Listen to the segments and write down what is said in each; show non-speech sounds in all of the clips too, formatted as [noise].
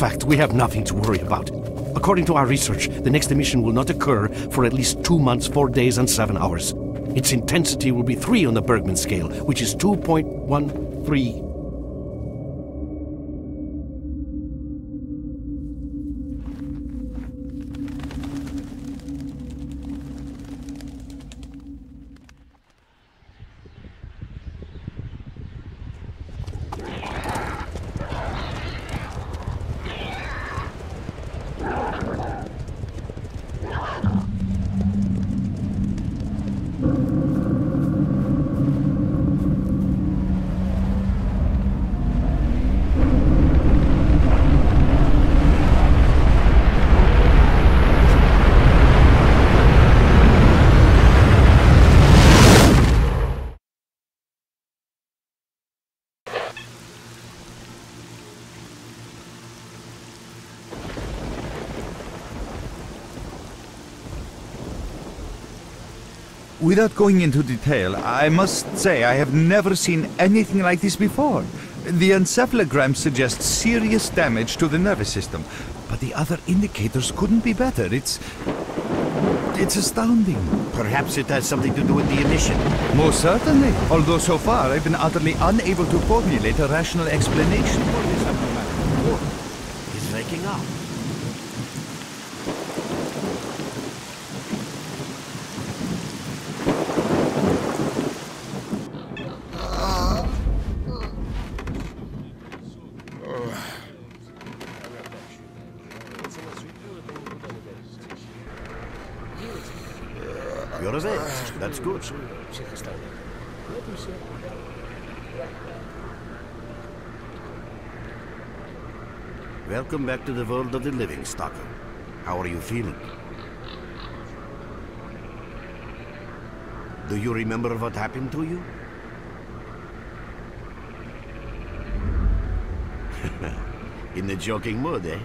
fact, we have nothing to worry about. According to our research, the next emission will not occur for at least two months, four days, and seven hours. Its intensity will be 3 on the Bergman scale, which is 2.13 Without going into detail, I must say I have never seen anything like this before. The encephalogram suggests serious damage to the nervous system, but the other indicators couldn't be better. It's... it's astounding. Perhaps it has something to do with the emission. Most certainly, although so far I've been utterly unable to formulate a rational explanation for this abnormality. He's waking up. You're awake. Good. Welcome back to the world of the living, Stalker. How are you feeling? Do you remember what happened to you? [laughs] In the joking mood, eh?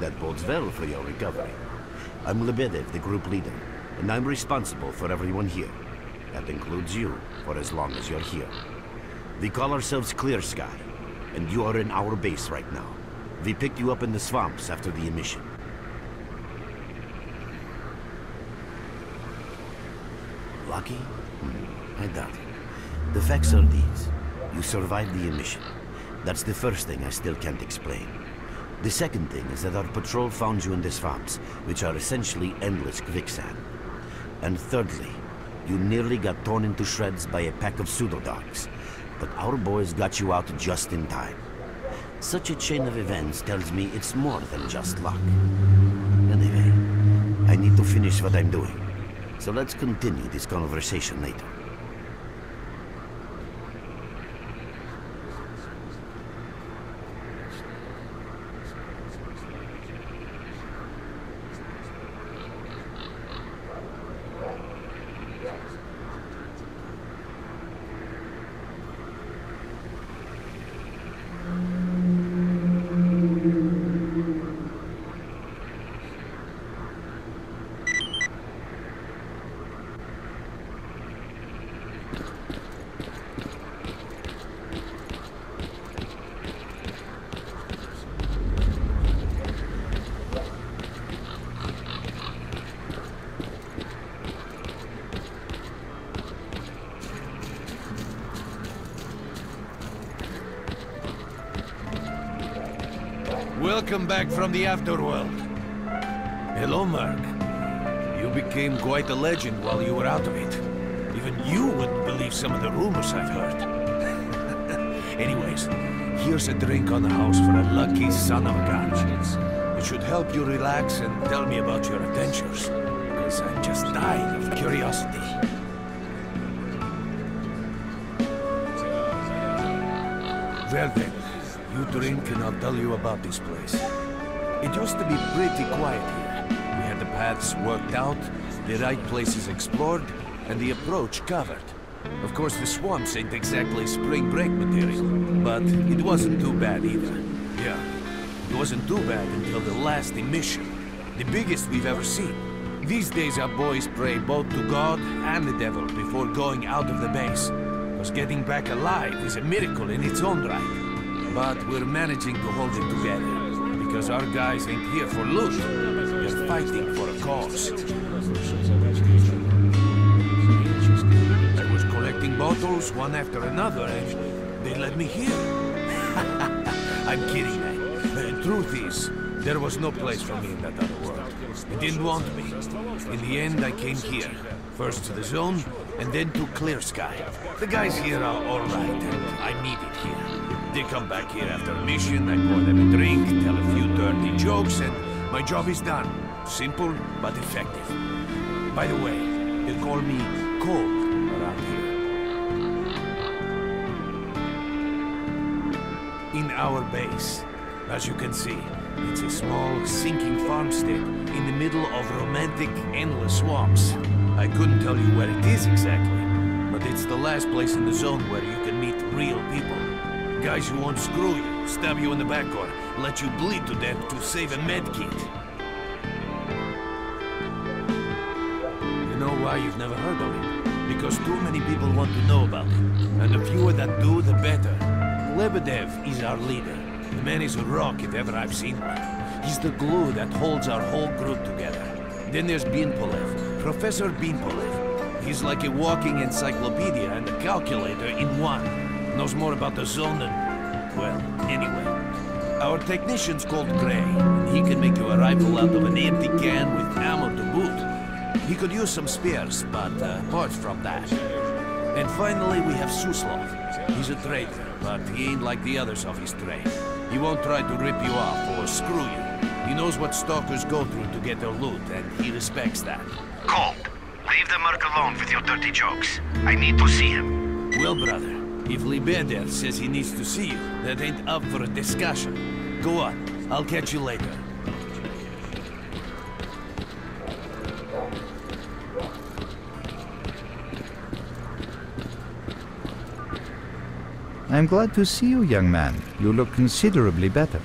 That bodes well for your recovery. I'm Lebedev, the group leader, and I'm responsible for everyone here. That includes you, for as long as you're here. We call ourselves Clear Sky, and you are in our base right now. We picked you up in the swamps after the emission. Lucky? Hmm, I doubt it. The facts are these. You survived the emission. That's the first thing I still can't explain. The second thing is that our patrol found you in the swamps, which are essentially endless quicksand. And thirdly, you nearly got torn into shreds by a pack of pseudo-dogs. But our boys got you out just in time. Such a chain of events tells me it's more than just luck. Anyway, I need to finish what I'm doing. So let's continue this conversation later. Welcome back from the afterworld. Hello, Mark. You became quite a legend while you were out of it. Even you wouldn't believe some of the rumors I've heard. [laughs] Anyways, here's a drink on the house for a lucky son of a gun. It should help you relax and tell me about your adventures. Because I'm just dying of curiosity. Well then, you drink and I'll tell you about this place. It used to be pretty quiet here. We had the paths worked out, the right places explored, and the approach covered. Of course, the swamps ain't exactly spring break material, but it wasn't too bad either. Yeah, it wasn't too bad until the last emission. The biggest we've ever seen. These days our boys pray both to God and the devil before going out of the base. Because getting back alive is a miracle in its own right. But we're managing to hold it together. Because our guys ain't here for loot. They're fighting for a cause. I was collecting bottles one after another and they let me here. [laughs] I'm kidding, man. The truth is, there was no place for me in that other world. They didn't want me. In the end, I came here. First to the zone, and then to Clear Sky. The guys here are alright, and I need it here. They come back here after a mission, I pour them a drink, tell a few dirty jokes, and my job is done. Simple, but effective. By the way, they call me Cold around here. In our base, as you can see, it's a small, sinking farmstead in the middle of romantic, endless swamps. I couldn't tell you where it is exactly, but it's the last place in the zone where you can meet real people. Guys who won't screw you, stab you in the back or let you bleed to death to save a med kit. You know why you've never heard of it? Because too many people want to know about it. And the fewer that do, the better. Lebedev is our leader. The man is a rock if ever I've seen one. He's the glue that holds our whole group together. Then there's Beanpolev, Professor Beanpolev. He's like a walking encyclopedia and a calculator in one. Knows more about the zone than... well, anyway. Our technician's called Gray, and he can make you a rifle out of an empty can with ammo to boot. He could use some spares, but uh, apart from that... And finally, we have Suslov. He's a traitor, but he ain't like the others of his trade. He won't try to rip you off or screw you. He knows what stalkers go through to get their loot, and he respects that. Cold. Leave the merc alone with your dirty jokes. I need to see him. Well, brother, if Lebedev says he needs to see you, that ain't up for a discussion. Go on. I'll catch you later. I'm glad to see you, young man. You look considerably better.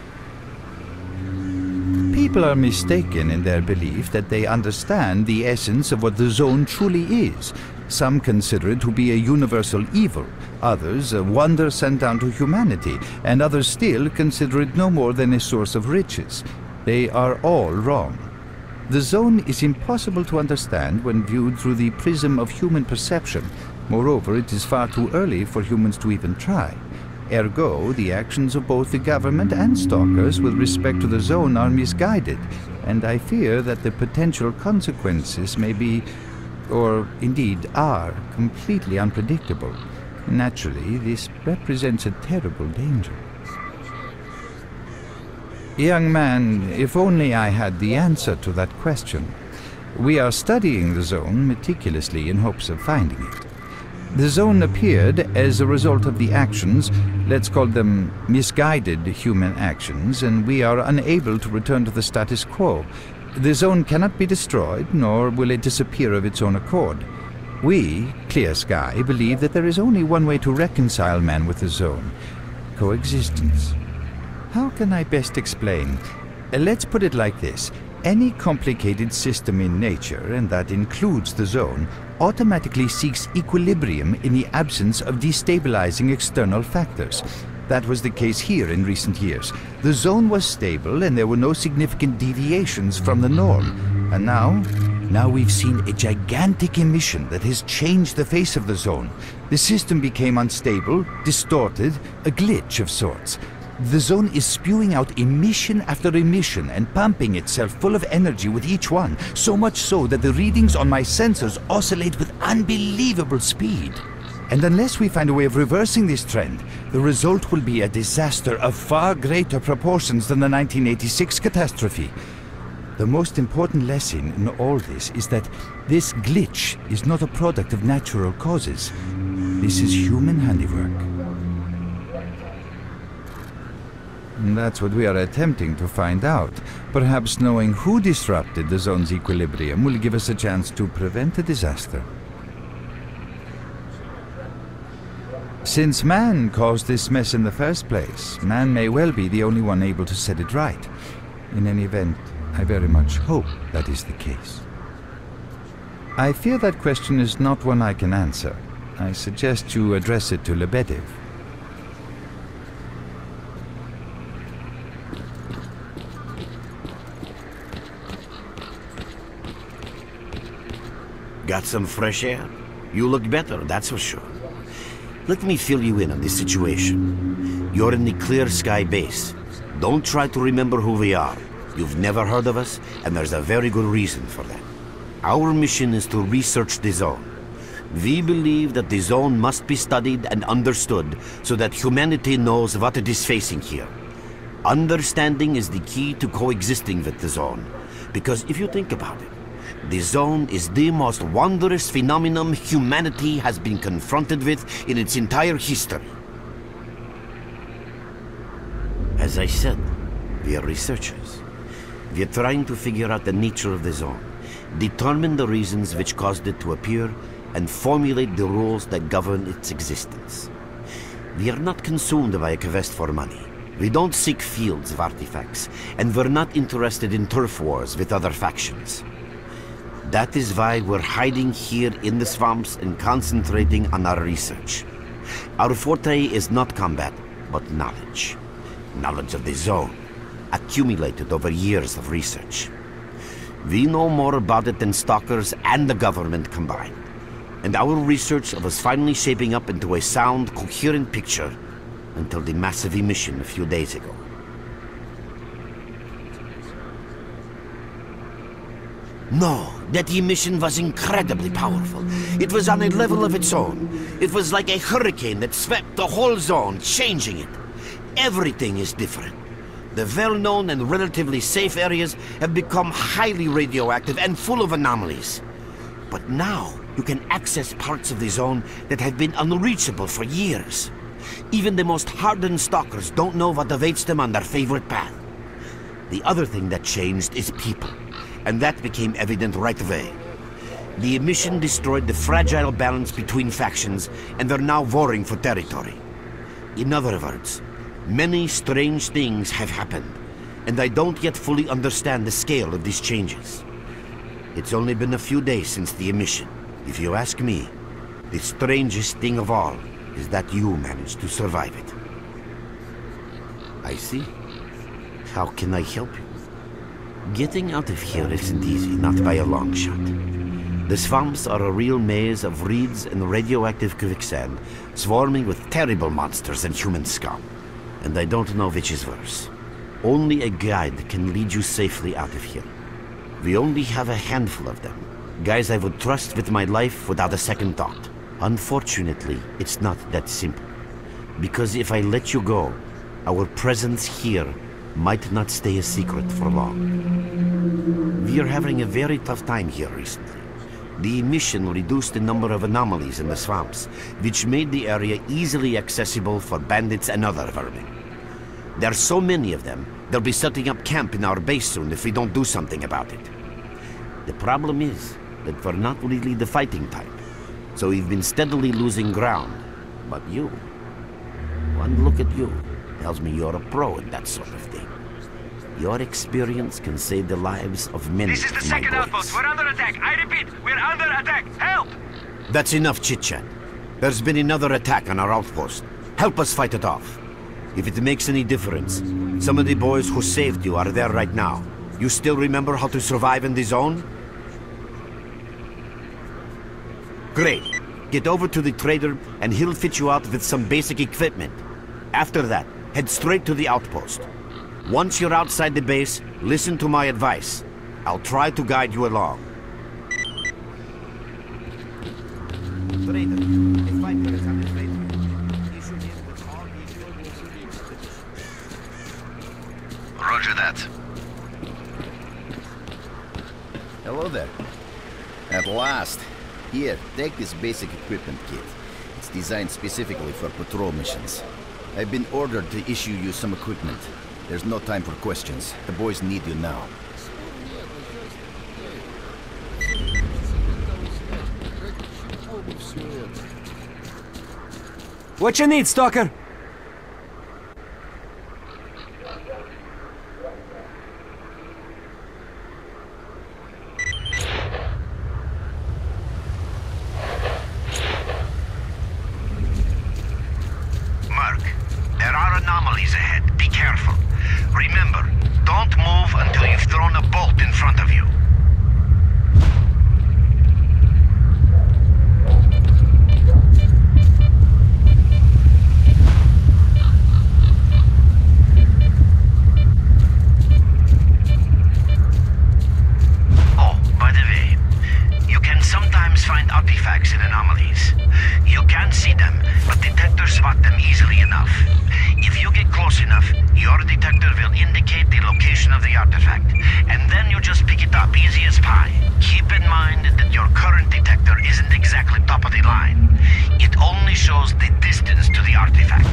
People are mistaken in their belief that they understand the essence of what the zone truly is. Some consider it to be a universal evil, others a wonder sent down to humanity, and others still consider it no more than a source of riches. They are all wrong. The zone is impossible to understand when viewed through the prism of human perception. Moreover, it is far too early for humans to even try. Ergo, the actions of both the government and stalkers with respect to the zone are misguided, and I fear that the potential consequences may be, or indeed are, completely unpredictable. Naturally, this represents a terrible danger. Young man, if only I had the answer to that question. We are studying the zone meticulously in hopes of finding it. The zone appeared as a result of the actions, let's call them misguided human actions, and we are unable to return to the status quo. The zone cannot be destroyed, nor will it disappear of its own accord. We, Clear Sky, believe that there is only one way to reconcile man with the zone coexistence. How can I best explain? Uh, Let's put it like this. Any complicated system in nature, and that includes the zone, automatically seeks equilibrium in the absence of destabilizing external factors. That was the case here in recent years. The zone was stable and there were no significant deviations from the norm. And now? Now we've seen a gigantic emission that has changed the face of the zone. The system became unstable, distorted, a glitch of sorts. The zone is spewing out emission after emission and pumping itself full of energy with each one, so much so that the readings on my sensors oscillate with unbelievable speed. And unless we find a way of reversing this trend, the result will be a disaster of far greater proportions than the 1986 catastrophe. The most important lesson in all this is that this glitch is not a product of natural causes. This is human handiwork. And That's what we are attempting to find out. Perhaps knowing who disrupted the zone's equilibrium will give us a chance to prevent a disaster. Since man caused this mess in the first place, man may well be the only one able to set it right. In any event, I very much hope that is the case. I fear that question is not one I can answer. I suggest you address it to Lebedev. Got some fresh air? You look better, that's for sure. Let me fill you in on this situation. You're in the Clear Sky base. Don't try to remember who we are. You've never heard of us, and there's a very good reason for that. Our mission is to research the zone. We believe that the zone must be studied and understood so that humanity knows what it is facing here. Understanding is the key to coexisting with the zone. Because if you think about it, the zone is the most wondrous phenomenon humanity has been confronted with in its entire history. As I said, we are researchers. We are trying to figure out the nature of the zone, determine the reasons which caused it to appear, and formulate the rules that govern its existence. We are not consumed by a quest for money. We don't seek fields of artifacts, and we're not interested in turf wars with other factions. That is why we're hiding here in the swamps and concentrating on our research. Our forte is not combat, but knowledge. Knowledge of the zone, accumulated over years of research. We know more about it than stalkers and the government combined. And our research was finally shaping up into a sound, coherent picture until the massive emission a few days ago. No, that emission was incredibly powerful. It was on a level of its own. It was like a hurricane that swept the whole zone, changing it. Everything is different. The well-known and relatively safe areas have become highly radioactive and full of anomalies. But now, you can access parts of the zone that have been unreachable for years. Even the most hardened stalkers don't know what awaits them on their favorite path. The other thing that changed is people and that became evident right away. The emission destroyed the fragile balance between factions, and they're now warring for territory. In other words, many strange things have happened, and I don't yet fully understand the scale of these changes. It's only been a few days since the emission. If you ask me, the strangest thing of all is that you managed to survive it. I see. How can I help you? Getting out of here isn't easy, not by a long shot. The swamps are a real maze of reeds and radioactive quicksand, swarming with terrible monsters and human scum. And I don't know which is worse. Only a guide can lead you safely out of here. We only have a handful of them. Guys I would trust with my life without a second thought. Unfortunately, it's not that simple. Because if I let you go, our presence here might not stay a secret for long. We are having a very tough time here recently. The emission reduced the number of anomalies in the swamps, which made the area easily accessible for bandits and other vermin. There are so many of them, they'll be setting up camp in our base soon if we don't do something about it. The problem is that we're not really the fighting type, so we've been steadily losing ground. But you, one look at you, tells me you're a pro at that sort of thing. Your experience can save the lives of many This is the second boys. outpost. We're under attack. I repeat, we're under attack. Help! That's enough chit-chat. There's been another attack on our outpost. Help us fight it off. If it makes any difference, some of the boys who saved you are there right now. You still remember how to survive in the zone? Great. Get over to the trader and he'll fit you out with some basic equipment. After that, head straight to the outpost. Once you're outside the base, listen to my advice. I'll try to guide you along. Trader, if I put us on this later, he should be able to all be Roger that. Hello there. At last. Here, take this basic equipment kit. It's designed specifically for patrol missions. I've been ordered to issue you some equipment. There's no time for questions. The boys need you now. What you need, Stalker? Don't move until you've thrown a bolt in front of you. Oh, by the way, you can sometimes find artifacts and anomalies. You can't see them, but detectors spot them easily enough. You get close enough, your detector will indicate the location of the artifact, and then you just pick it up easy as pie. Keep in mind that your current detector isn't exactly top of the line. It only shows the distance to the artifact.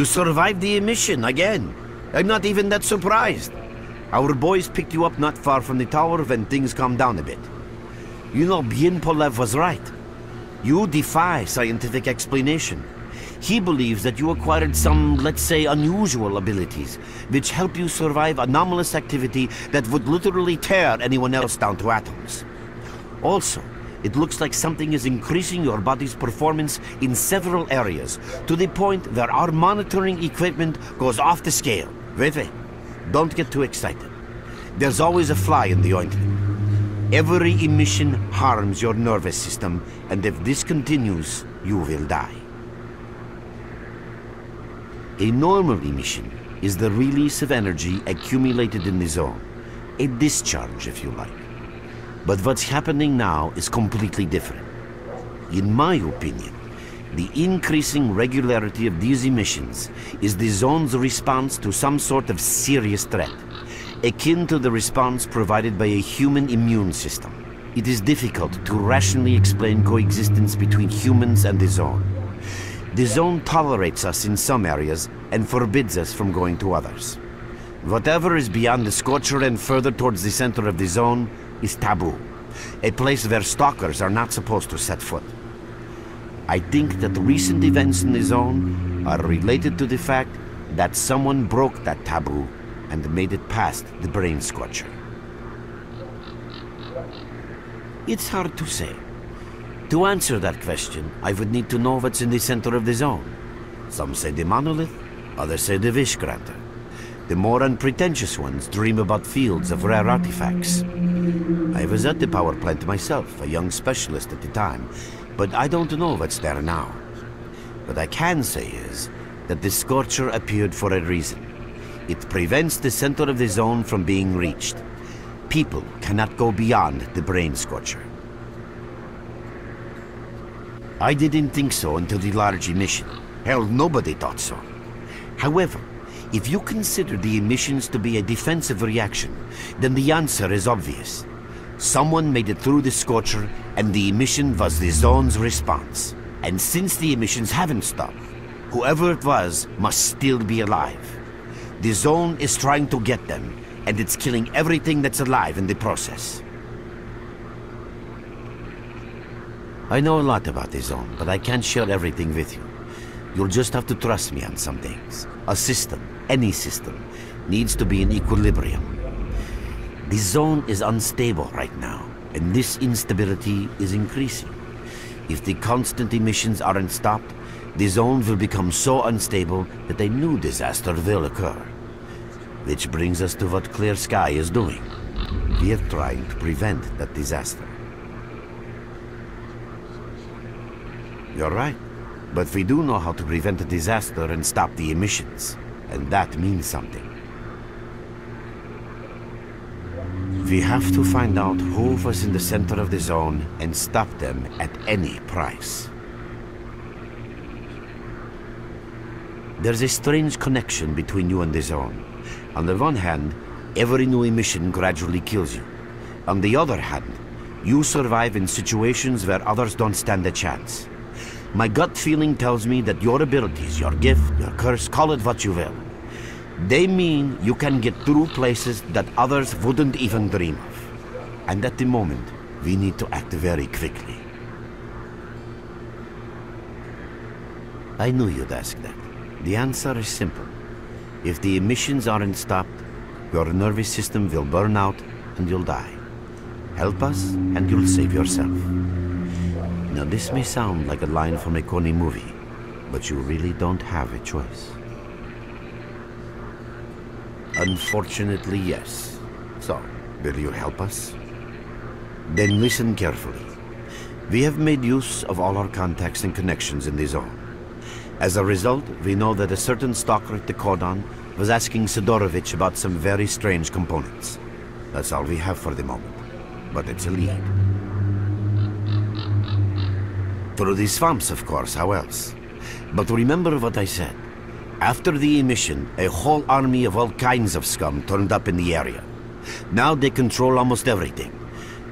You survived the emission again. I'm not even that surprised. Our boys picked you up not far from the tower when things calmed down a bit. You know, Beanpolev was right. You defy scientific explanation. He believes that you acquired some, let's say, unusual abilities, which help you survive anomalous activity that would literally tear anyone else down to atoms. Also, it looks like something is increasing your body's performance in several areas, to the point where our monitoring equipment goes off the scale. Wait. Don't get too excited. There's always a fly in the ointment. Every emission harms your nervous system, and if this continues, you will die. A normal emission is the release of energy accumulated in the zone. A discharge, if you like. But what's happening now is completely different. In my opinion, the increasing regularity of these emissions is the zone's response to some sort of serious threat, akin to the response provided by a human immune system. It is difficult to rationally explain coexistence between humans and the zone. The zone tolerates us in some areas and forbids us from going to others. Whatever is beyond the Scorcher and further towards the center of the zone is taboo, a place where stalkers are not supposed to set foot. I think that recent events in the zone are related to the fact that someone broke that taboo and made it past the brain scorcher. It's hard to say. To answer that question, I would need to know what's in the center of the zone. Some say the monolith, others say the Wish Granter. The more unpretentious ones dream about fields of rare artifacts. I was at the power plant myself, a young specialist at the time, but I don't know what's there now. What I can say is that the Scorcher appeared for a reason. It prevents the center of the zone from being reached. People cannot go beyond the Brain Scorcher. I didn't think so until the large emission. Hell, nobody thought so. However, if you consider the emissions to be a defensive reaction, then the answer is obvious. Someone made it through the Scorcher, and the emission was the zone's response. And since the emissions haven't stopped, whoever it was must still be alive. The zone is trying to get them, and it's killing everything that's alive in the process. I know a lot about the zone, but I can't share everything with you. You'll just have to trust me on some things. A system, any system, needs to be in equilibrium. The zone is unstable right now, and this instability is increasing. If the constant emissions aren't stopped, the zone will become so unstable that a new disaster will occur. Which brings us to what Clear Sky is doing. We're trying to prevent that disaster. You're right. But we do know how to prevent a disaster and stop the emissions. And that means something. We have to find out who was in the center of the zone and stop them at any price. There's a strange connection between you and the zone. On the one hand, every new emission gradually kills you. On the other hand, you survive in situations where others don't stand a chance. My gut feeling tells me that your abilities, your gift, your curse, call it what you will, they mean you can get through places that others wouldn't even dream of. And at the moment, we need to act very quickly. I knew you'd ask that. The answer is simple. If the emissions aren't stopped, your nervous system will burn out and you'll die. Help us and you'll save yourself. Now this may sound like a line from a corny movie, but you really don't have a choice. Unfortunately, yes. So, will you help us? Then listen carefully. We have made use of all our contacts and connections in the zone. As a result, we know that a certain stalker at the Cordon was asking Sidorovich about some very strange components. That's all we have for the moment. But it's a lead. Through the swamps, of course, how else? But remember what I said. After the emission, a whole army of all kinds of scum turned up in the area. Now they control almost everything.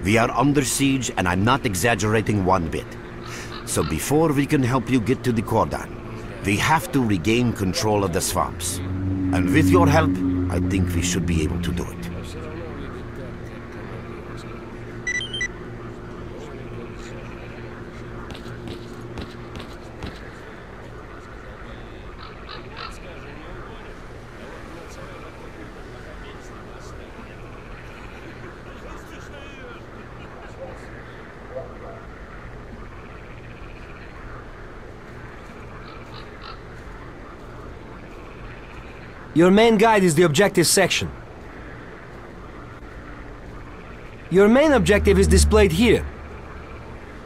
We are under siege, and I'm not exaggerating one bit. So before we can help you get to the Cordon, we have to regain control of the swamps. And with your help, I think we should be able to do it. Your main guide is the objective section. Your main objective is displayed here,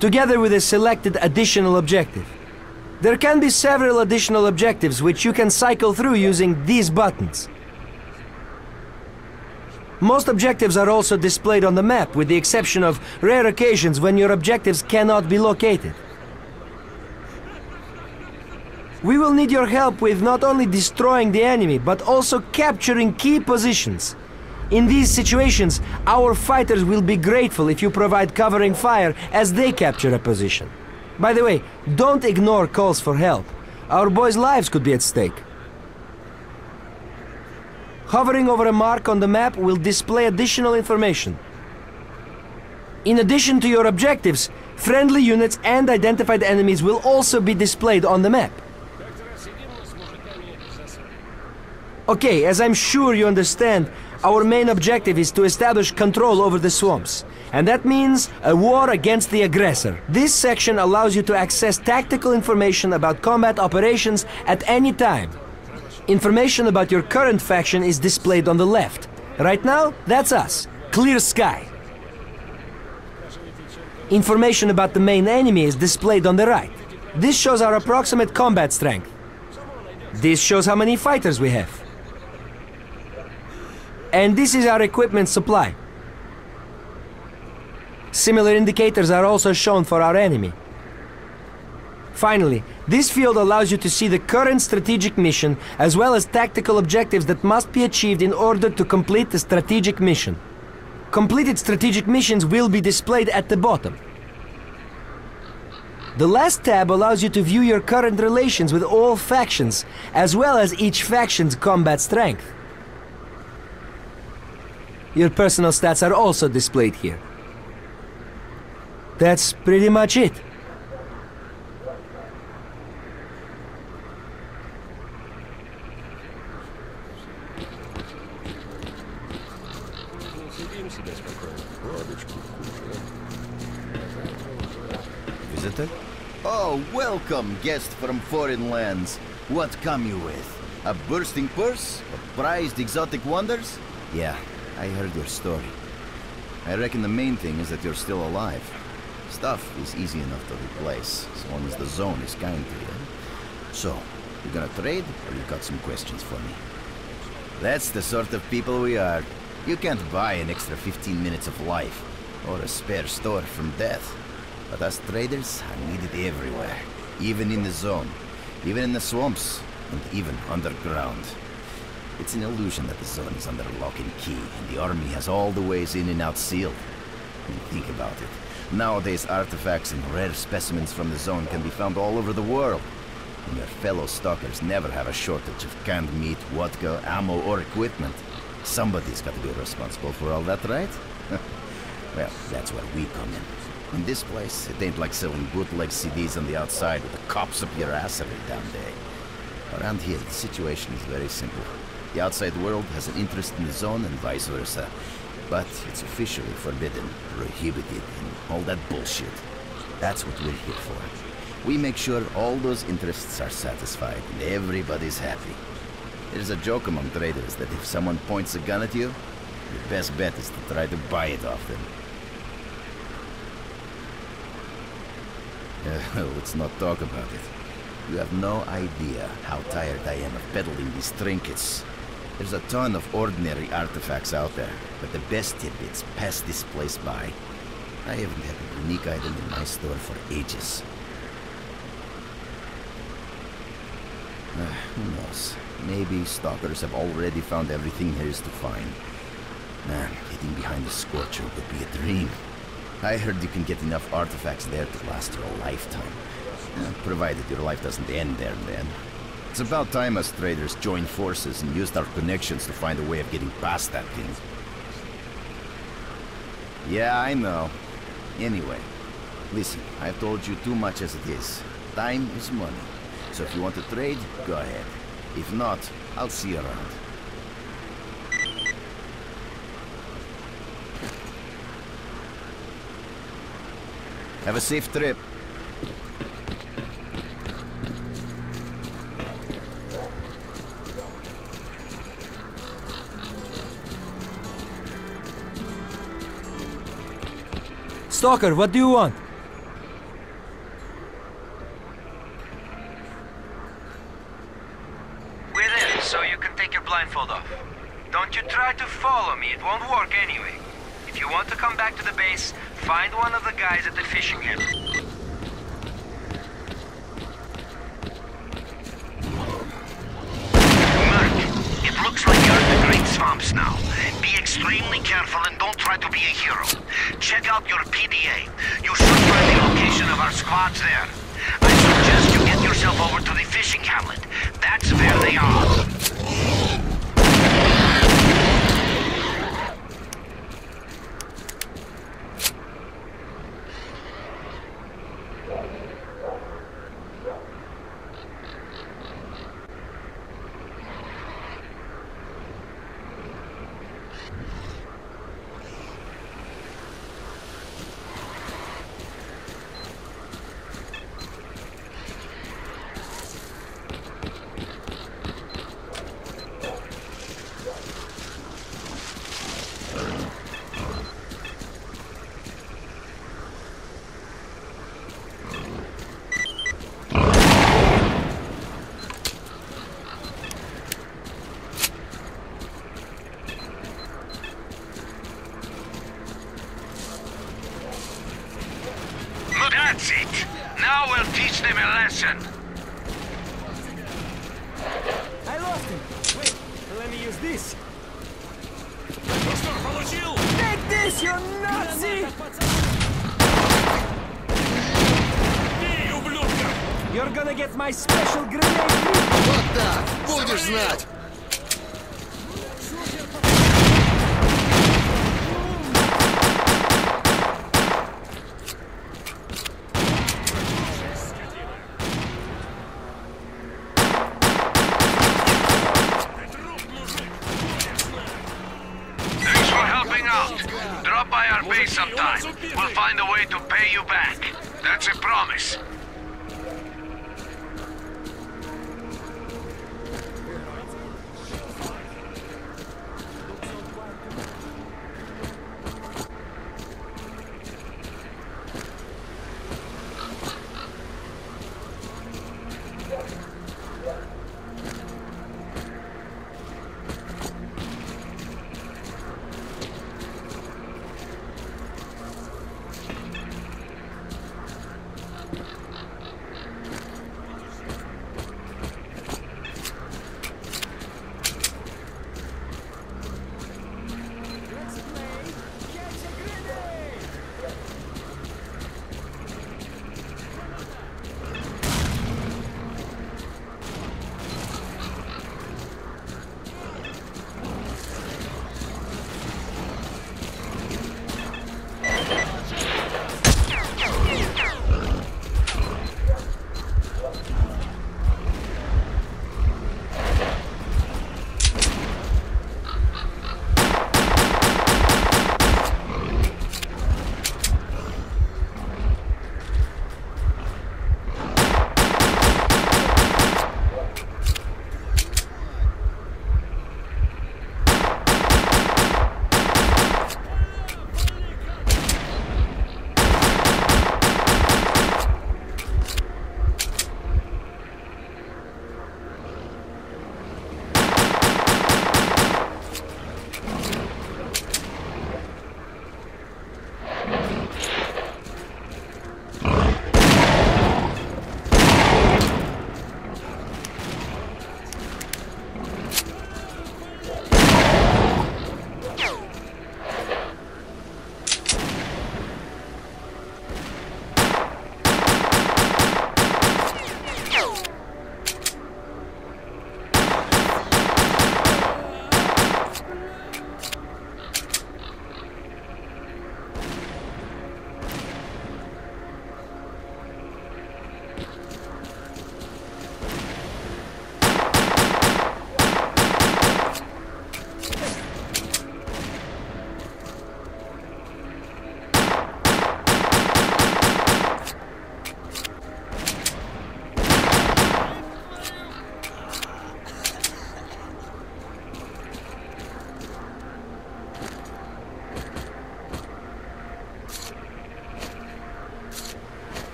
together with a selected additional objective. There can be several additional objectives which you can cycle through using these buttons. Most objectives are also displayed on the map, with the exception of rare occasions when your objectives cannot be located. We will need your help with not only destroying the enemy, but also capturing key positions. In these situations, our fighters will be grateful if you provide covering fire as they capture a position. By the way, don't ignore calls for help. Our boys' lives could be at stake. Hovering over a mark on the map will display additional information. In addition to your objectives, friendly units and identified enemies will also be displayed on the map. Okay, as I'm sure you understand, our main objective is to establish control over the swamps. And that means a war against the aggressor. This section allows you to access tactical information about combat operations at any time. Information about your current faction is displayed on the left. Right now, that's us. Clear sky. Information about the main enemy is displayed on the right. This shows our approximate combat strength. This shows how many fighters we have. And this is our equipment supply. Similar indicators are also shown for our enemy. Finally, this field allows you to see the current strategic mission as well as tactical objectives that must be achieved in order to complete the strategic mission. Completed strategic missions will be displayed at the bottom. The last tab allows you to view your current relations with all factions, as well as each faction's combat strength. Your personal stats are also displayed here. That's pretty much it. Visitor? Oh, welcome, guest from foreign lands. What come you with? A bursting purse? A prized exotic wonders? Yeah, I heard your story. I reckon the main thing is that you're still alive. Stuff is easy enough to replace, as long as the zone is kind to you. So, you gonna trade, or you got some questions for me? That's the sort of people we are. You can't buy an extra 15 minutes of life, or a spare store from death. But us traders are needed everywhere, even in the zone, even in the swamps, and even underground. It's an illusion that the zone is under lock and key, and the army has all the ways in and out sealed. Think about it. Nowadays, artifacts and rare specimens from the zone can be found all over the world. And your fellow stalkers never have a shortage of canned meat, vodka, ammo, or equipment. Somebody's got to be responsible for all that, right? [laughs] well, that's where we come in. In this place, it ain't like selling bootleg CDs on the outside with the cops up your ass every damn day. Around here, the situation is very simple. The outside world has an interest in the zone and vice versa. But it's officially forbidden, prohibited, and all that bullshit. That's what we're here for. We make sure all those interests are satisfied and everybody's happy. There's a joke among traders that if someone points a gun at you, your best bet is to try to buy it off them. Uh, [laughs] let's not talk about it. You have no idea how tired I am of peddling these trinkets. There's a ton of ordinary artifacts out there, but the best tidbits pass this place by. I haven't had a unique item in my store for ages. Uh, who knows? Maybe stalkers have already found everything there is to find. Man, hiding behind the Scorcher would be a dream. I heard you can get enough artifacts there to last you a lifetime. Uh, provided your life doesn't end there then. It's about time us traders joined forces and used our connections to find a way of getting past that thing. Yeah, I know. Anyway, listen, I've told you too much as it is. Time is money. So if you want to trade, go ahead. If not, I'll see you around. Have a safe trip. Stalker, what do you want? We're in, so you can take your blindfold off. Don't you try to follow me, it won't work anyway. If you want to come back to the base, find one of the guys at the fishing hamlet. Mark, it looks like you're in the Great Swamps now. Be extremely careful and don't try to be a hero. Check out your PDA. You should find the location of our squads there. I suggest you get yourself over to the fishing hamlet. That's where they are.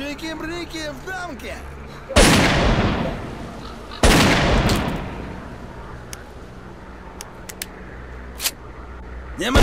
Чики-брики в дамке! Нема...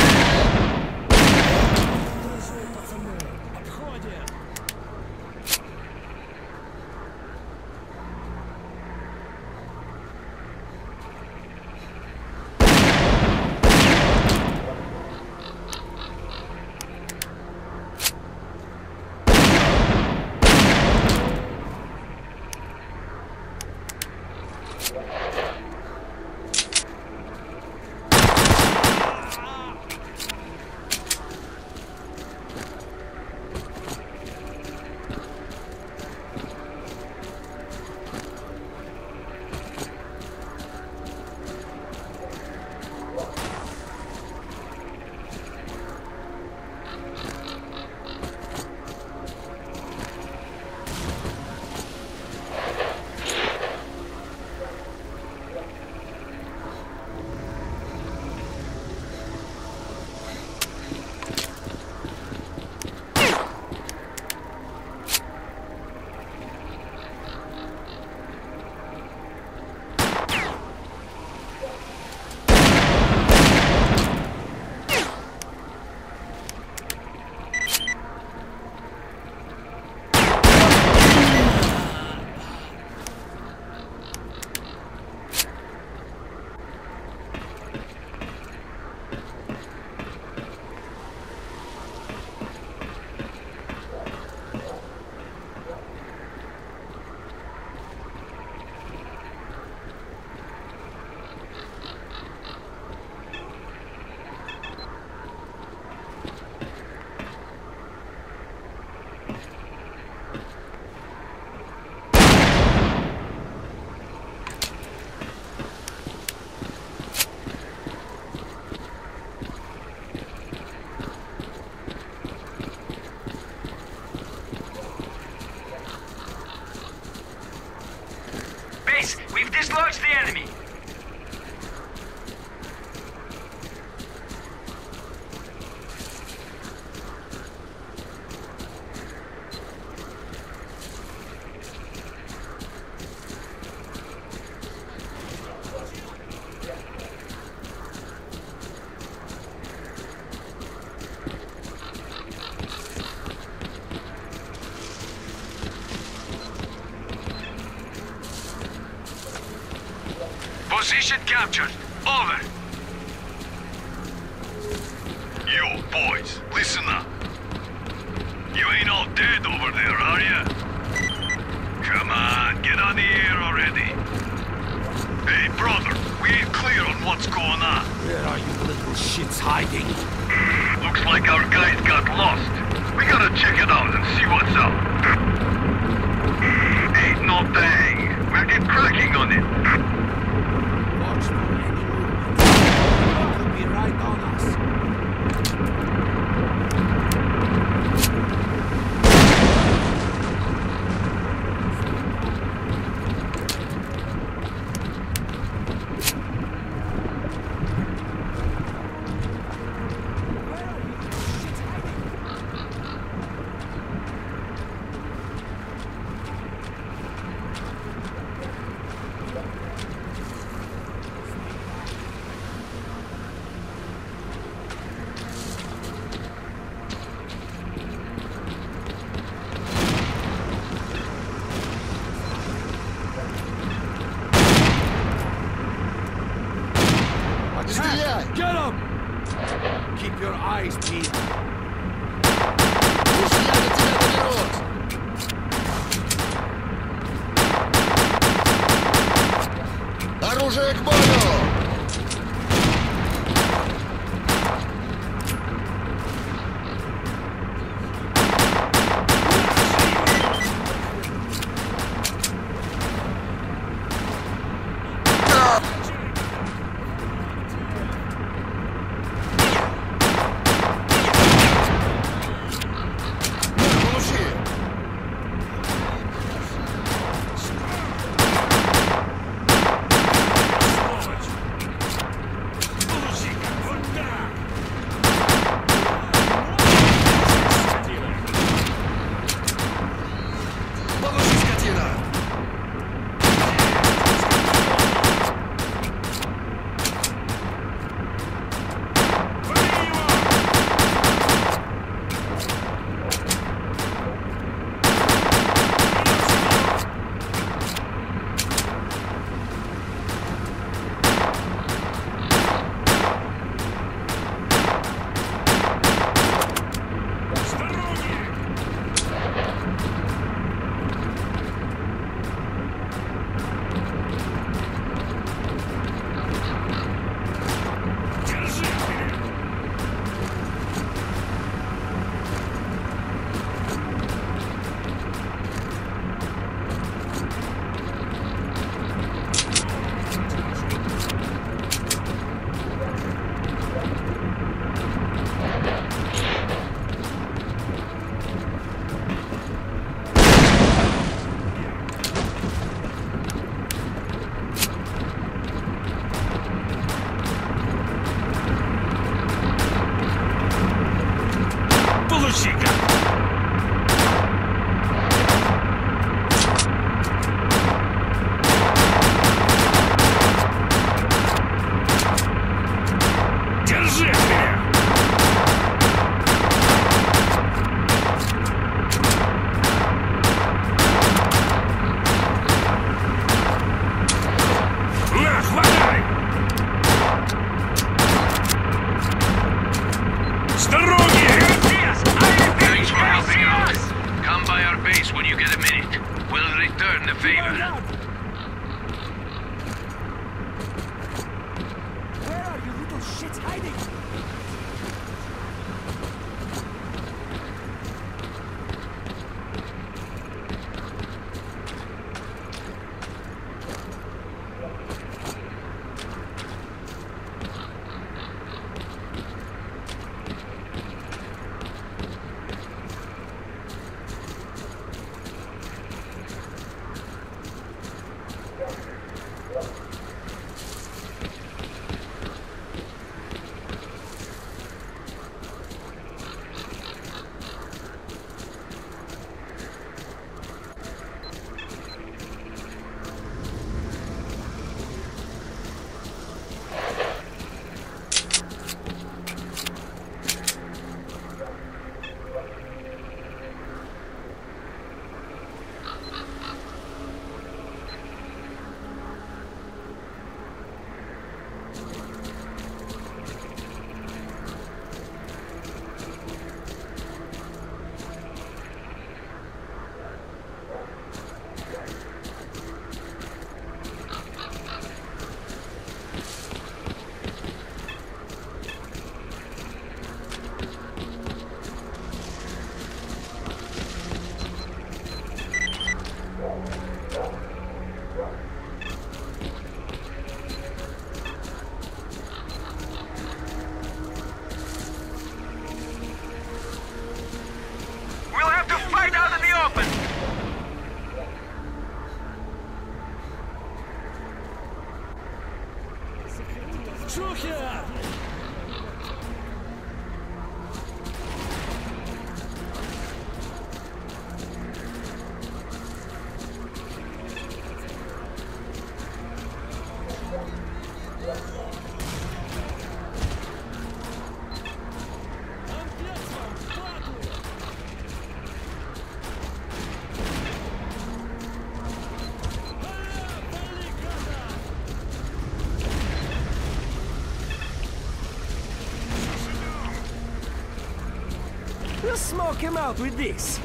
Smoke him out with this!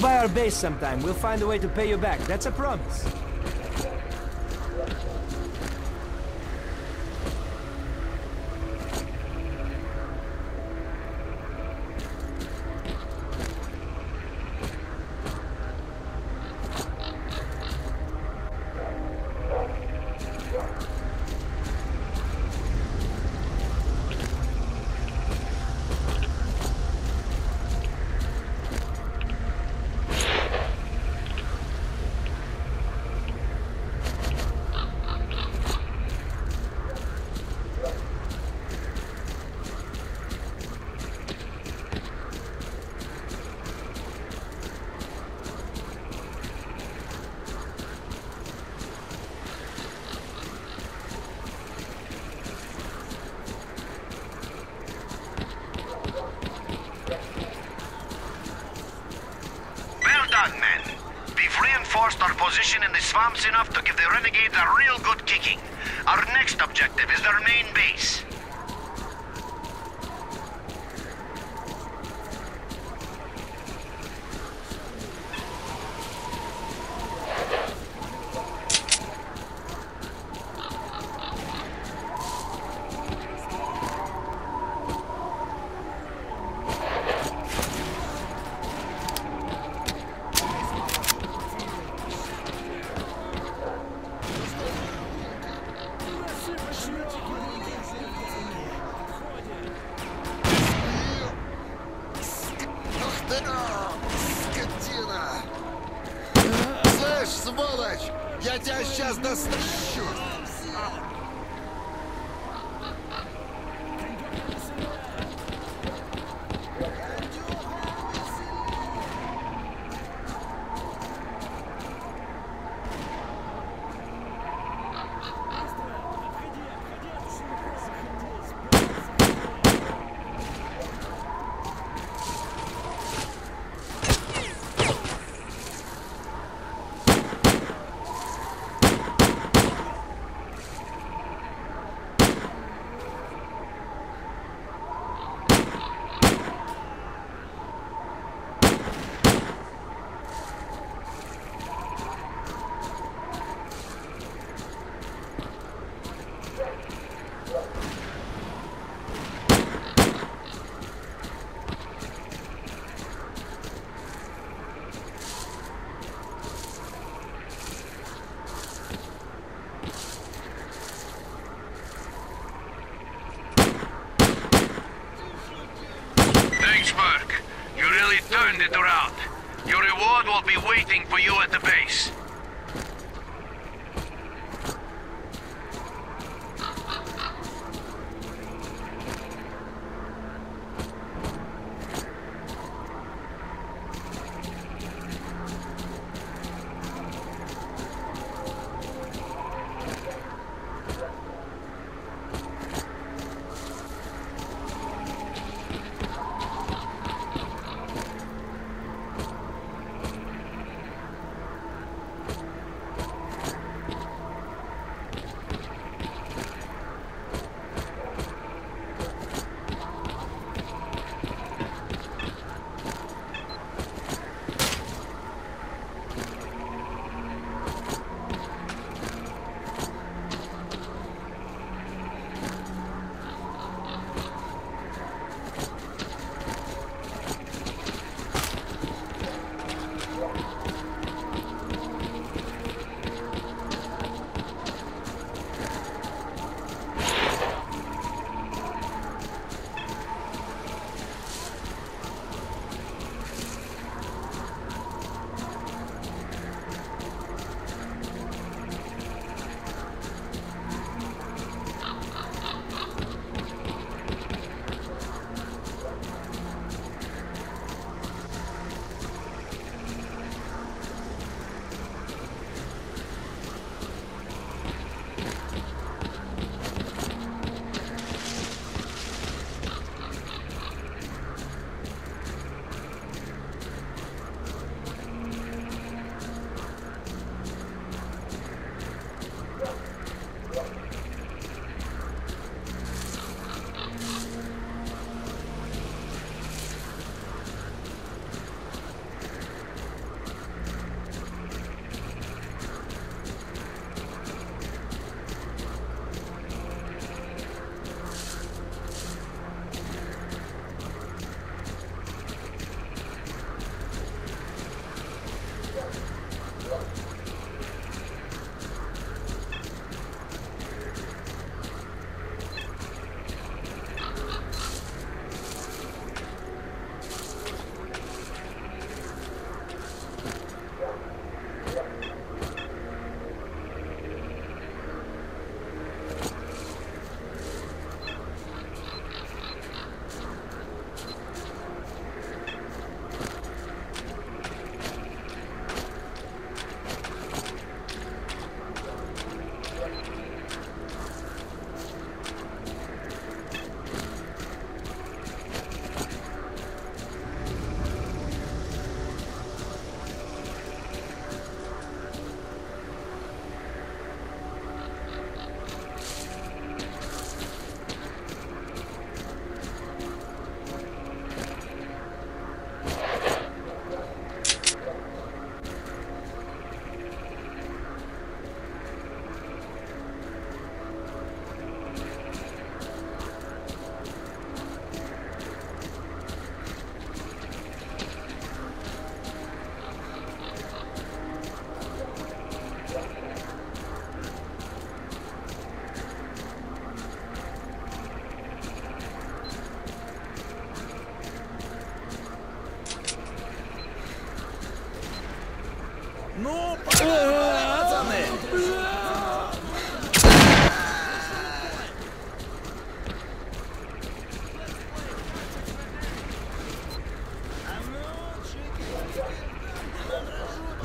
by our base sometime. We'll find a way to pay you back. That's a promise.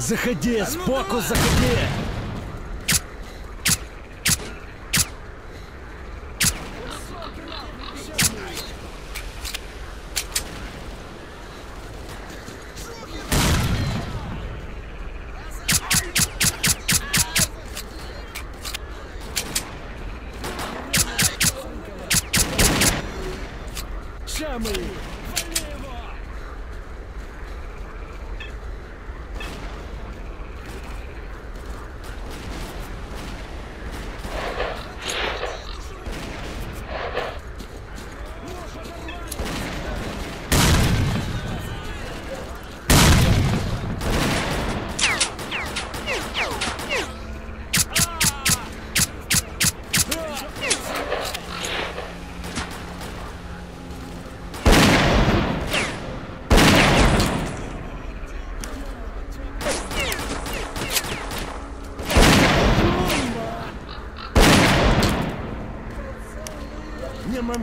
Заходи, сбоку заходи!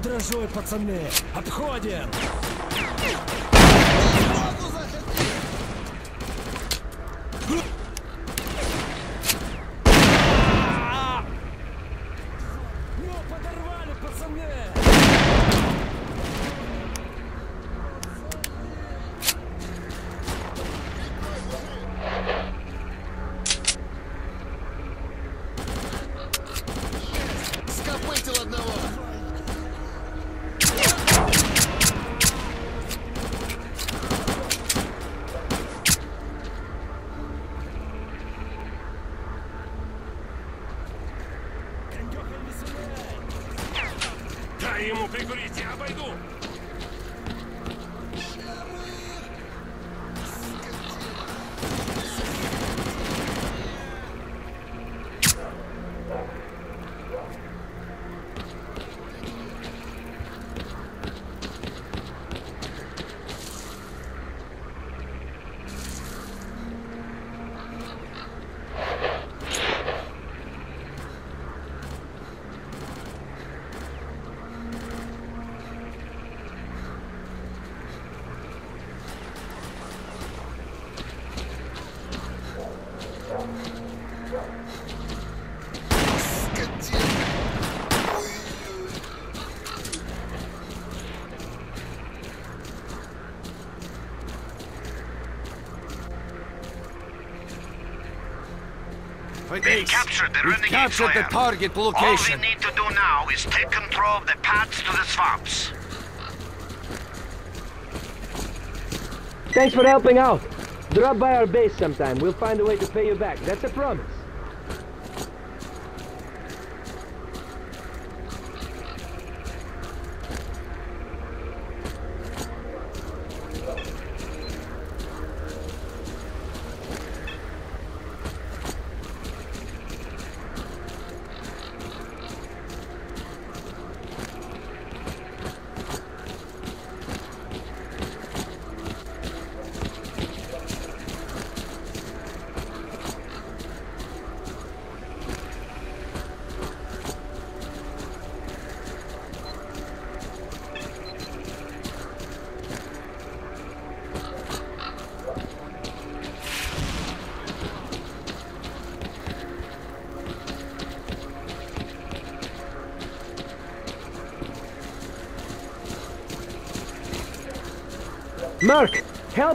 дрожой, пацаны! отходим! They captured the renegade captured the flare. target All we need to do now is take control of the paths to the swamps. Thanks for helping out. Drop by our base sometime. We'll find a way to pay you back. That's a promise.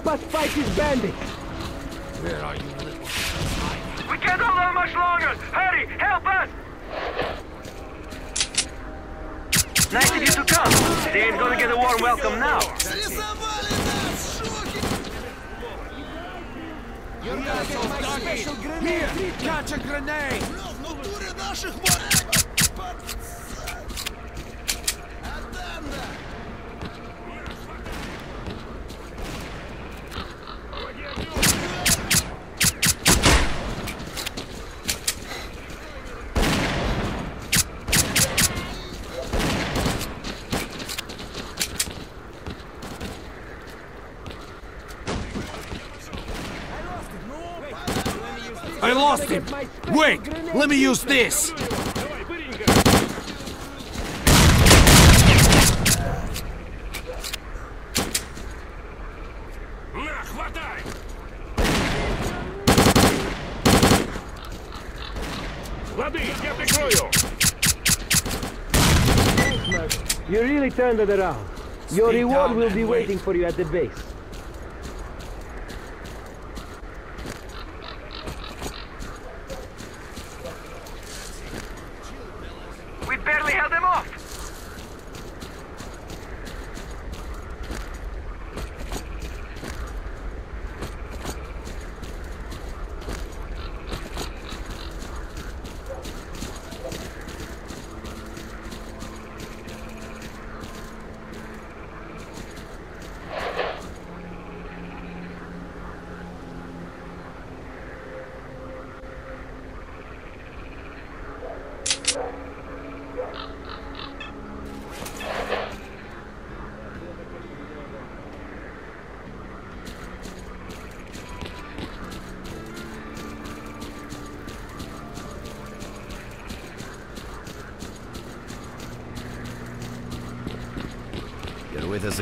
us fight these bandits! Where are you, little We can't hold on much longer! Hurry, help us! Nice of you to come! They ain't gonna get a warm welcome now! You're gonna get my special grenade! Here, catch a grenade! this! You really turned it around. Your reward down, will be wait. waiting for you at the base.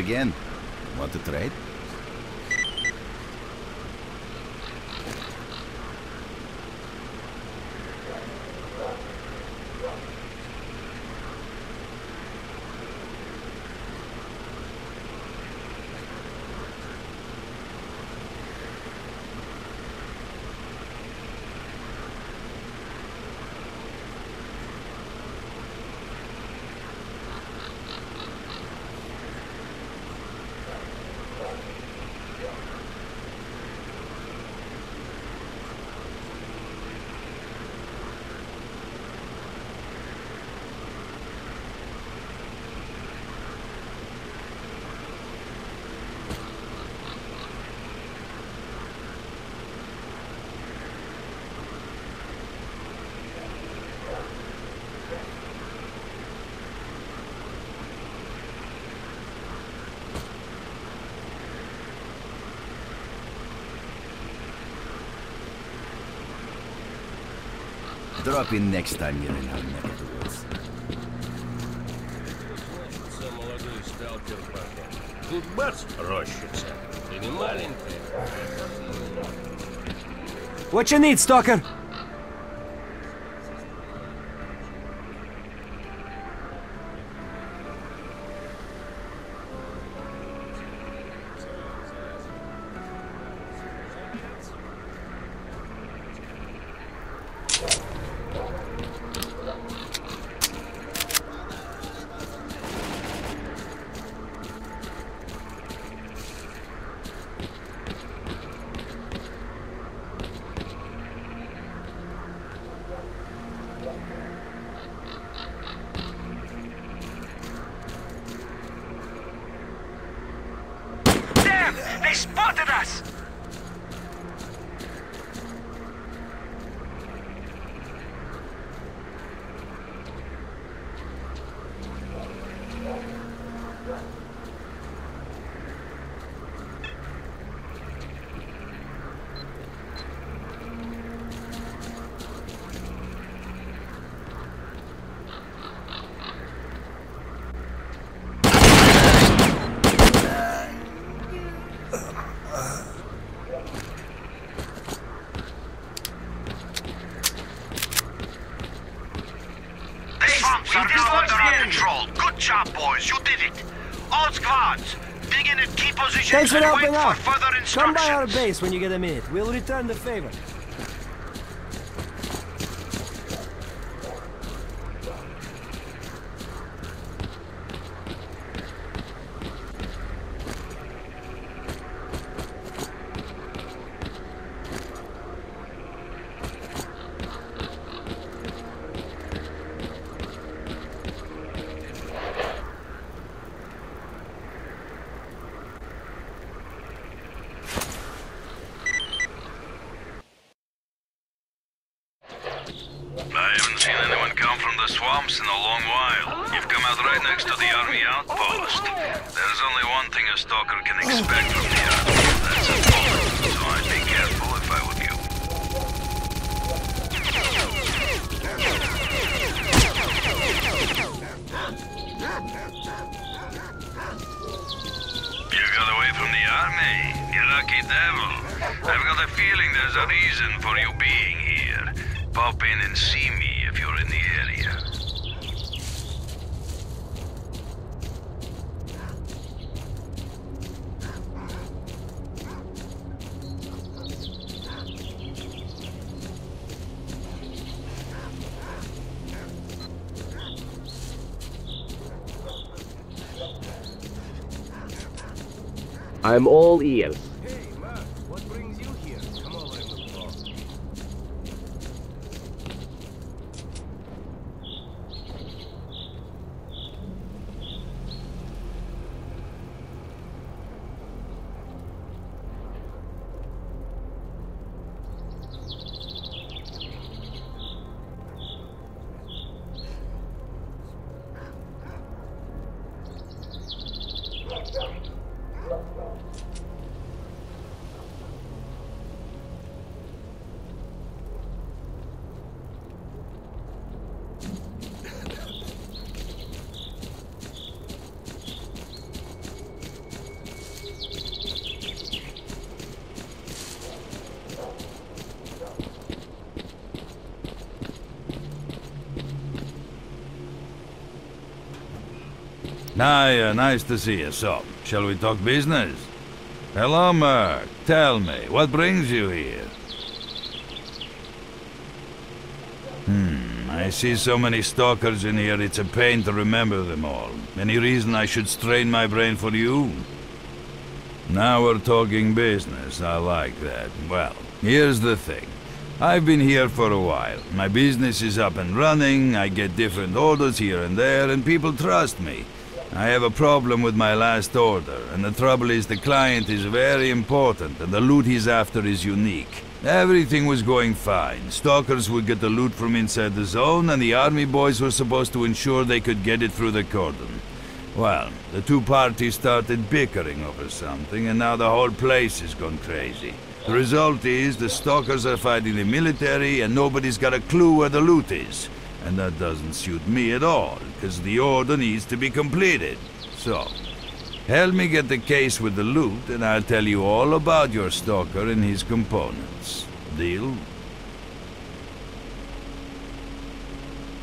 again. drop in next time you're in our neck of the woods. What you need, stalker? Thanks for helping out. Come by our base when you get a minute. We'll return the favor. I'm all ears. Hey, Mark, what brings you here? Come over and look more. Naya, nice to see you. So, shall we talk business? Hello, Merc. Tell me, what brings you here? Hmm, I see so many stalkers in here, it's a pain to remember them all. Any reason I should strain my brain for you? Now we're talking business, I like that. Well, here's the thing. I've been here for a while. My business is up and running, I get different orders here and there, and people trust me. I have a problem with my last order, and the trouble is the client is very important, and the loot he's after is unique. Everything was going fine. Stalkers would get the loot from inside the zone, and the army boys were supposed to ensure they could get it through the cordon. Well, the two parties started bickering over something, and now the whole place has gone crazy. The result is the stalkers are fighting the military, and nobody's got a clue where the loot is. And that doesn't suit me at all, because the order needs to be completed. So, help me get the case with the loot, and I'll tell you all about your stalker and his components. Deal?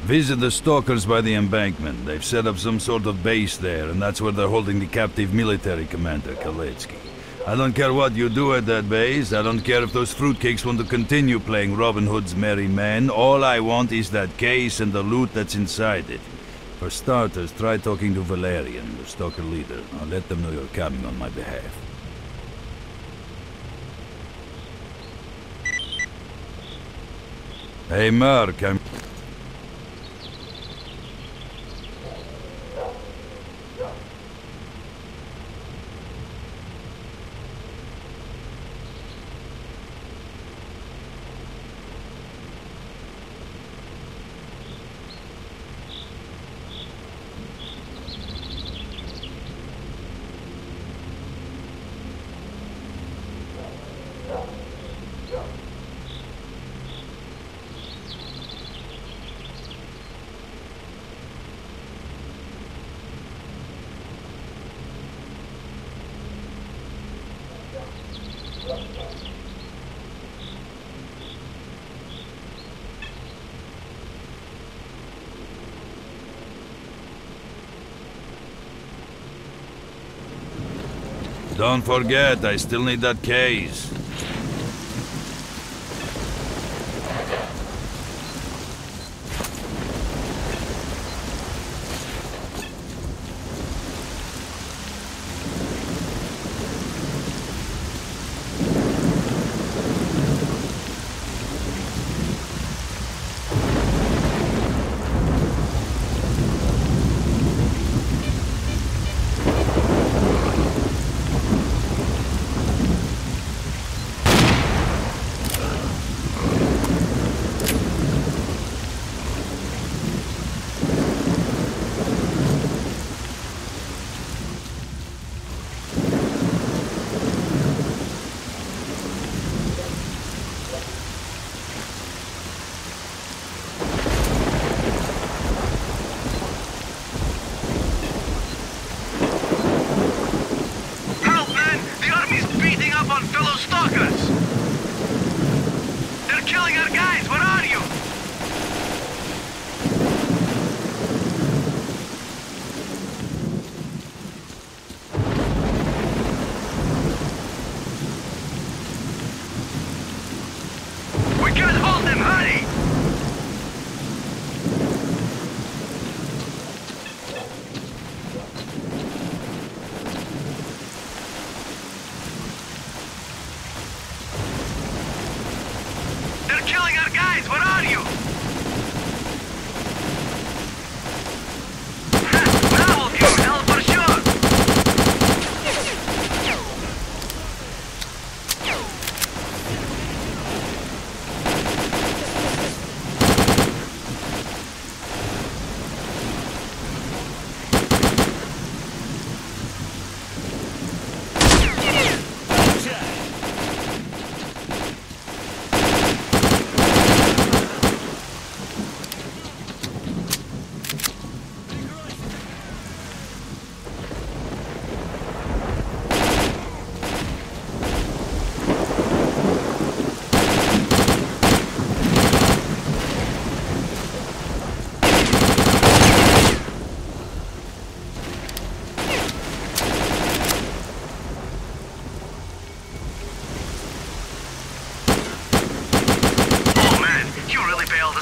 Visit the stalkers by the embankment. They've set up some sort of base there, and that's where they're holding the captive military commander, Kaletsky. I don't care what you do at that base. I don't care if those fruitcakes want to continue playing Robin Hood's merry men. All I want is that case and the loot that's inside it. For starters, try talking to Valerian, the stalker leader. I'll let them know you're coming on my behalf. Hey, Mark, I'm... Don't forget, I still need that case.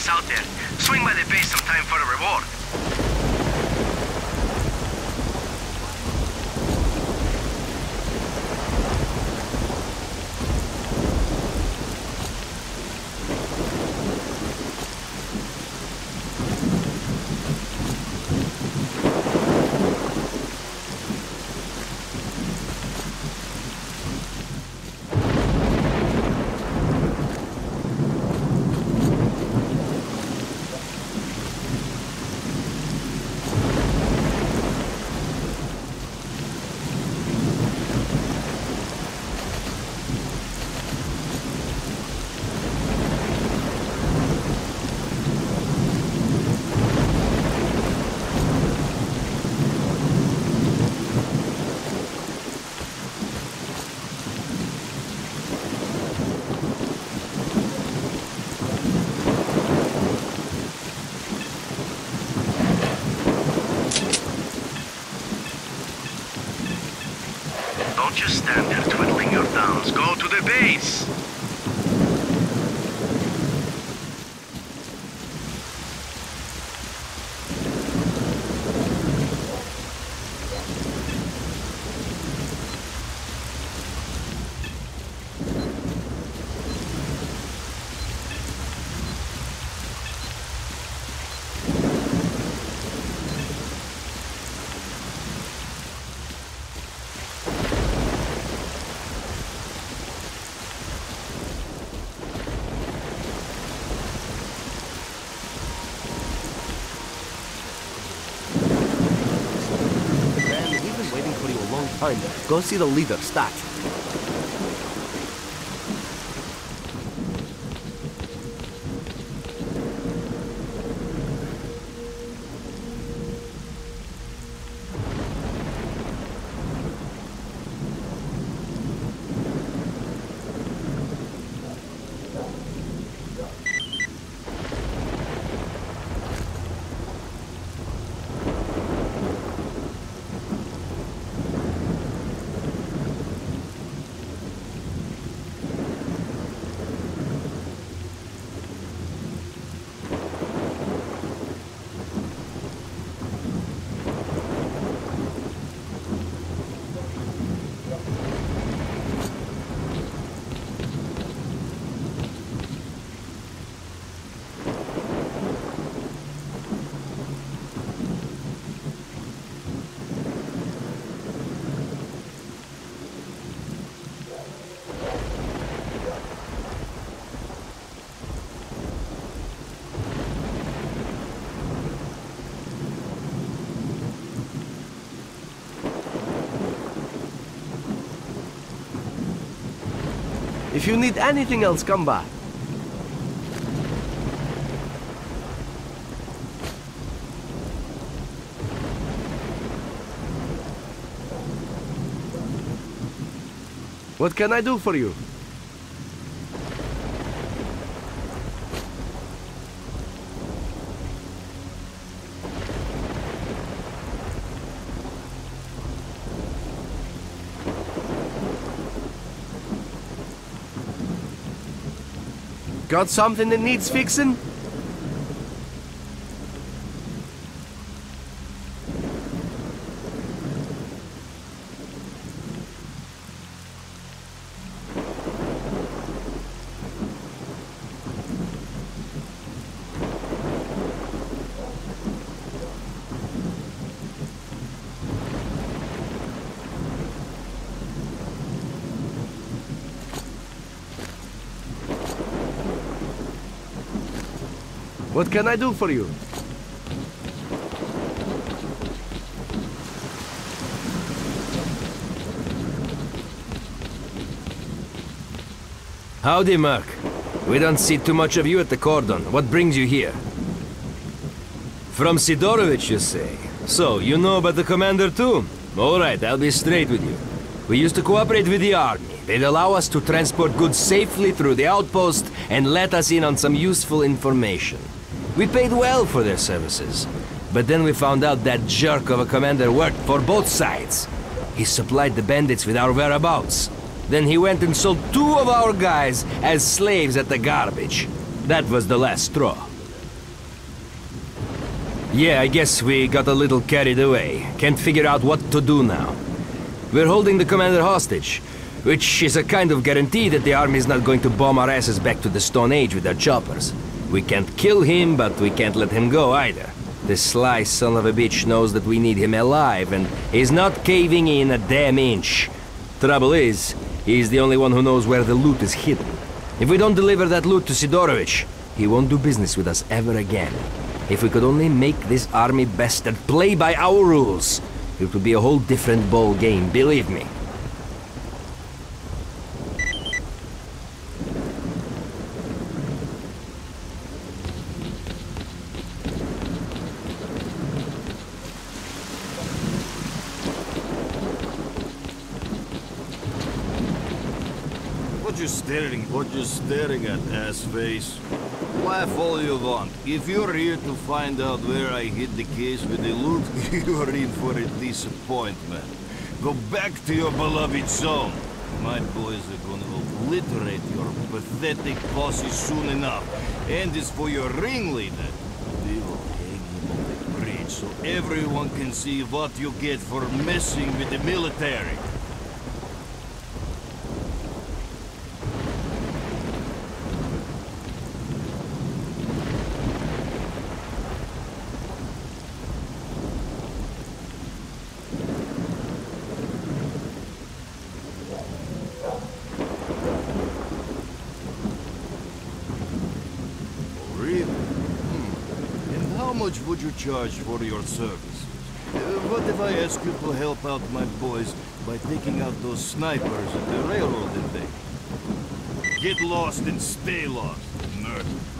us out there. Swing by the base sometime for a reward. Go see the leader, Stat. If you need anything else, come by. What can I do for you? Got something that needs fixing? What can I do for you? Howdy, Mark. We don't see too much of you at the cordon. What brings you here? From Sidorovich, you say? So, you know about the commander too? Alright, I'll be straight with you. We used to cooperate with the army. They'd allow us to transport goods safely through the outpost and let us in on some useful information. We paid well for their services. But then we found out that jerk of a commander worked for both sides. He supplied the bandits with our whereabouts. Then he went and sold two of our guys as slaves at the garbage. That was the last straw. Yeah, I guess we got a little carried away. Can't figure out what to do now. We're holding the commander hostage, which is a kind of guarantee that the army is not going to bomb our asses back to the Stone Age with their choppers. We can't kill him, but we can't let him go either. This sly son of a bitch knows that we need him alive, and he's not caving in a damn inch. Trouble is, he's the only one who knows where the loot is hidden. If we don't deliver that loot to Sidorovich, he won't do business with us ever again. If we could only make this army bastard play by our rules, it would be a whole different ball game, believe me. What you What you staring at, ass face? Laugh all you want. If you're here to find out where I hid the case with the loot, [laughs] you're in for a disappointment. Go back to your beloved zone. My boys are gonna obliterate your pathetic posse soon enough. And it's for your ringleader. They will hang him on the bridge so everyone can see what you get for messing with the military. Really? Hmm. And how much would you charge for your service? Uh, what if I ask you to help out my boys by taking out those snipers at the railroad today? Get lost and stay lost, nerd.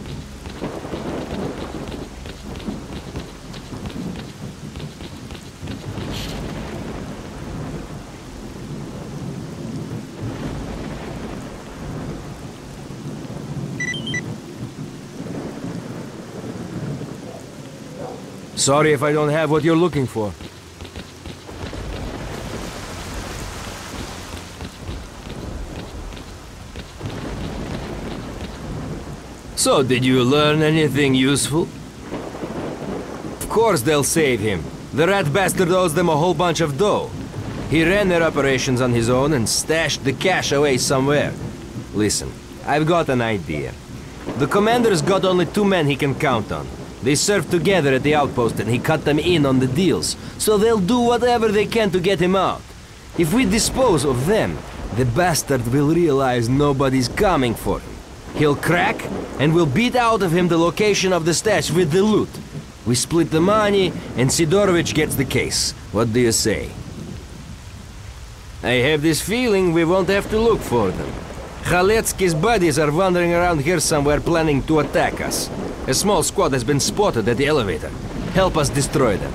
Sorry if I don't have what you're looking for. So, did you learn anything useful? Of course they'll save him. The rat bastard owes them a whole bunch of dough. He ran their operations on his own and stashed the cash away somewhere. Listen, I've got an idea. The commander's got only two men he can count on. They served together at the outpost and he cut them in on the deals, so they'll do whatever they can to get him out. If we dispose of them, the bastard will realize nobody's coming for him. He'll crack, and we'll beat out of him the location of the stash with the loot. We split the money, and Sidorovich gets the case. What do you say? I have this feeling we won't have to look for them. Khaletsky's buddies are wandering around here somewhere planning to attack us. A small squad has been spotted at the elevator. Help us destroy them.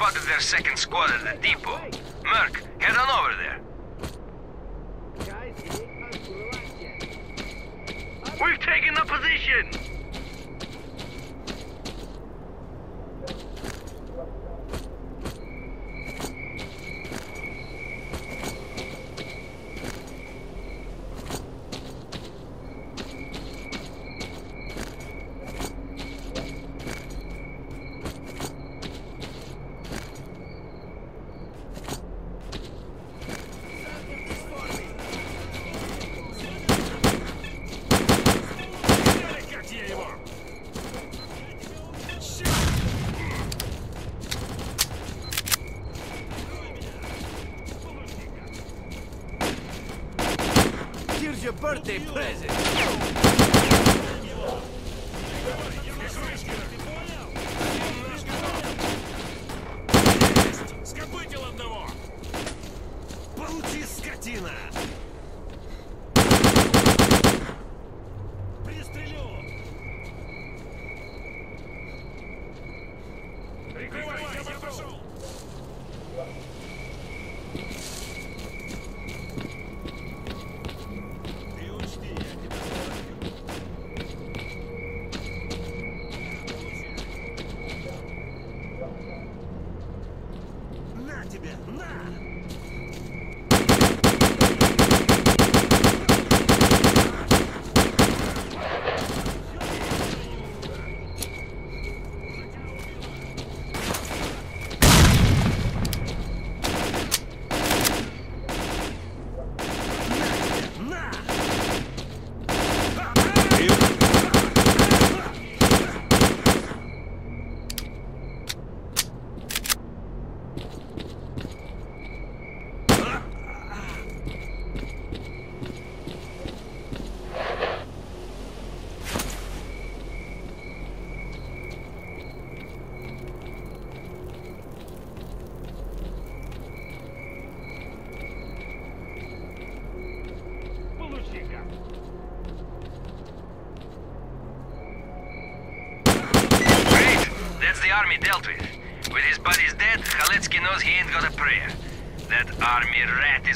Spotted their second squad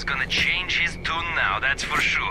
gonna change his tune now, that's for sure.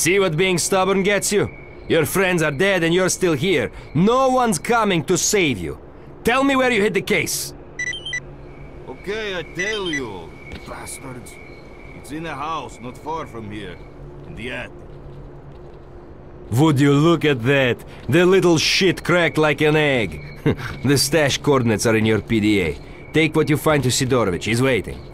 See what being stubborn gets you? Your friends are dead and you're still here. No one's coming to save you. Tell me where you hid the case. Okay, I tell you, bastards. It's in a house not far from here, in the attic. Would you look at that? The little shit cracked like an egg. [laughs] the stash coordinates are in your PDA. Take what you find to Sidorovich. He's waiting.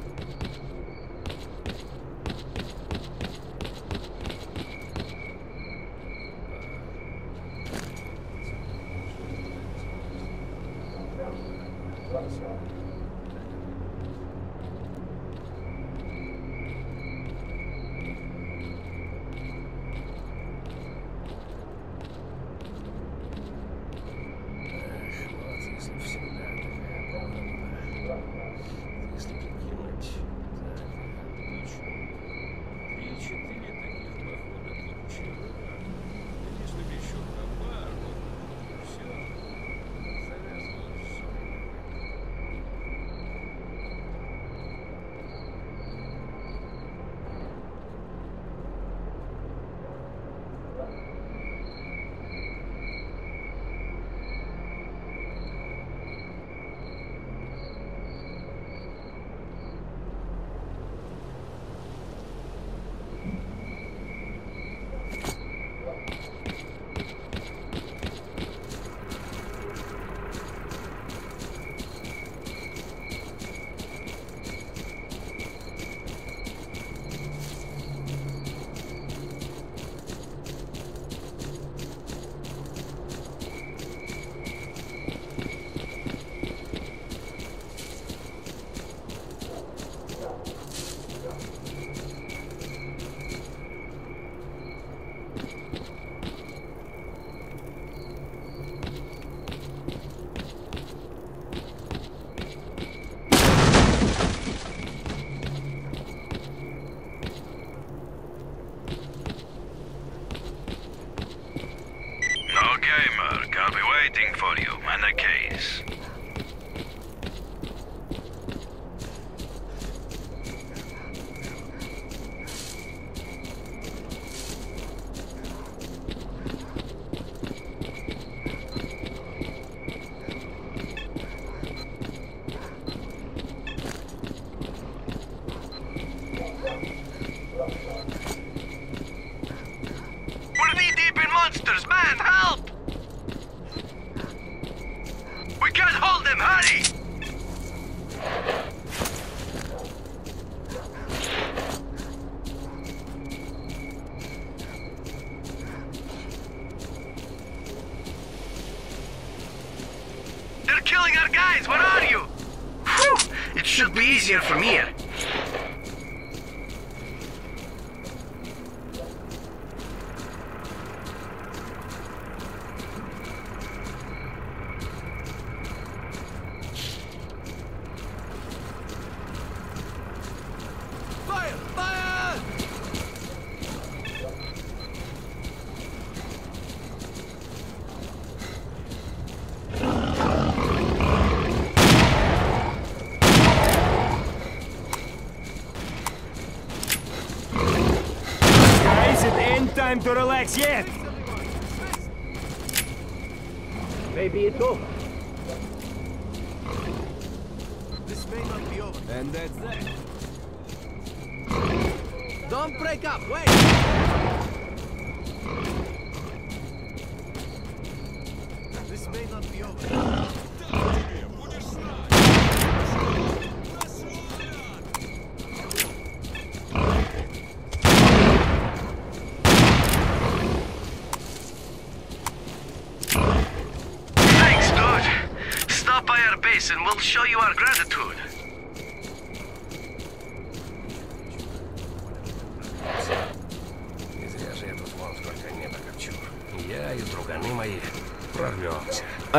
To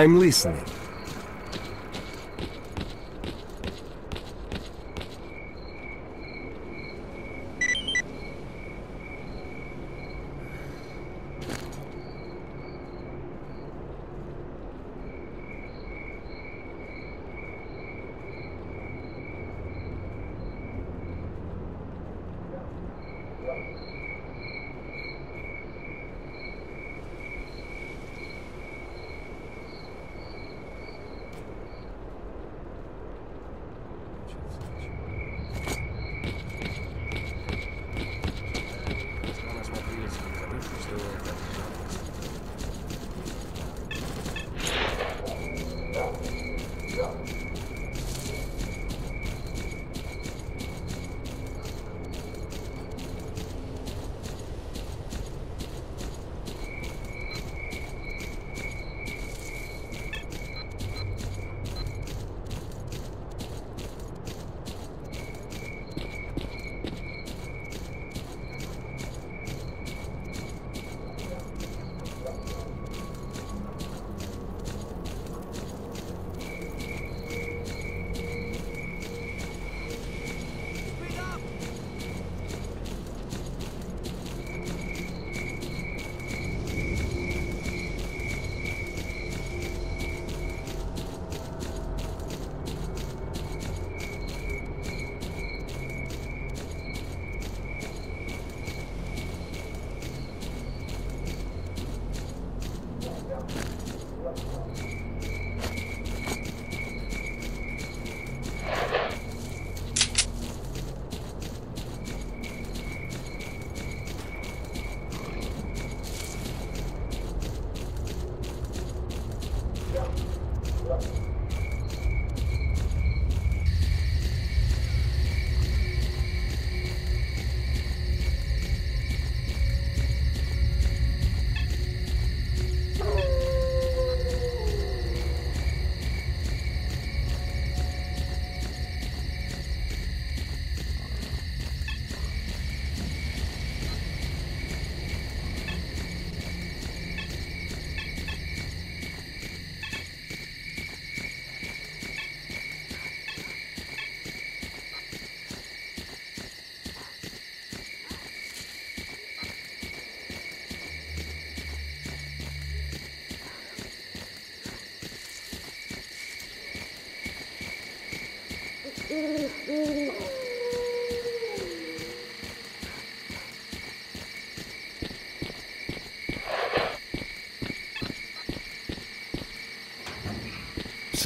I'm listening.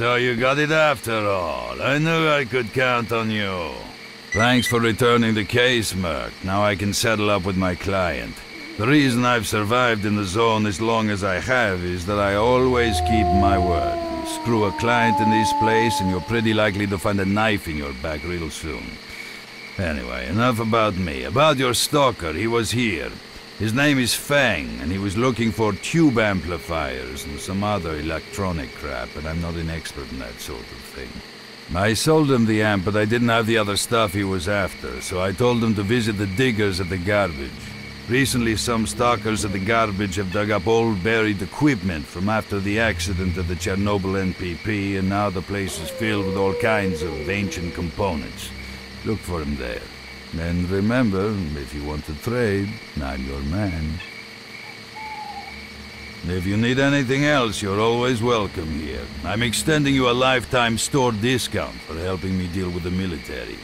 So you got it after all. I knew I could count on you. Thanks for returning the case, Merc. Now I can settle up with my client. The reason I've survived in the zone as long as I have is that I always keep my word. Screw a client in this place and you're pretty likely to find a knife in your back real soon. Anyway, enough about me. About your stalker, he was here. His name is Fang, and he was looking for tube amplifiers and some other electronic crap, and I'm not an expert in that sort of thing. I sold him the amp, but I didn't have the other stuff he was after, so I told him to visit the diggers at the garbage. Recently, some stalkers at the garbage have dug up old buried equipment from after the accident at the Chernobyl NPP, and now the place is filled with all kinds of ancient components. Look for him there. And remember, if you want to trade, I'm your man. If you need anything else, you're always welcome here. I'm extending you a lifetime store discount for helping me deal with the military.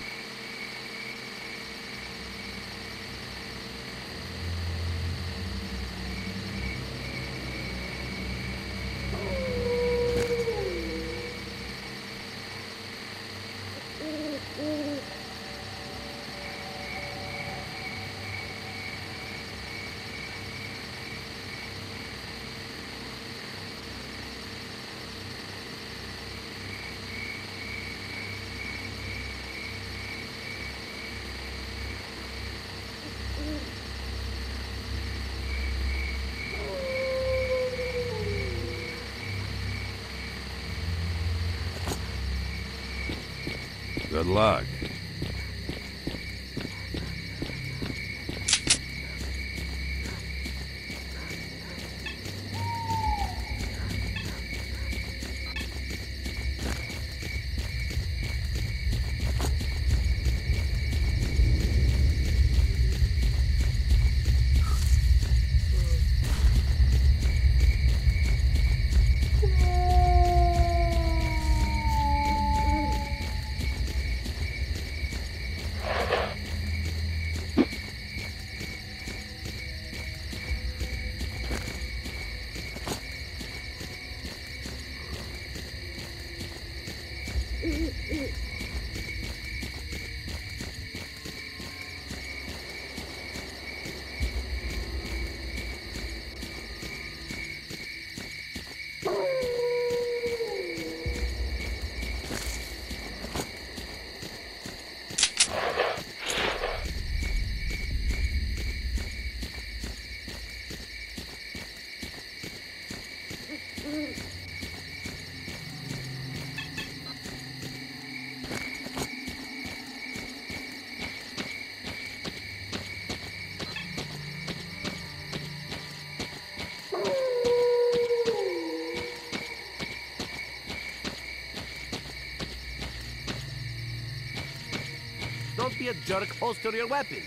Jerk, holster your weapon.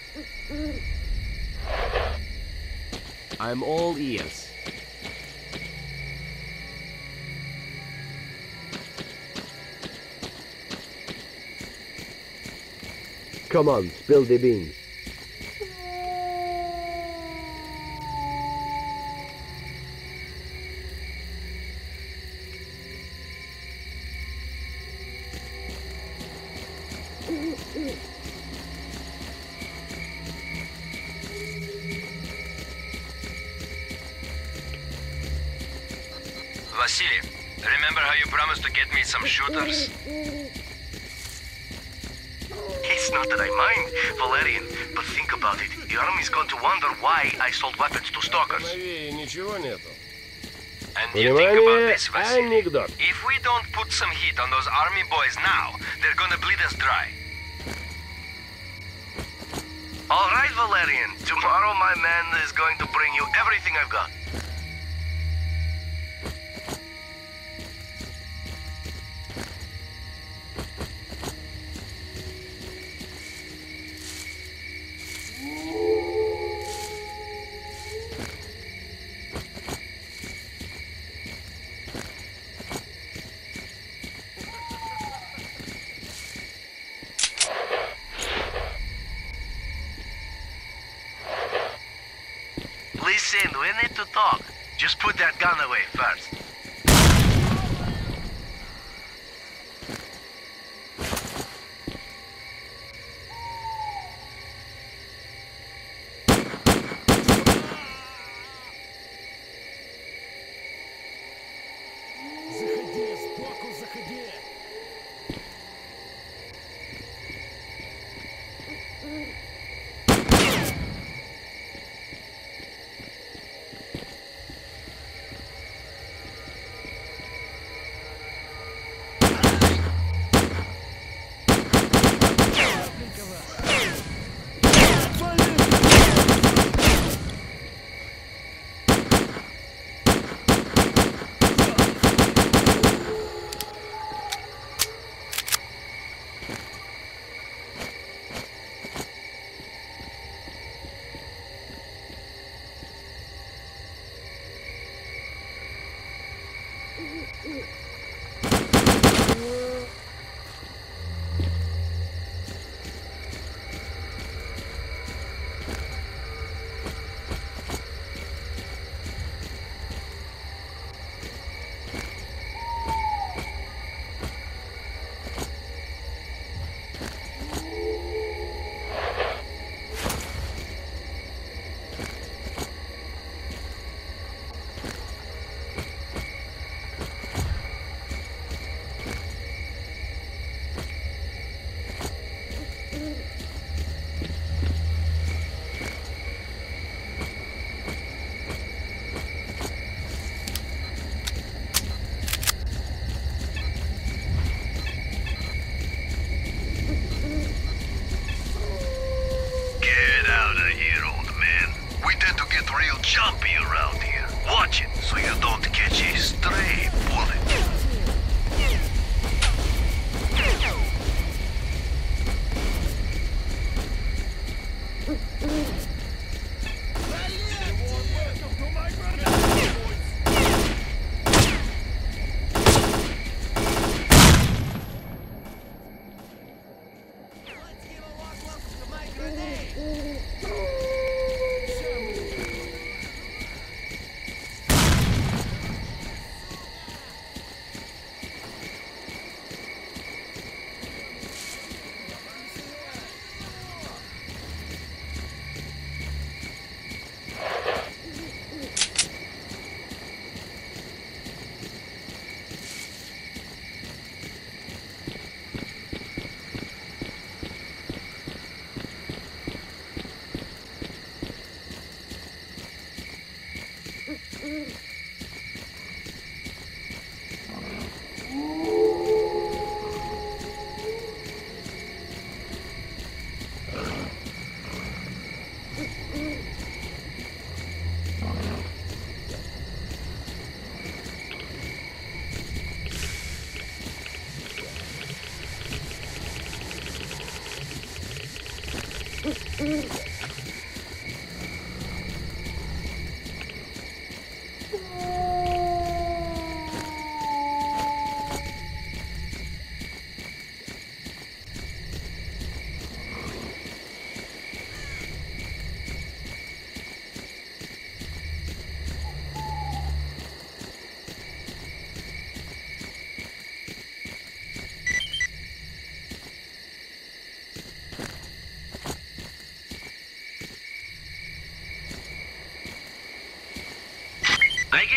I'm all ears. Come on, spill the beans. I sold weapons to stalkers. ничего нету. And you think about Внимание, this, Vasily. анекдот. If we don't put some heat on those army boys now, they're gonna bleed us dry. All right, Valerian. Tomorrow my man is going to bring you everything I've got. Put that gun away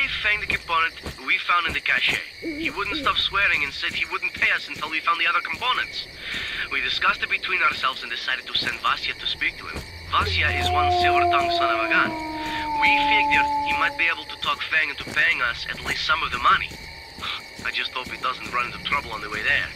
Gave the component we found in the cache. He wouldn't stop swearing and said he wouldn't pay us until we found the other components. We discussed it between ourselves and decided to send Vasya to speak to him. Vasya is one silver-tongued son of a gun. We figured he might be able to talk Fang into paying us at least some of the money. [sighs] I just hope he doesn't run into trouble on the way there.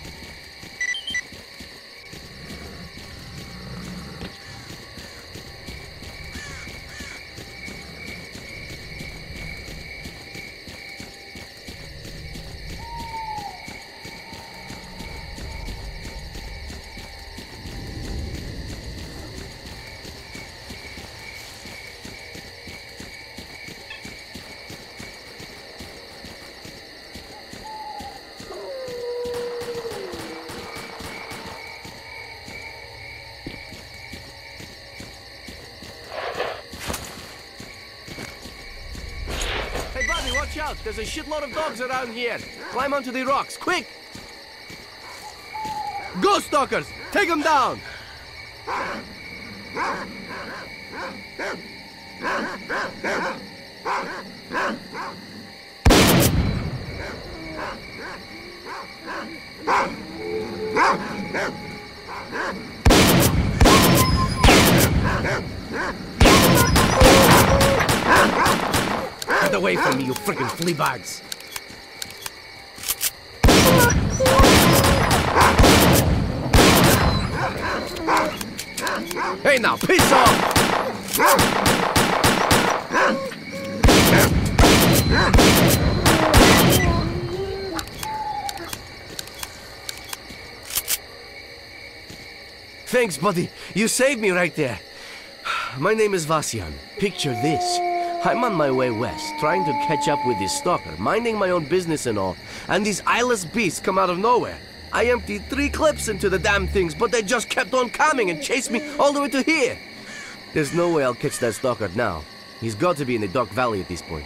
Dogs around here! Climb onto the rocks, quick! Go, stalkers! Take them down! Get away from me, you freaking flea now, piss off! Thanks, buddy. You saved me right there. My name is Vasyan. Picture this. I'm on my way west, trying to catch up with this stalker, minding my own business and all, and these eyeless beasts come out of nowhere. I emptied three clips into the damn things, but they just kept on coming and chased me all the way to here. There's no way I'll catch that stalker now. He's got to be in the Dark Valley at this point.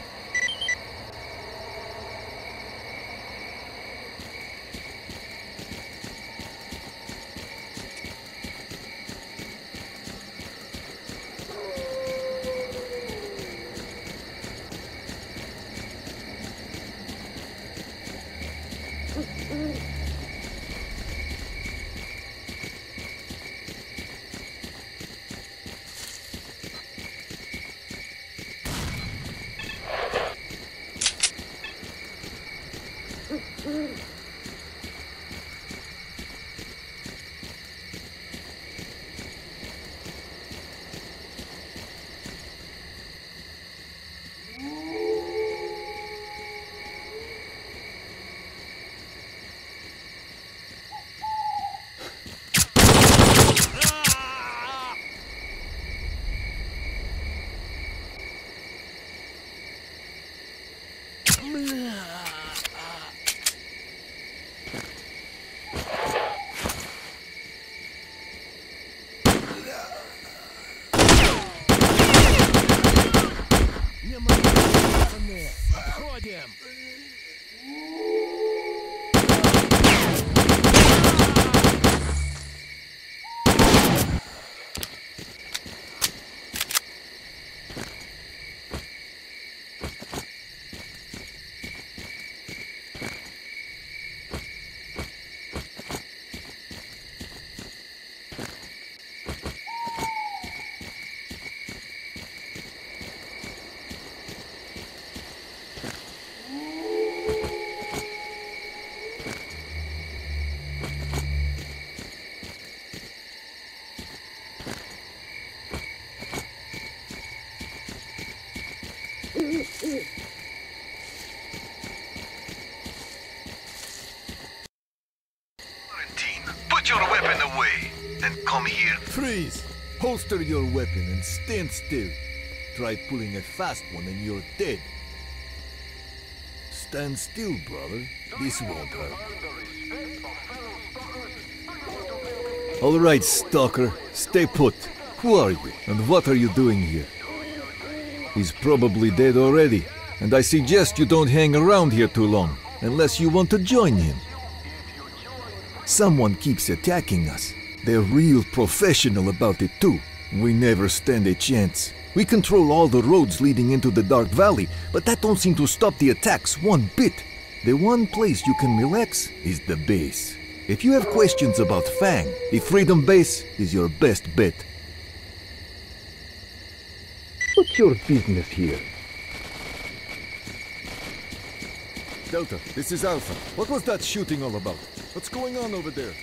Come here. Freeze! Holster your weapon and stand still. Try pulling a fast one and you're dead. Stand still, brother. This won't hurt. All right, Stalker. Stay put. Who are you, and what are you doing here? He's probably dead already, and I suggest you don't hang around here too long, unless you want to join him. Someone keeps attacking us. They're real professional about it too. We never stand a chance. We control all the roads leading into the Dark Valley, but that don't seem to stop the attacks one bit. The one place you can relax is the base. If you have questions about Fang, the Freedom Base is your best bet. What's your business here? Delta, this is Alpha. What was that shooting all about? What's going on over there?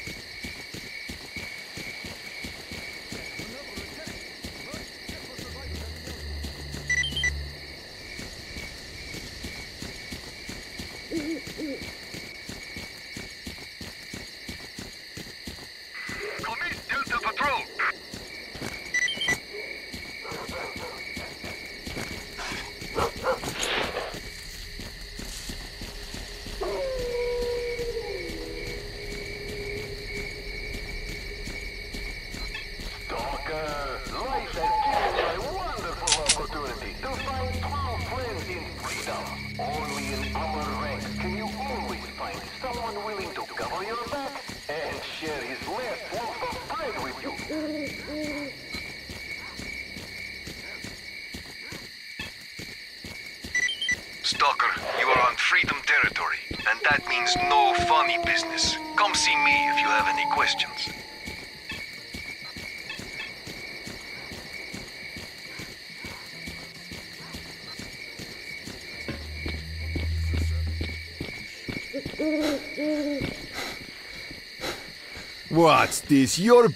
this, your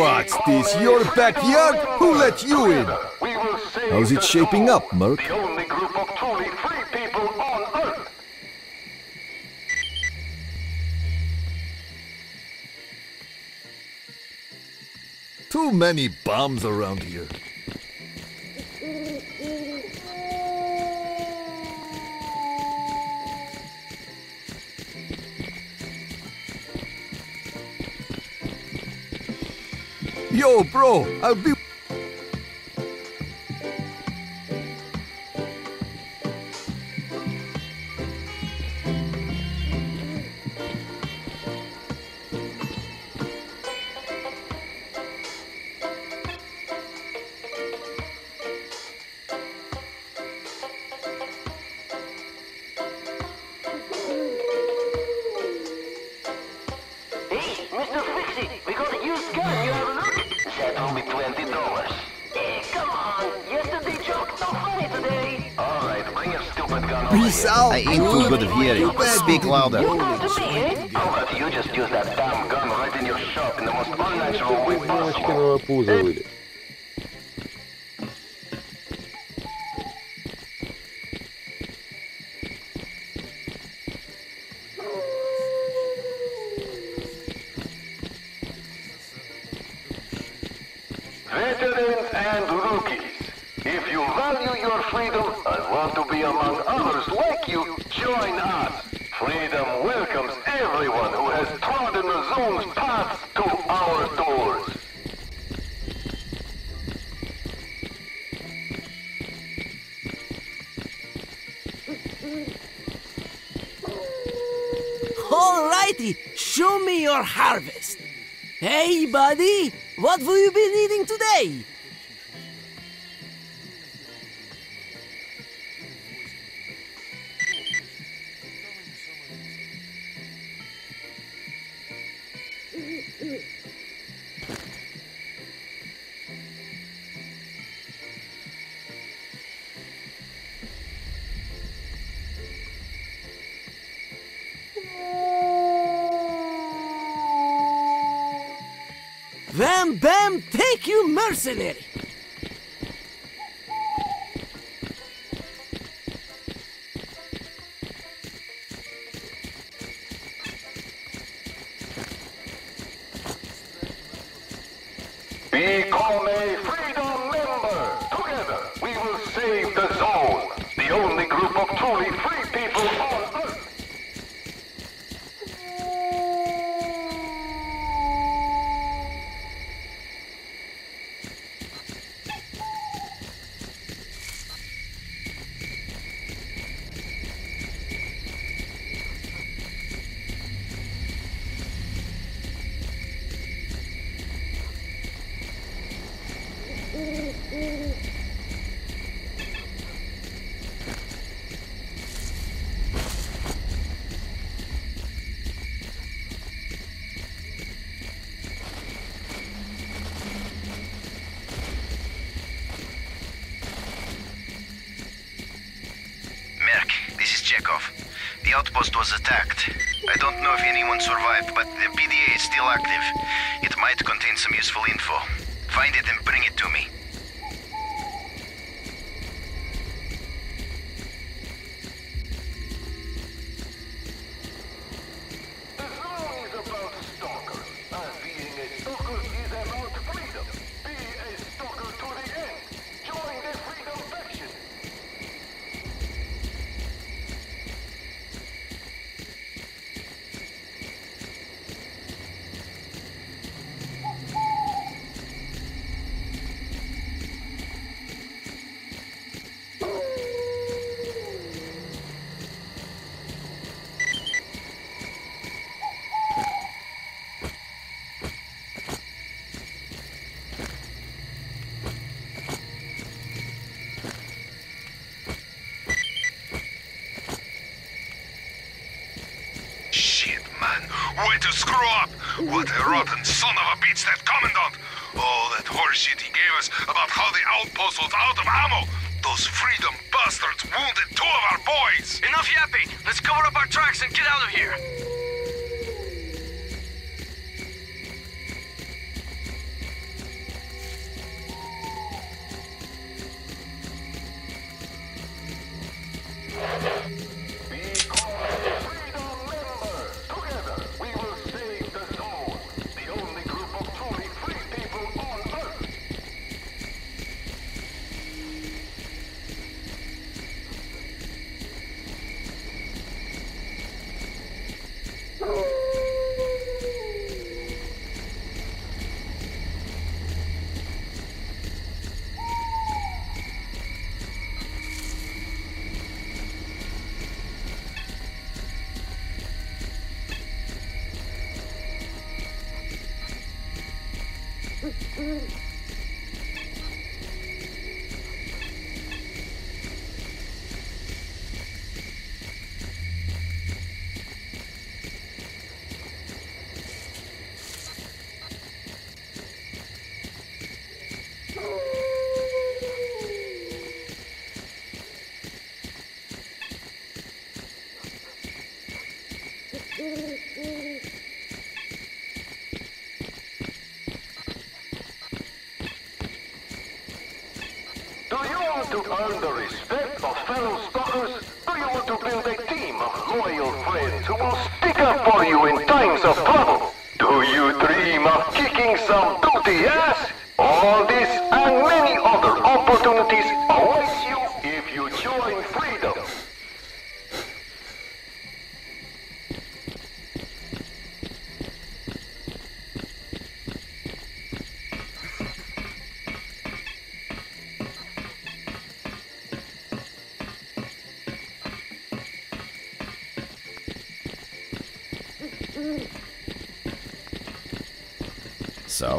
What's this, your backyard? Who let you in? How's it shaping up, Merc? Too many bombs around here. Bro, I'll be louder. You know to thing. How about you just use that damn gun right in your shop in the most unnatural way possible? Mercenary! Become a Freedom member! Together, we will save the zone! The only group of truly free people on Earth! Merc, this is Chekhov. The outpost was attacked. I don't know if anyone survived, but the PDA is still active. You in times of trouble? Do you dream of kicking some duty ass? All this and many other opportunities await you if you join freedom.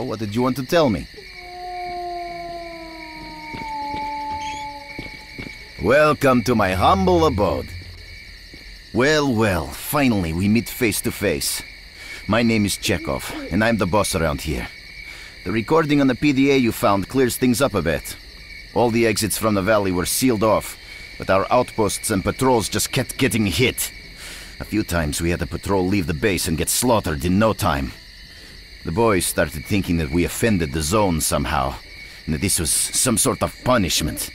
What did you want to tell me? Welcome to my humble abode. Well, well, finally we meet face to face. My name is Chekhov, and I'm the boss around here. The recording on the PDA you found clears things up a bit. All the exits from the valley were sealed off, but our outposts and patrols just kept getting hit. A few times we had a patrol leave the base and get slaughtered in no time. The boys started thinking that we offended the zone somehow, and that this was some sort of punishment.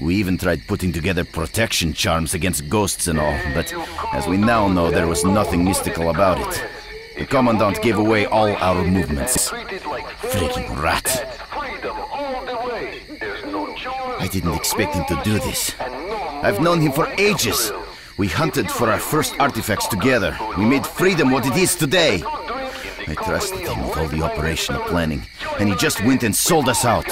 We even tried putting together protection charms against ghosts and all, but as we now know, there was nothing mystical about it. The Commandant gave away all our movements. Freaking rat. I didn't expect him to do this. I've known him for ages. We hunted for our first artifacts together. We made freedom what it is today. I trusted him with all the operational planning, and he just went and sold us out.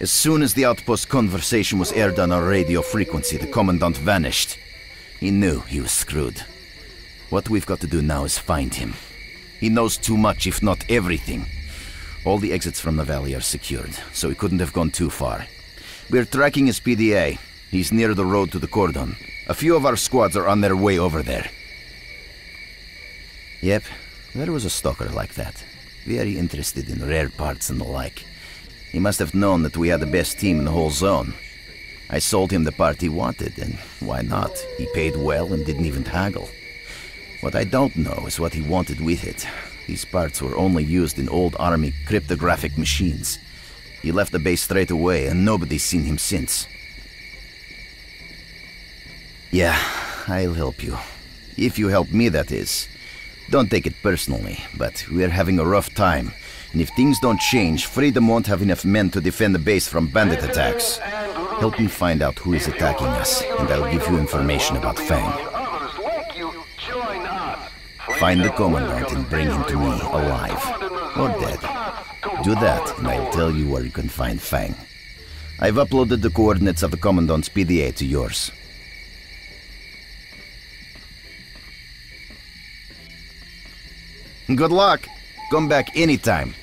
As soon as the outpost conversation was aired on our radio frequency, the Commandant vanished. He knew he was screwed. What we've got to do now is find him. He knows too much, if not everything. All the exits from the valley are secured, so he couldn't have gone too far. We're tracking his PDA. He's near the road to the cordon. A few of our squads are on their way over there. Yep, there was a stalker like that. Very interested in rare parts and the like. He must have known that we had the best team in the whole zone. I sold him the part he wanted, and why not? He paid well and didn't even haggle. What I don't know is what he wanted with it. These parts were only used in old army cryptographic machines. He left the base straight away, and nobody's seen him since. Yeah, I'll help you. If you help me, that is. Don't take it personally, but we're having a rough time. And if things don't change, Freedom won't have enough men to defend the base from bandit attacks. Help me find out who is attacking us, and I'll give you information about Fang. Find the Commandant and bring him to me, alive. Or dead. Do that, and I'll tell you where you can find Fang. I've uploaded the coordinates of the Commandant's PDA to yours. Good luck. Come back anytime.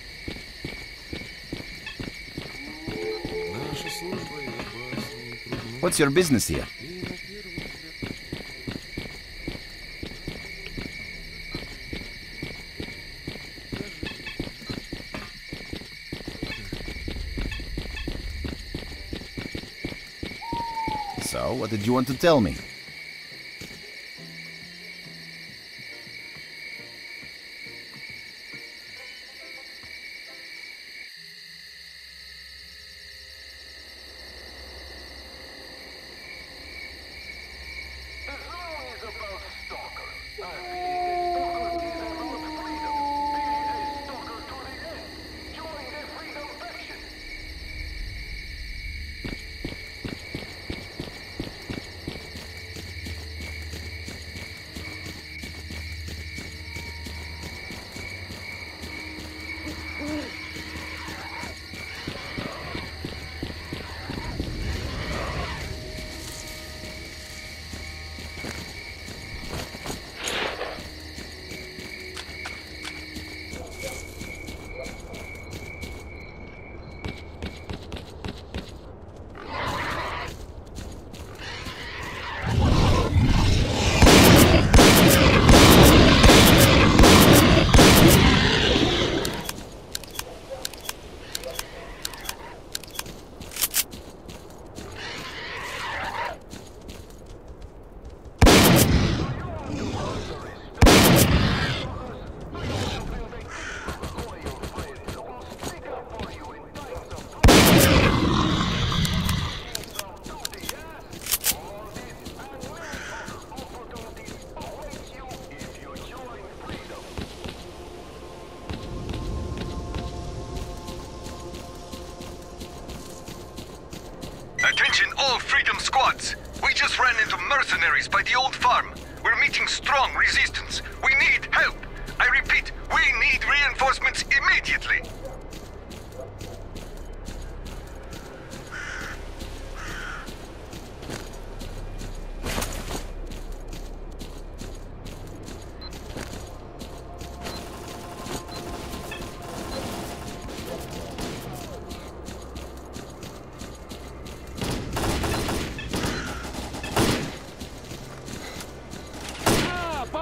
What's your business here? So, what did you want to tell me?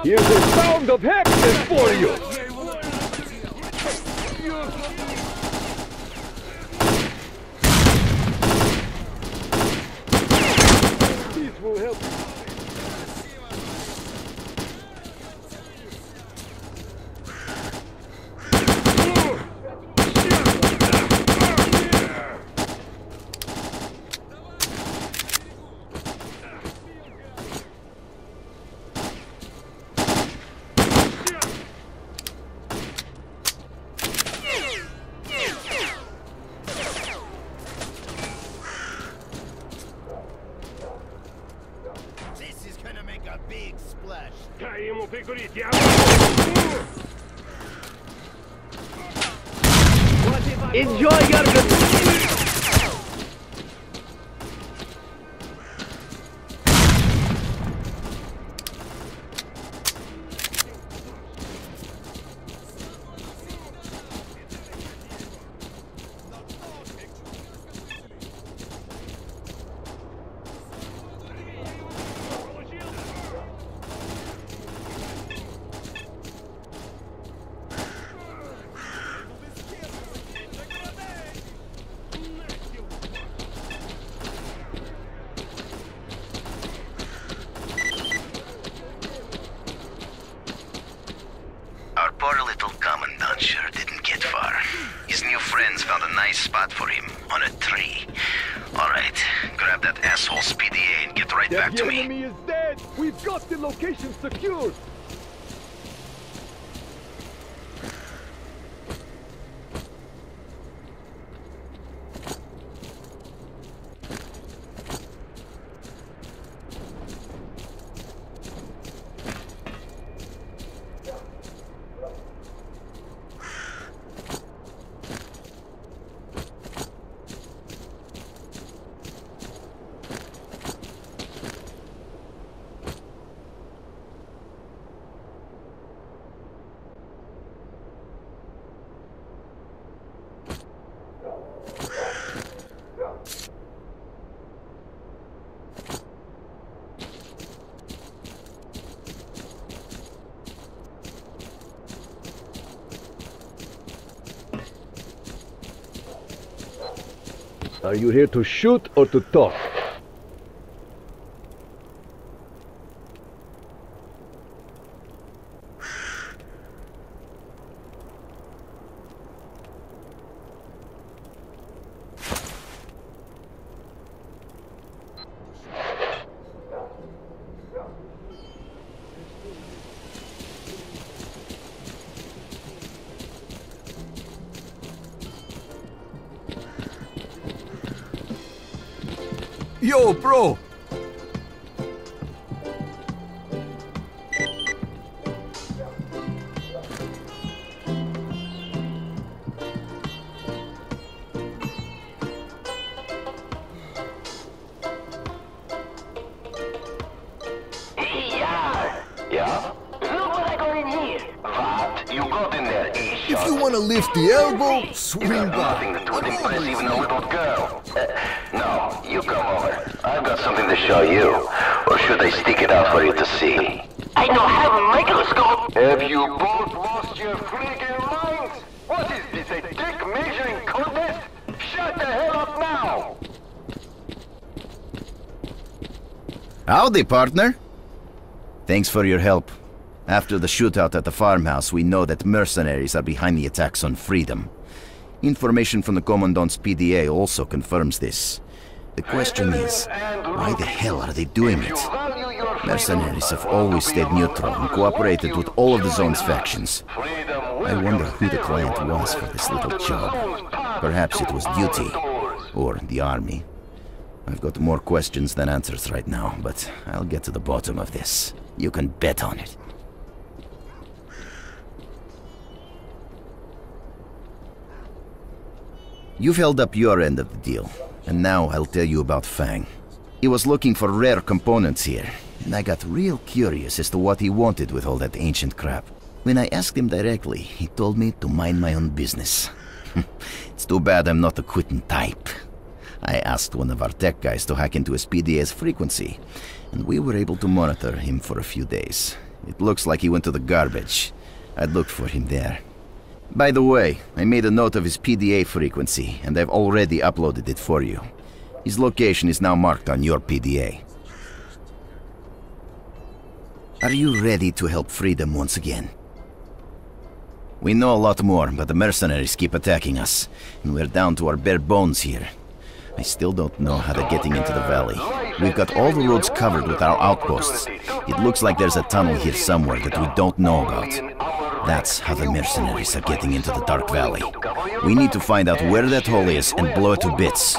Here's the sound of happiness for you! Are you here to shoot or to talk? Howdy, partner. Thanks for your help. After the shootout at the farmhouse, we know that mercenaries are behind the attacks on Freedom. Information from the Commandant's PDA also confirms this. The question is, why the hell are they doing it? Mercenaries have always stayed neutral and cooperated with all of the zone's factions. I wonder who the client was for this little job. Perhaps it was duty, or the army. I've got more questions than answers right now, but I'll get to the bottom of this. You can bet on it. You've held up your end of the deal, and now I'll tell you about Fang. He was looking for rare components here, and I got real curious as to what he wanted with all that ancient crap. When I asked him directly, he told me to mind my own business. [laughs] it's too bad I'm not a quitting type. I asked one of our tech guys to hack into his PDA's frequency, and we were able to monitor him for a few days. It looks like he went to the garbage. I'd looked for him there. By the way, I made a note of his PDA frequency, and I've already uploaded it for you. His location is now marked on your PDA. Are you ready to help Freedom once again? We know a lot more, but the mercenaries keep attacking us, and we're down to our bare bones here. I still don't know how they're getting into the valley. We've got all the roads covered with our outposts. It looks like there's a tunnel here somewhere that we don't know about. That's how the mercenaries are getting into the Dark Valley. We need to find out where that hole is and blow it to bits.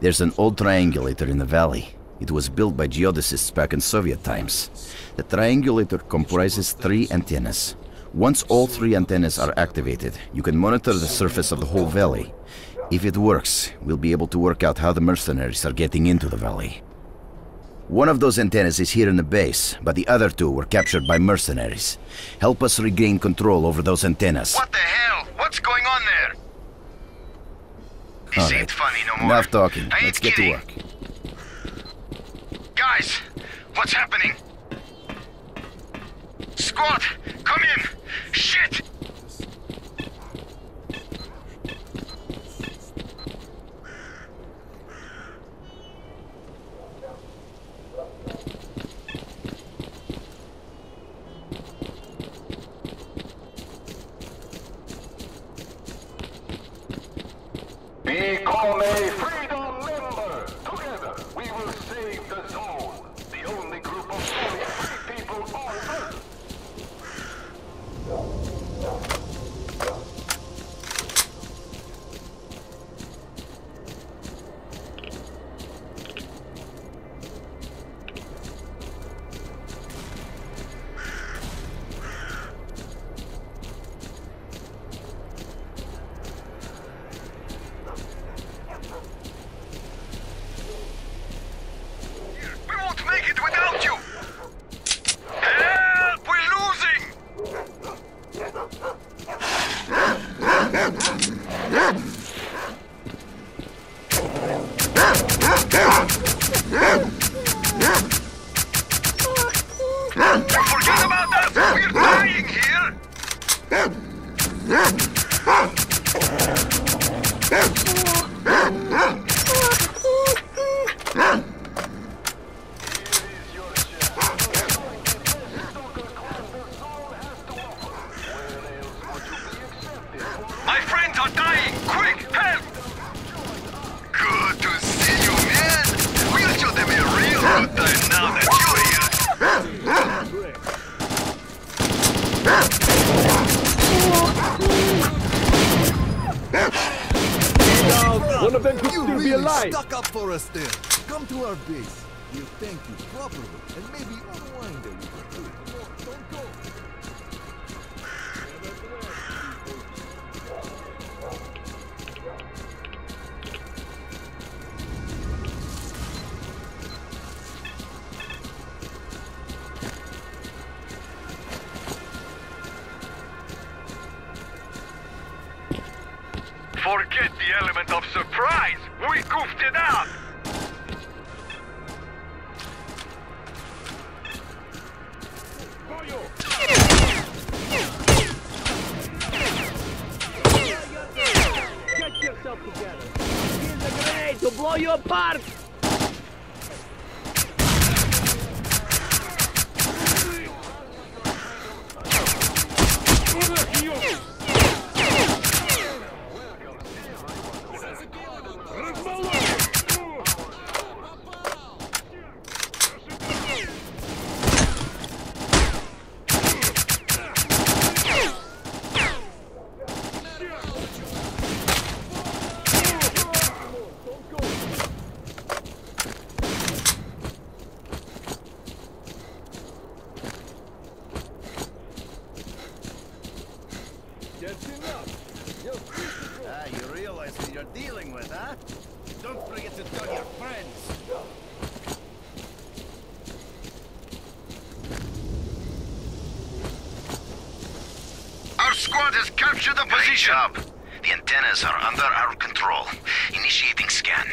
There's an old triangulator in the valley. It was built by geodesists back in Soviet times. The triangulator comprises three antennas. Once all three antennas are activated, you can monitor the surface of the whole valley. If it works, we'll be able to work out how the mercenaries are getting into the valley. One of those antennas is here in the base, but the other two were captured by mercenaries. Help us regain control over those antennas. What the hell? What's going on there? This All right. ain't funny no more. Enough talking. I Let's get kidding. to work. Guys, what's happening? Squad, come in! Shit! Become a freedom the position! The antennas are under our control. Initiating scan.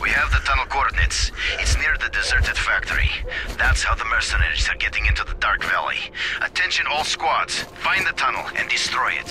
We have the tunnel coordinates. It's near the deserted factory. That's how the mercenaries are getting into the Dark Valley. Attention all squads. Find the tunnel and destroy it.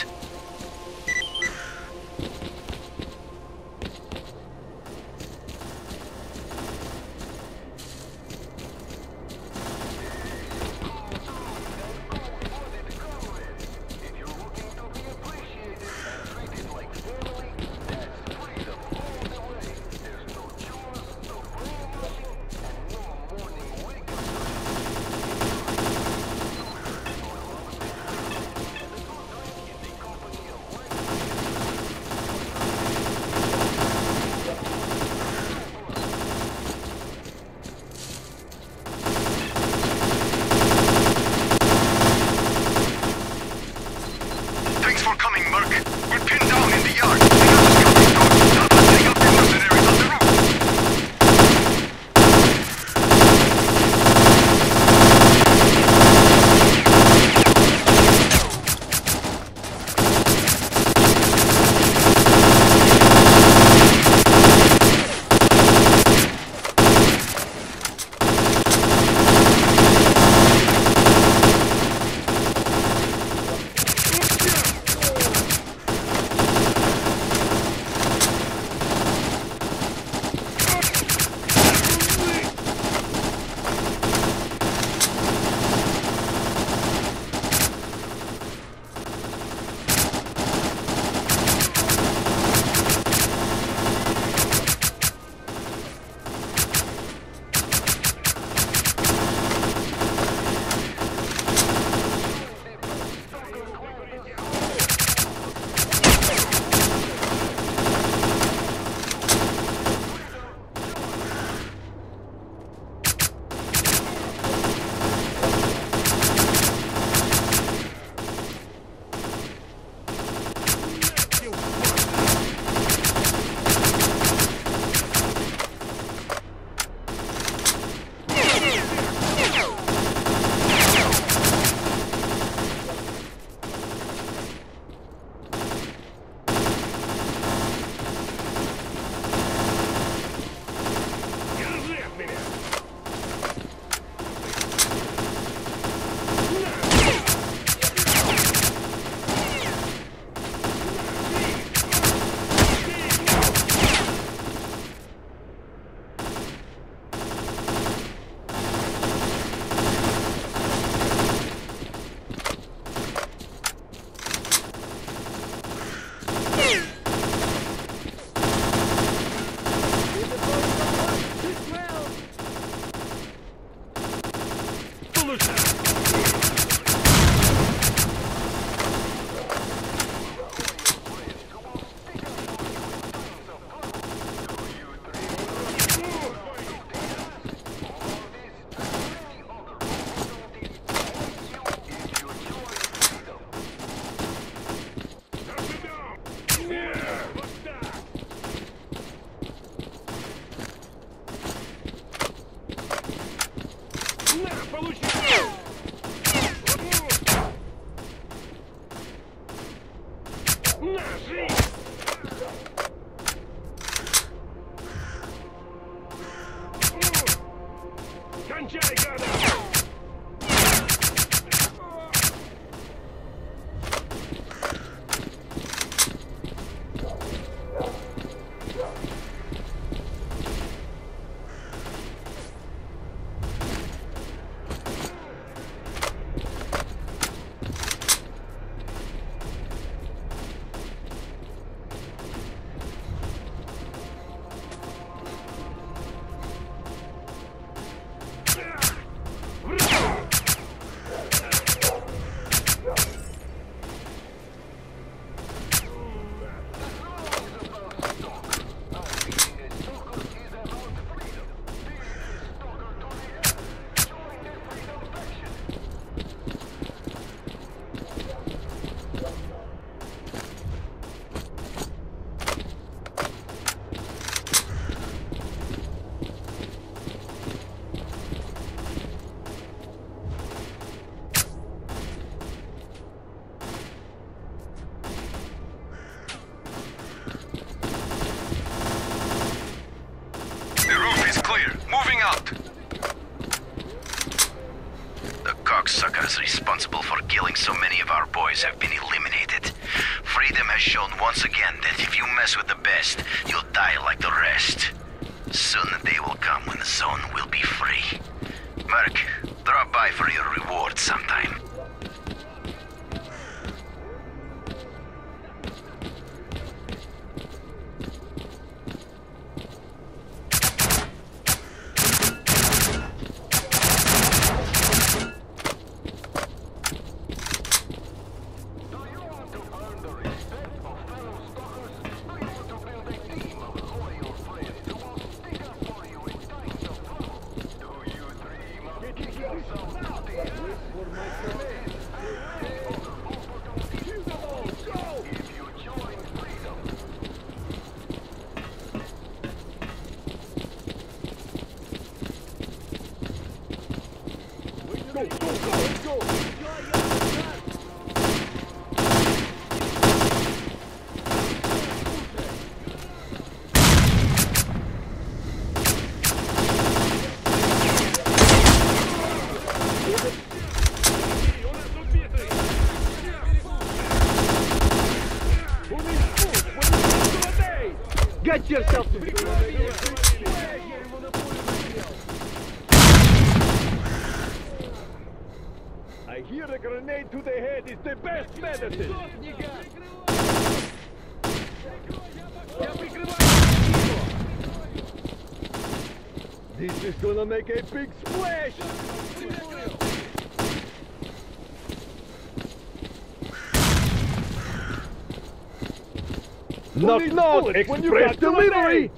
not not express delivery!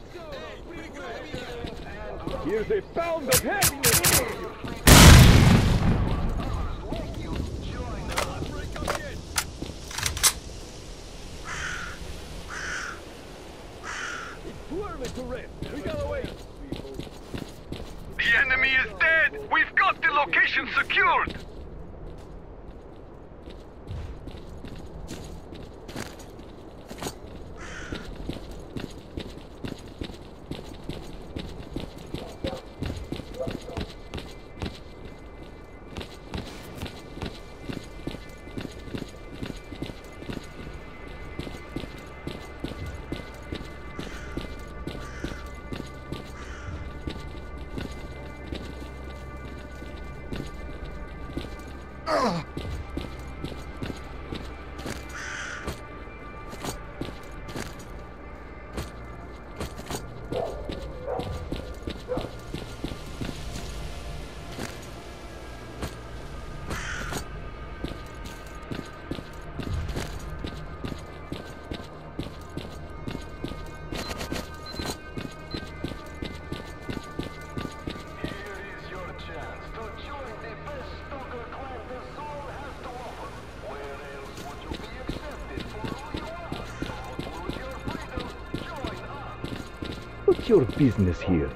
Here's a pound of head! your business here?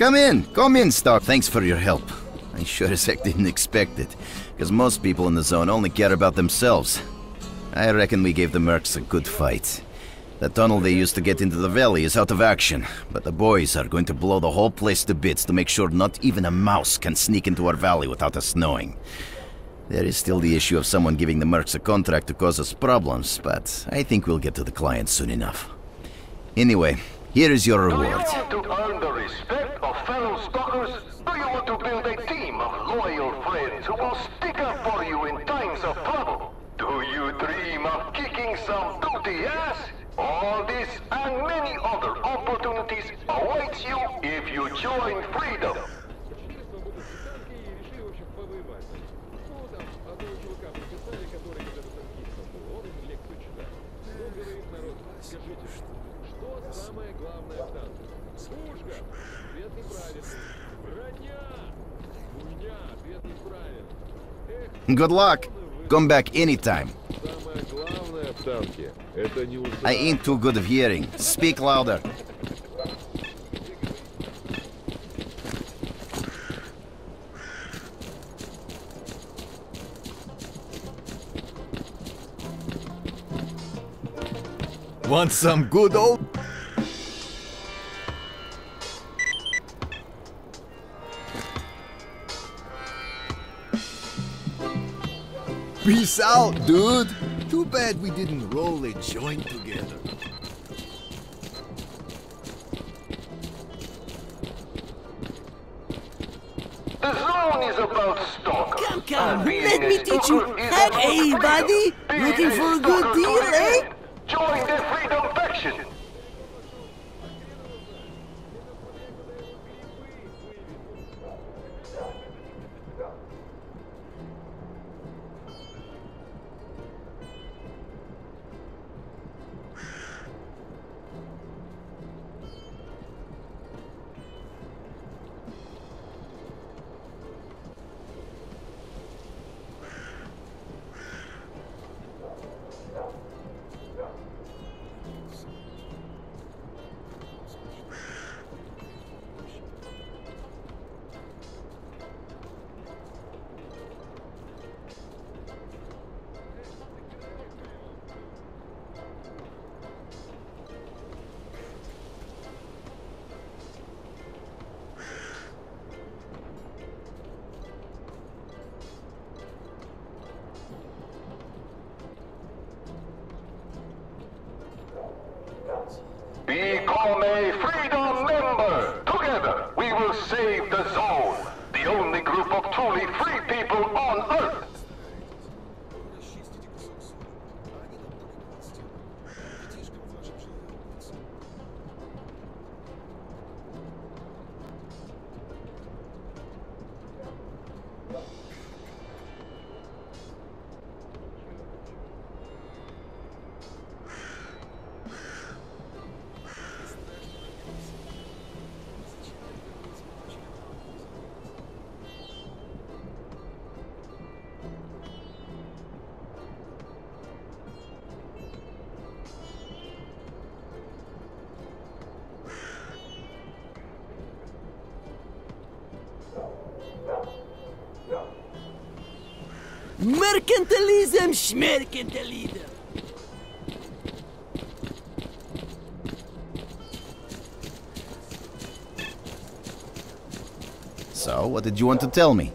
Come in, come in, Scar. Thanks for your help. I sure as heck didn't expect it, because most people in the zone only care about themselves. I reckon we gave the mercs a good fight. The tunnel they used to get into the valley is out of action, but the boys are going to blow the whole place to bits to make sure not even a mouse can sneak into our valley without us knowing. There is still the issue of someone giving the mercs a contract to cause us problems, but I think we'll get to the client soon enough. Anyway, here is your reward. Fellow stalkers? Do you want to build a team of loyal friends who will stick up for you in times of trouble? Do you dream of kicking some duty ass? All this and many other opportunities awaits you if you join Freedom. Good luck. Come back anytime. Главное в танке — это не узнать. I ain't too good of hearing. Speak louder. Want some good old... Peace out, dude. Too bad we didn't roll a joint together. The zone is about stalkers. Come, come, And let me teach you. Hey, about hey, freedom. buddy. Looking for a good stalker deal, eh? Join the Freedom Faction. Schmercantilism. So, what did you want to tell me?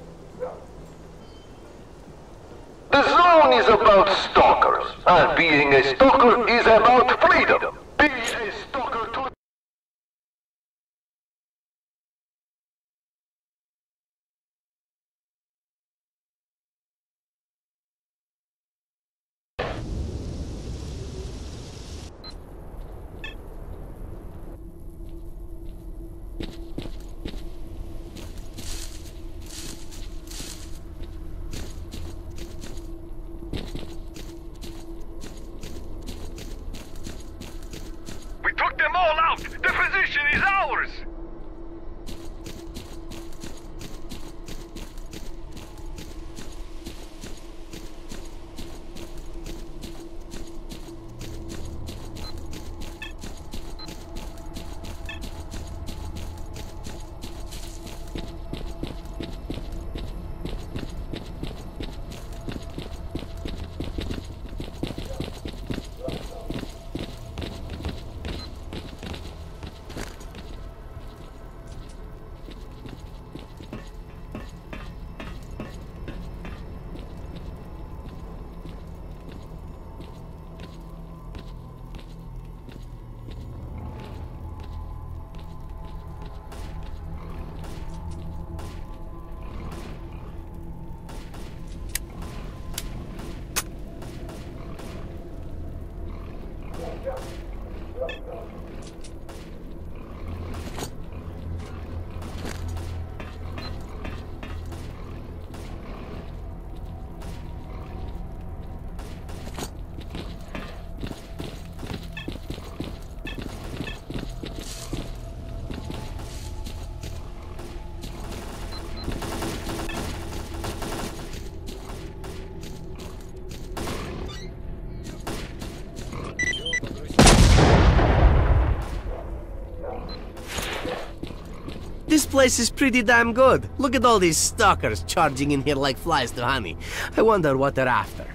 Place is pretty damn good. Look at all these stalkers charging in here like flies to honey. I wonder what they're after.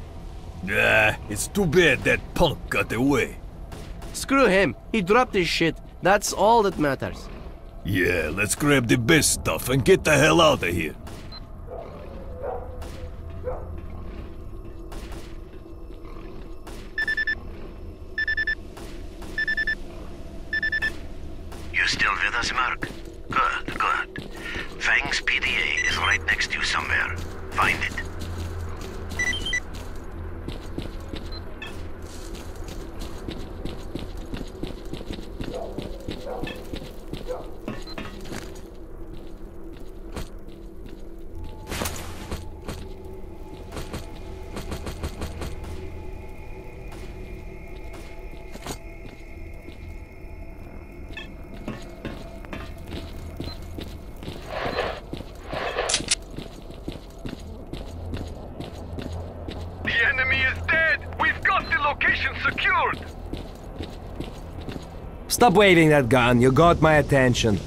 Nah, it's too bad that punk got away. Screw him. He dropped his shit. That's all that matters. Yeah, let's grab the best stuff and get the hell out of here. Stop waving that gun. You got my attention.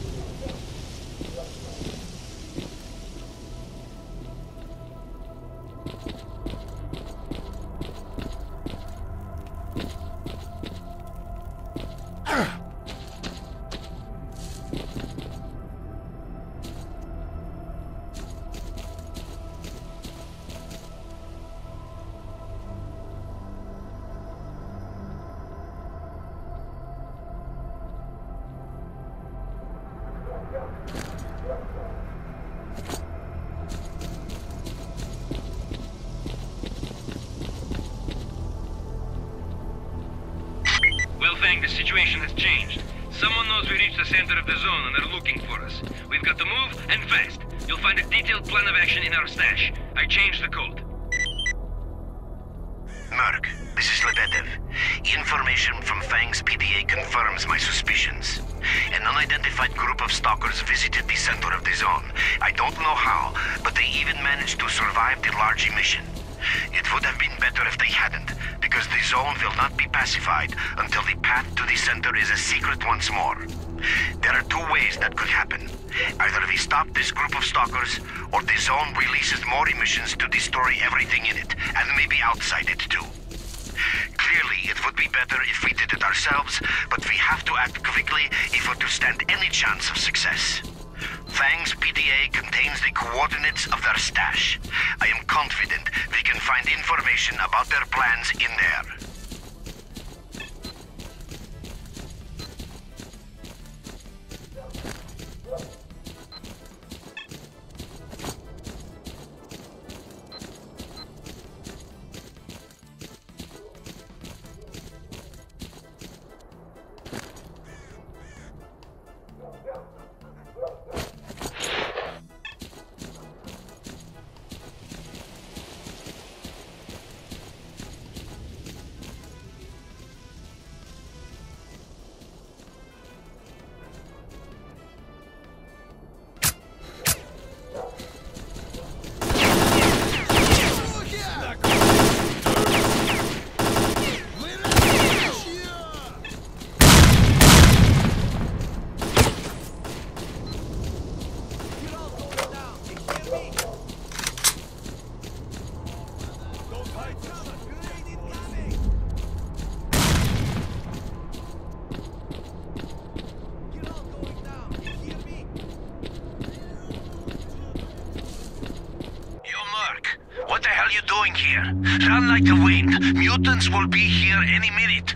Because the zone will not be pacified until the path to the center is a secret once more. There are two ways that could happen. Either we stop this group of stalkers, or the zone releases more emissions to destroy everything in it, and maybe outside it too. Clearly, it would be better if we did it ourselves, but we have to act quickly if we're to stand any chance of success. Fang's PDA contains the coordinates of their stash. I am confident we can find information about their plans in there. Mutants will be here any minute.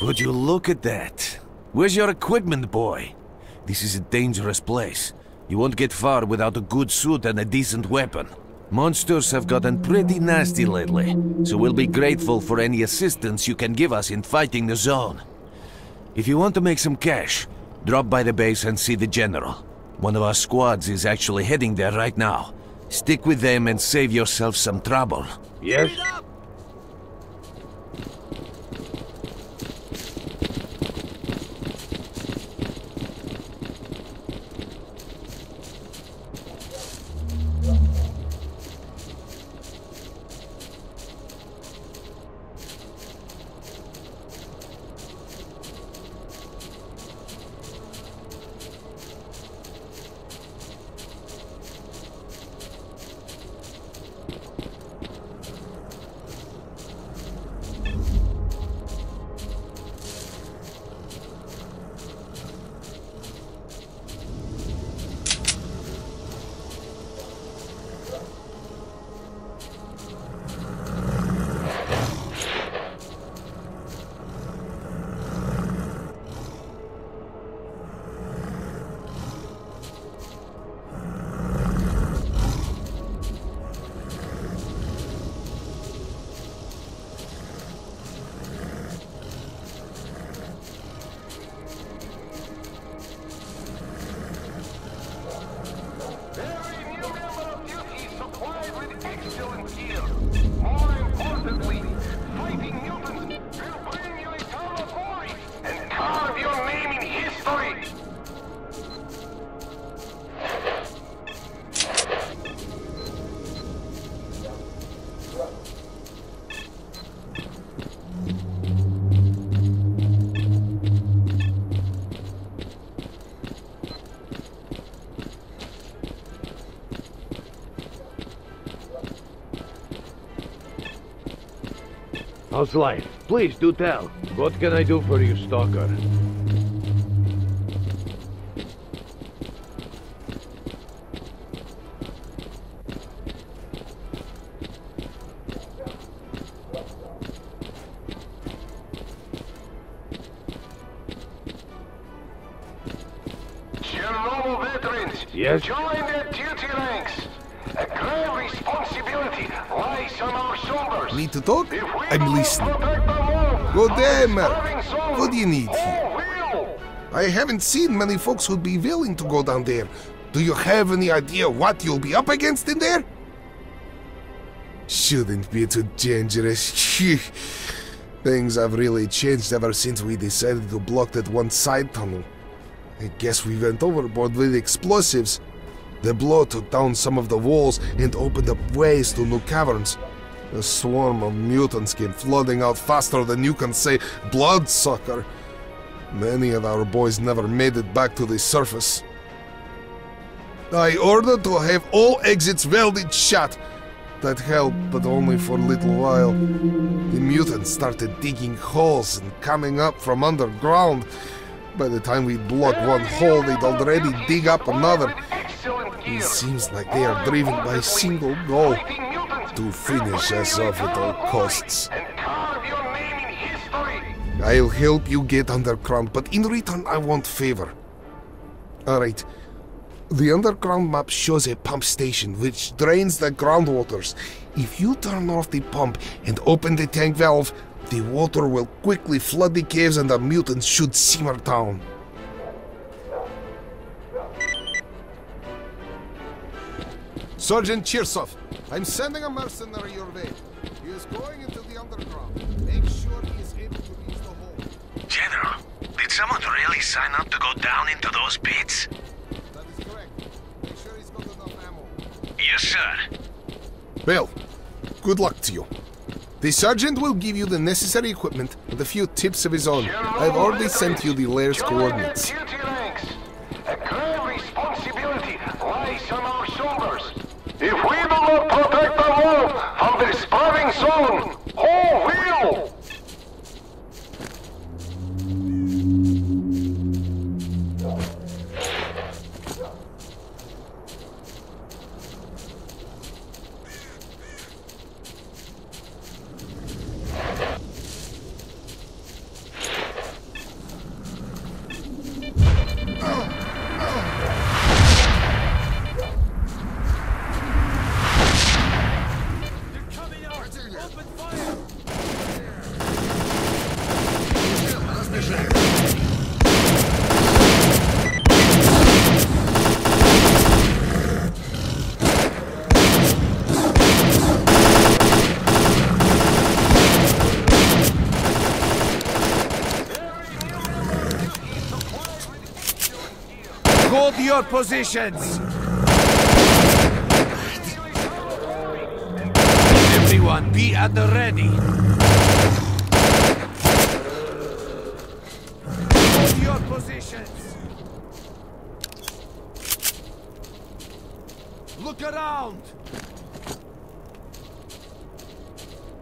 Would you look at that? Where's your equipment, boy? This is a dangerous place. You won't get far without a good suit and a decent weapon. Monsters have gotten pretty nasty lately, so we'll be grateful for any assistance you can give us in fighting the zone. If you want to make some cash, drop by the base and see the General. One of our squads is actually heading there right now. Stick with them and save yourself some trouble. Yes? How's life? Please do tell. What can I do for you, Stalker? Haven't seen many folks who'd be willing to go down there. Do you have any idea what you'll be up against in there? Shouldn't be too dangerous. [laughs] Things have really changed ever since we decided to block that one side tunnel. I guess we went overboard with explosives. The blow took down some of the walls and opened up ways to new caverns. A swarm of mutants came flooding out faster than you can say bloodsucker. Many of our boys never made it back to the surface. I ordered to have all exits welded shut. That helped, but only for a little while. The mutants started digging holes and coming up from underground. By the time we blocked one hole, they'd already dig up another. It seems like they are driven by a single goal to finish us off at all costs. I'll help you get underground, but in return, I want favor. Alright. The underground map shows a pump station which drains the groundwaters. If you turn off the pump and open the tank valve, the water will quickly flood the caves and the mutants should simmer down. Sergeant Chirsov, I'm sending a mercenary your way. He is going into the underground. Make sure General, did someone really sign up to go down into those pits? That is correct. Make sure he's got enough ammo. Yes, sir. Well, good luck to you. The sergeant will give you the necessary equipment and a few tips of his own. I've already sent you the lair's coordinates. Duty ranks. A grave responsibility lies on our shoulders. If we do not protect the world from the starving zone, who will? Hold your positions! Everyone, be at the ready! Your positions! Look around!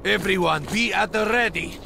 Everyone, be at the ready!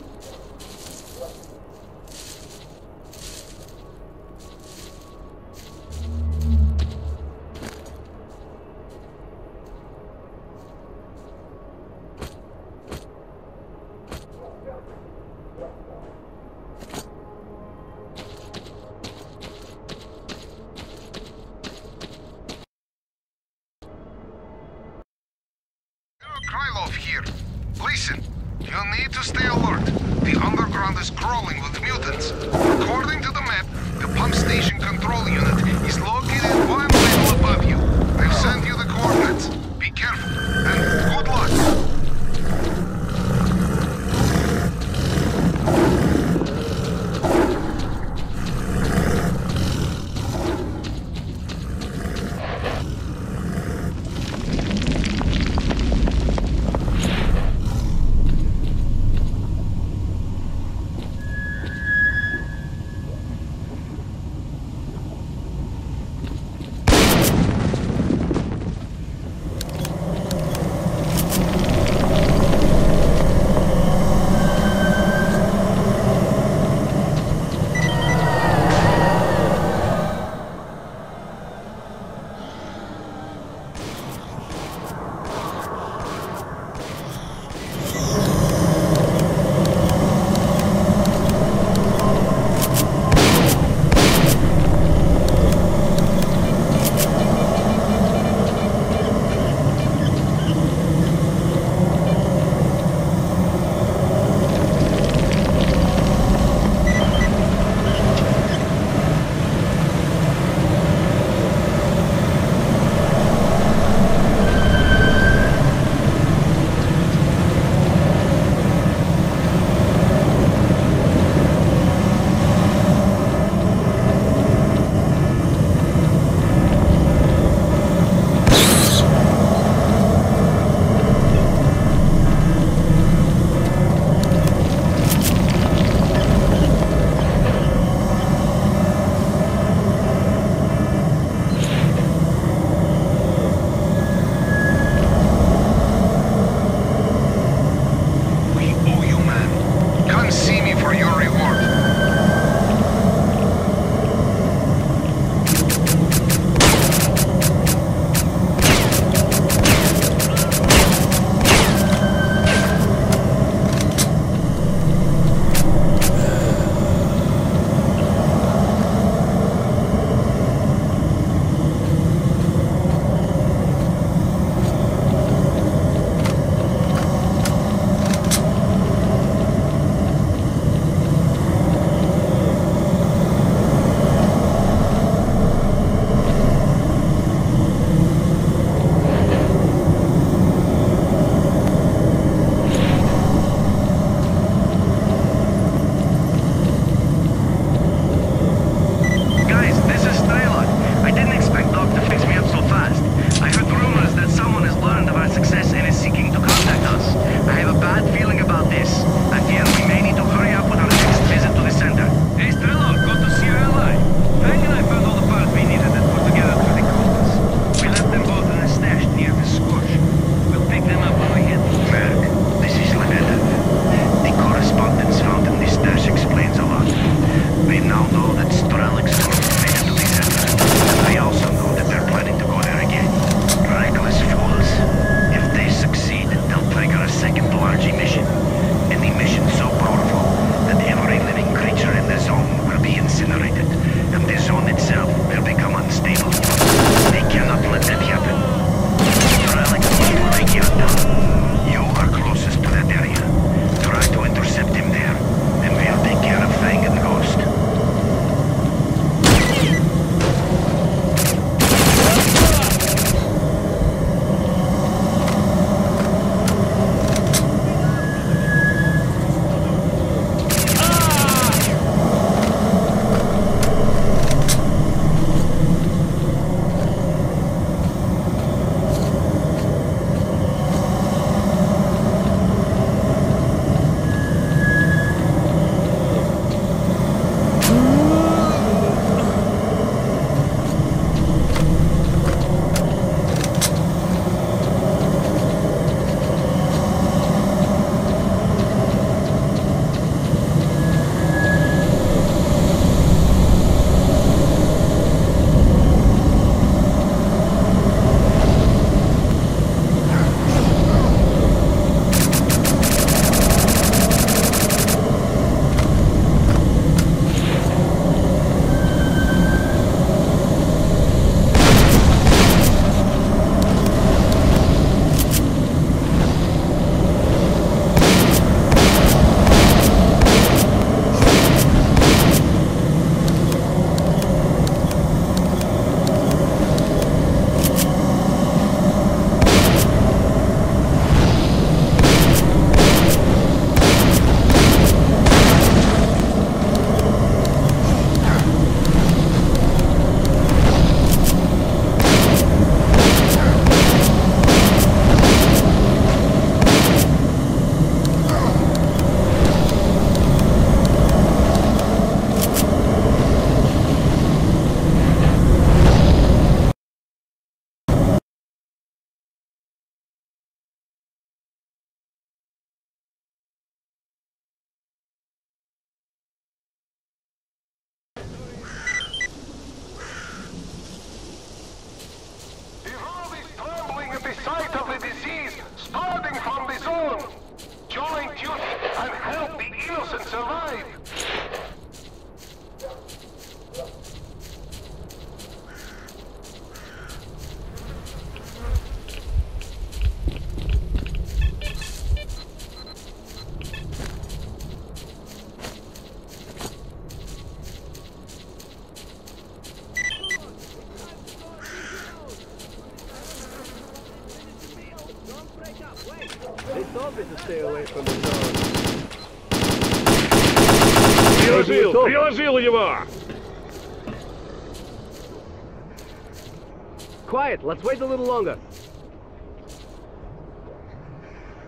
Let's wait a little longer.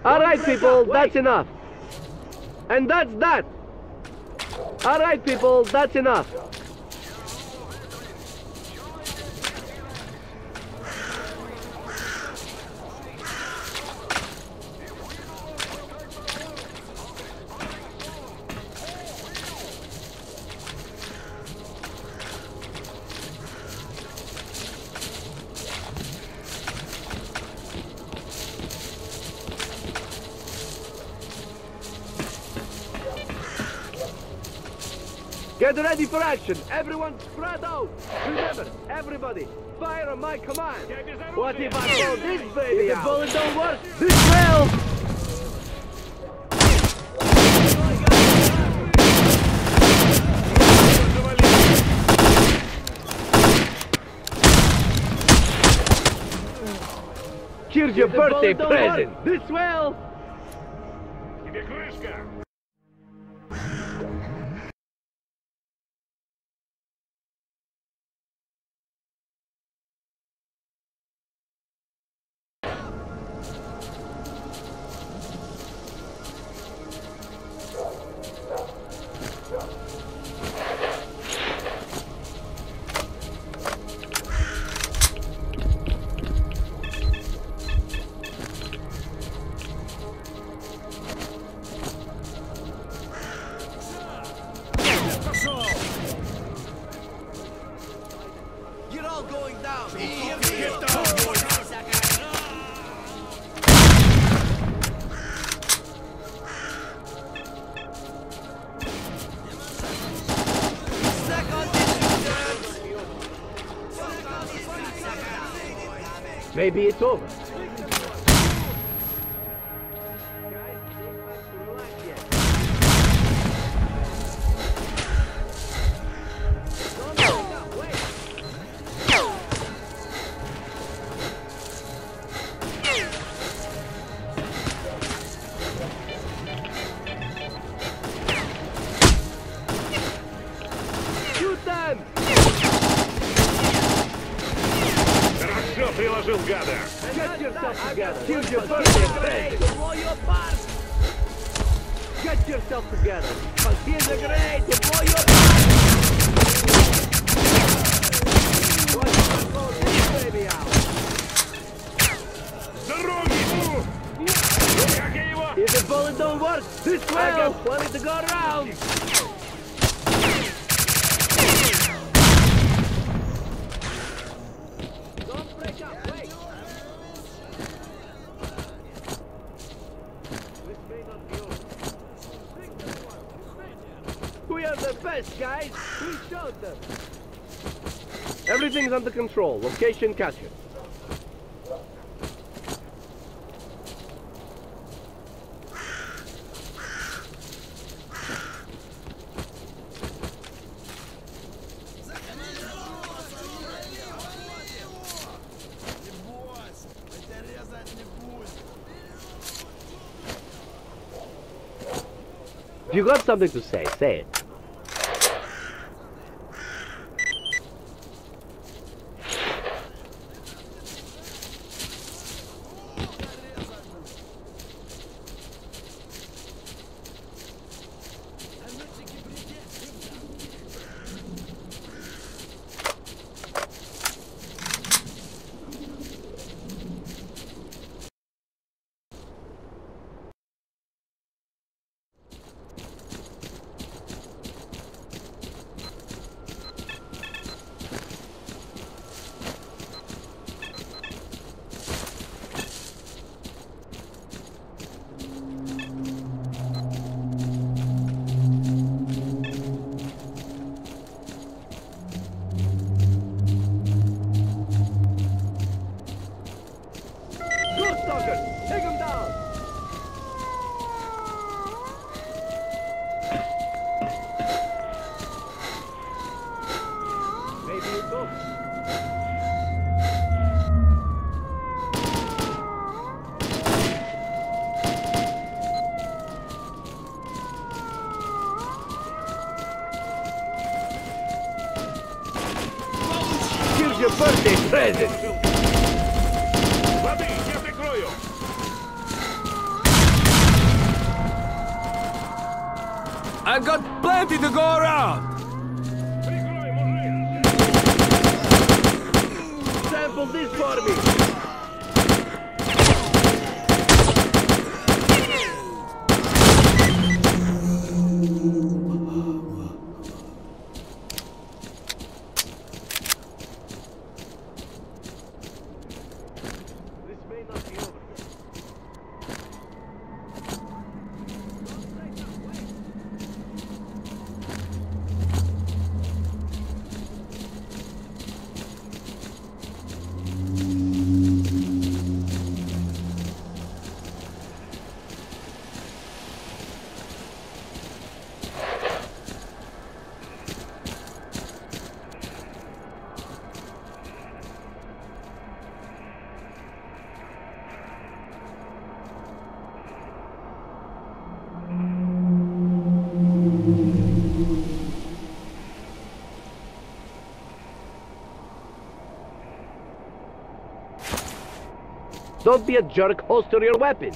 All right, people, that's enough. And that's that. All right, people, that's enough. Get ready for action. Everyone spread out. Remember, everybody, fire on my command. What if I throw this baby If the bullet don't work, this will. Here's your birthday present. work, This will. Maybe it's over. Control. Location captured. You got something to say, say it. I've got plenty to go around! Sample this for me! Don't be a jerk, holster your weapon.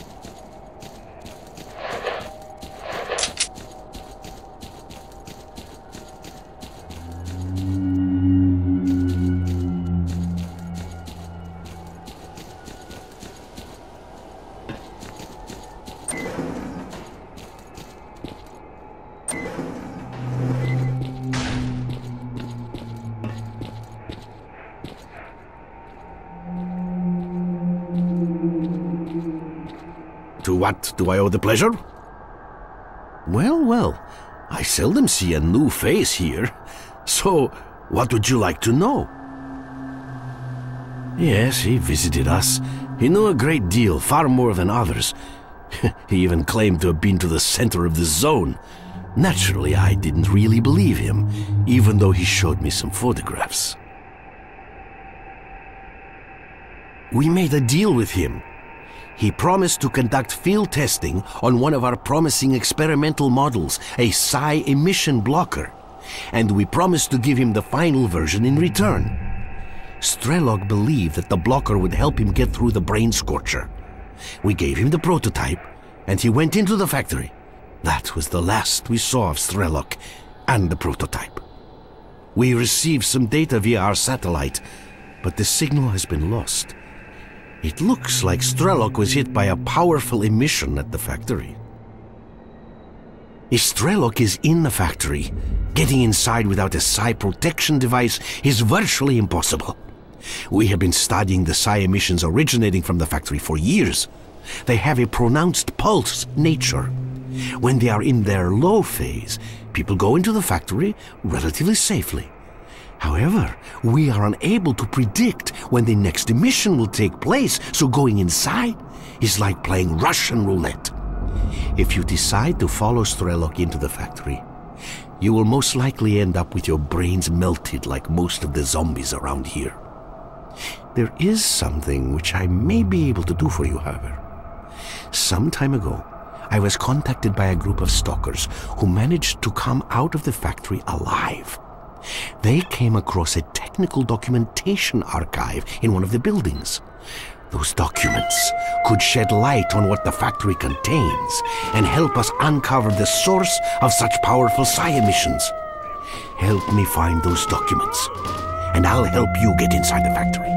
What do I owe the pleasure? Well, well, I seldom see a new face here. So, what would you like to know? Yes, he visited us. He knew a great deal, far more than others. [laughs] he even claimed to have been to the center of the zone. Naturally, I didn't really believe him, even though he showed me some photographs. We made a deal with him. He promised to conduct field testing on one of our promising experimental models, a psi emission blocker. And we promised to give him the final version in return. Strelok believed that the blocker would help him get through the brain scorcher. We gave him the prototype, and he went into the factory. That was the last we saw of Strelok and the prototype. We received some data via our satellite, but the signal has been lost. It looks like Strelok was hit by a powerful emission at the factory. If Strelok is in the factory, getting inside without a psi protection device is virtually impossible. We have been studying the psi emissions originating from the factory for years. They have a pronounced pulse nature. When they are in their low phase, people go into the factory relatively safely. However, we are unable to predict when the next emission will take place, so going inside is like playing Russian roulette. If you decide to follow Strelok into the factory, you will most likely end up with your brains melted like most of the zombies around here. There is something which I may be able to do for you, however. Some time ago, I was contacted by a group of stalkers who managed to come out of the factory alive. They came across a technical documentation archive in one of the buildings. Those documents could shed light on what the factory contains and help us uncover the source of such powerful psi emissions. Help me find those documents, and I'll help you get inside the factory.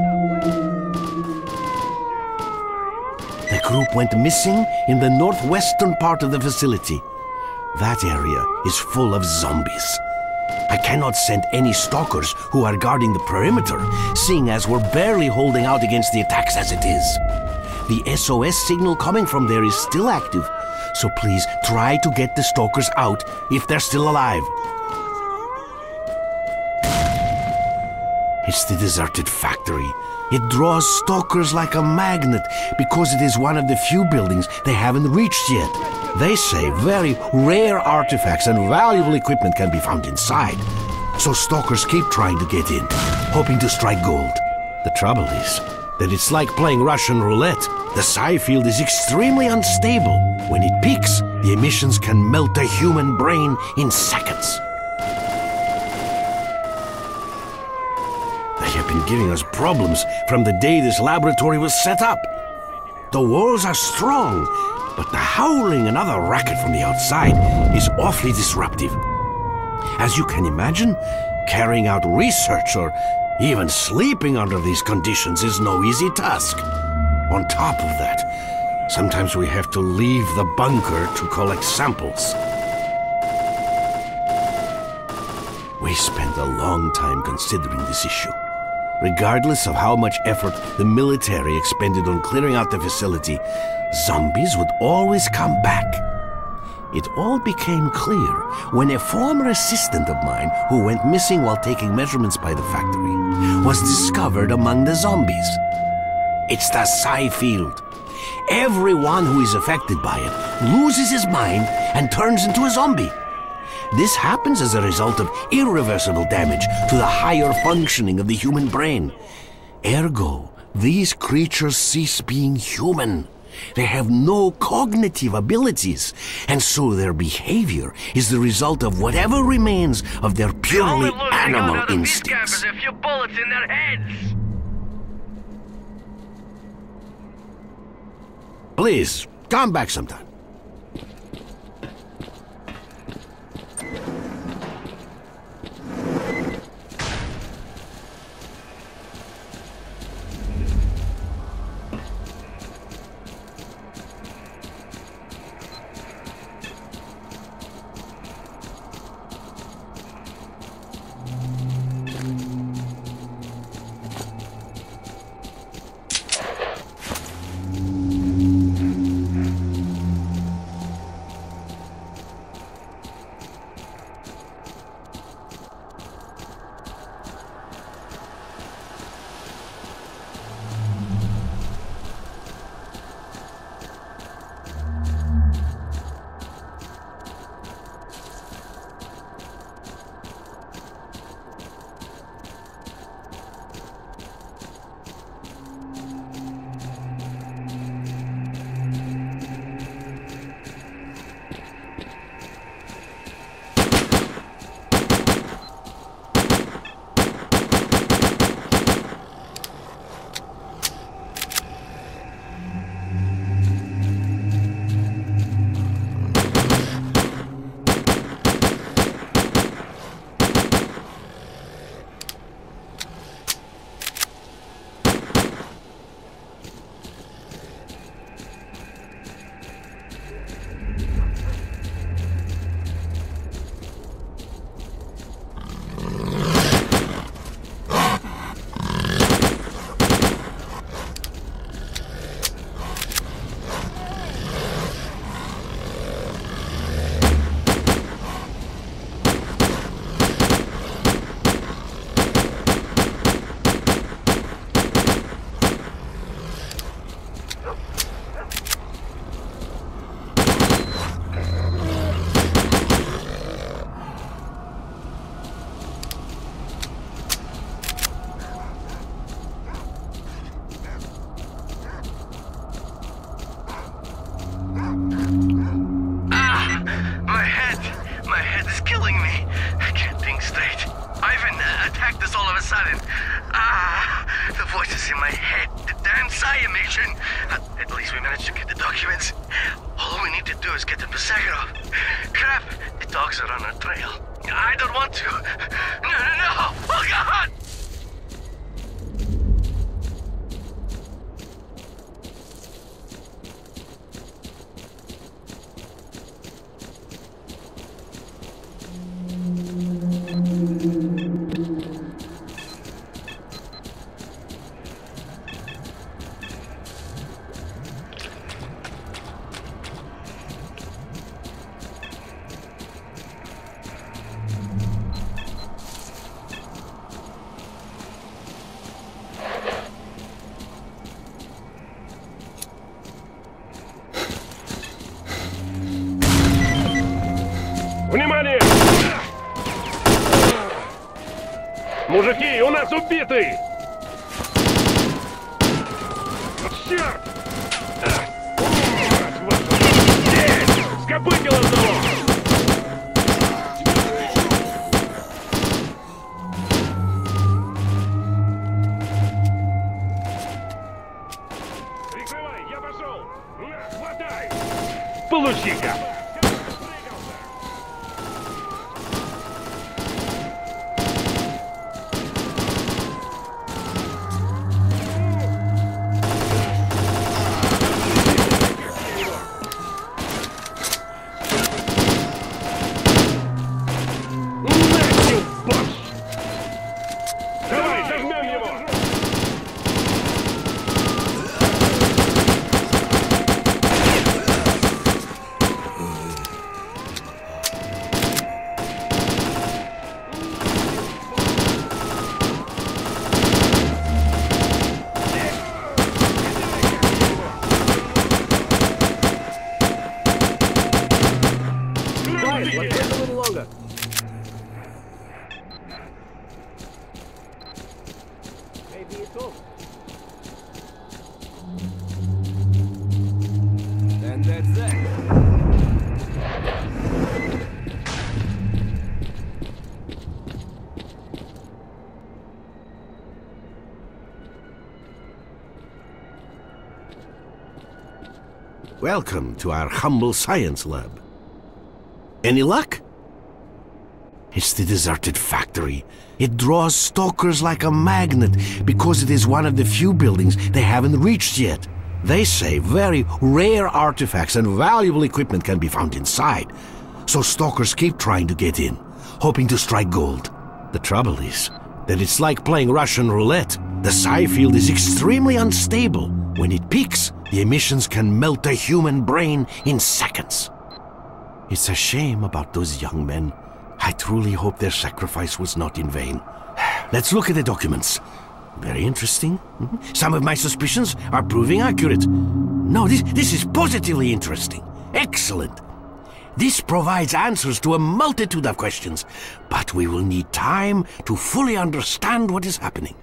The group went missing in the northwestern part of the facility. That area is full of zombies. I cannot send any stalkers who are guarding the perimeter, seeing as we're barely holding out against the attacks as it is. The SOS signal coming from there is still active, so please try to get the stalkers out if they're still alive. It's the deserted factory. It draws stalkers like a magnet because it is one of the few buildings they haven't reached yet. They say very rare artifacts and valuable equipment can be found inside. So stalkers keep trying to get in, hoping to strike gold. The trouble is that it's like playing Russian roulette. The psi field is extremely unstable. When it peaks, the emissions can melt a human brain in seconds. They have been giving us problems from the day this laboratory was set up. The walls are strong, but the howling and other racket from the outside is awfully disruptive. As you can imagine, carrying out research or even sleeping under these conditions is no easy task. On top of that, sometimes we have to leave the bunker to collect samples. We spent a long time considering this issue. Regardless of how much effort the military expended on clearing out the facility, zombies would always come back. It all became clear when a former assistant of mine who went missing while taking measurements by the factory was discovered among the zombies. It's the psi field. Everyone who is affected by it loses his mind and turns into a zombie. This happens as a result of irreversible damage to the higher functioning of the human brain. Ergo, these creatures cease being human. They have no cognitive abilities, and so their behavior is the result of whatever remains of their purely animal instincts. a few bullets in their heads. Please, come back sometime. Faz um pito aí! Welcome to our humble science lab. Any luck? It's the deserted factory. It draws stalkers like a magnet because it is one of the few buildings they haven't reached yet. They say very rare artifacts and valuable equipment can be found inside. So stalkers keep trying to get in, hoping to strike gold. The trouble is that it's like playing Russian roulette. The psi field is extremely unstable. When it peaks, the emissions can melt a human brain in seconds. It's a shame about those young men. I truly hope their sacrifice was not in vain. Let's look at the documents. Very interesting. Mhm. Some of my suspicions are proving accurate. No, this, this is positively interesting. Excellent. This provides answers to a multitude of questions, but we will need time to fully understand what is happening.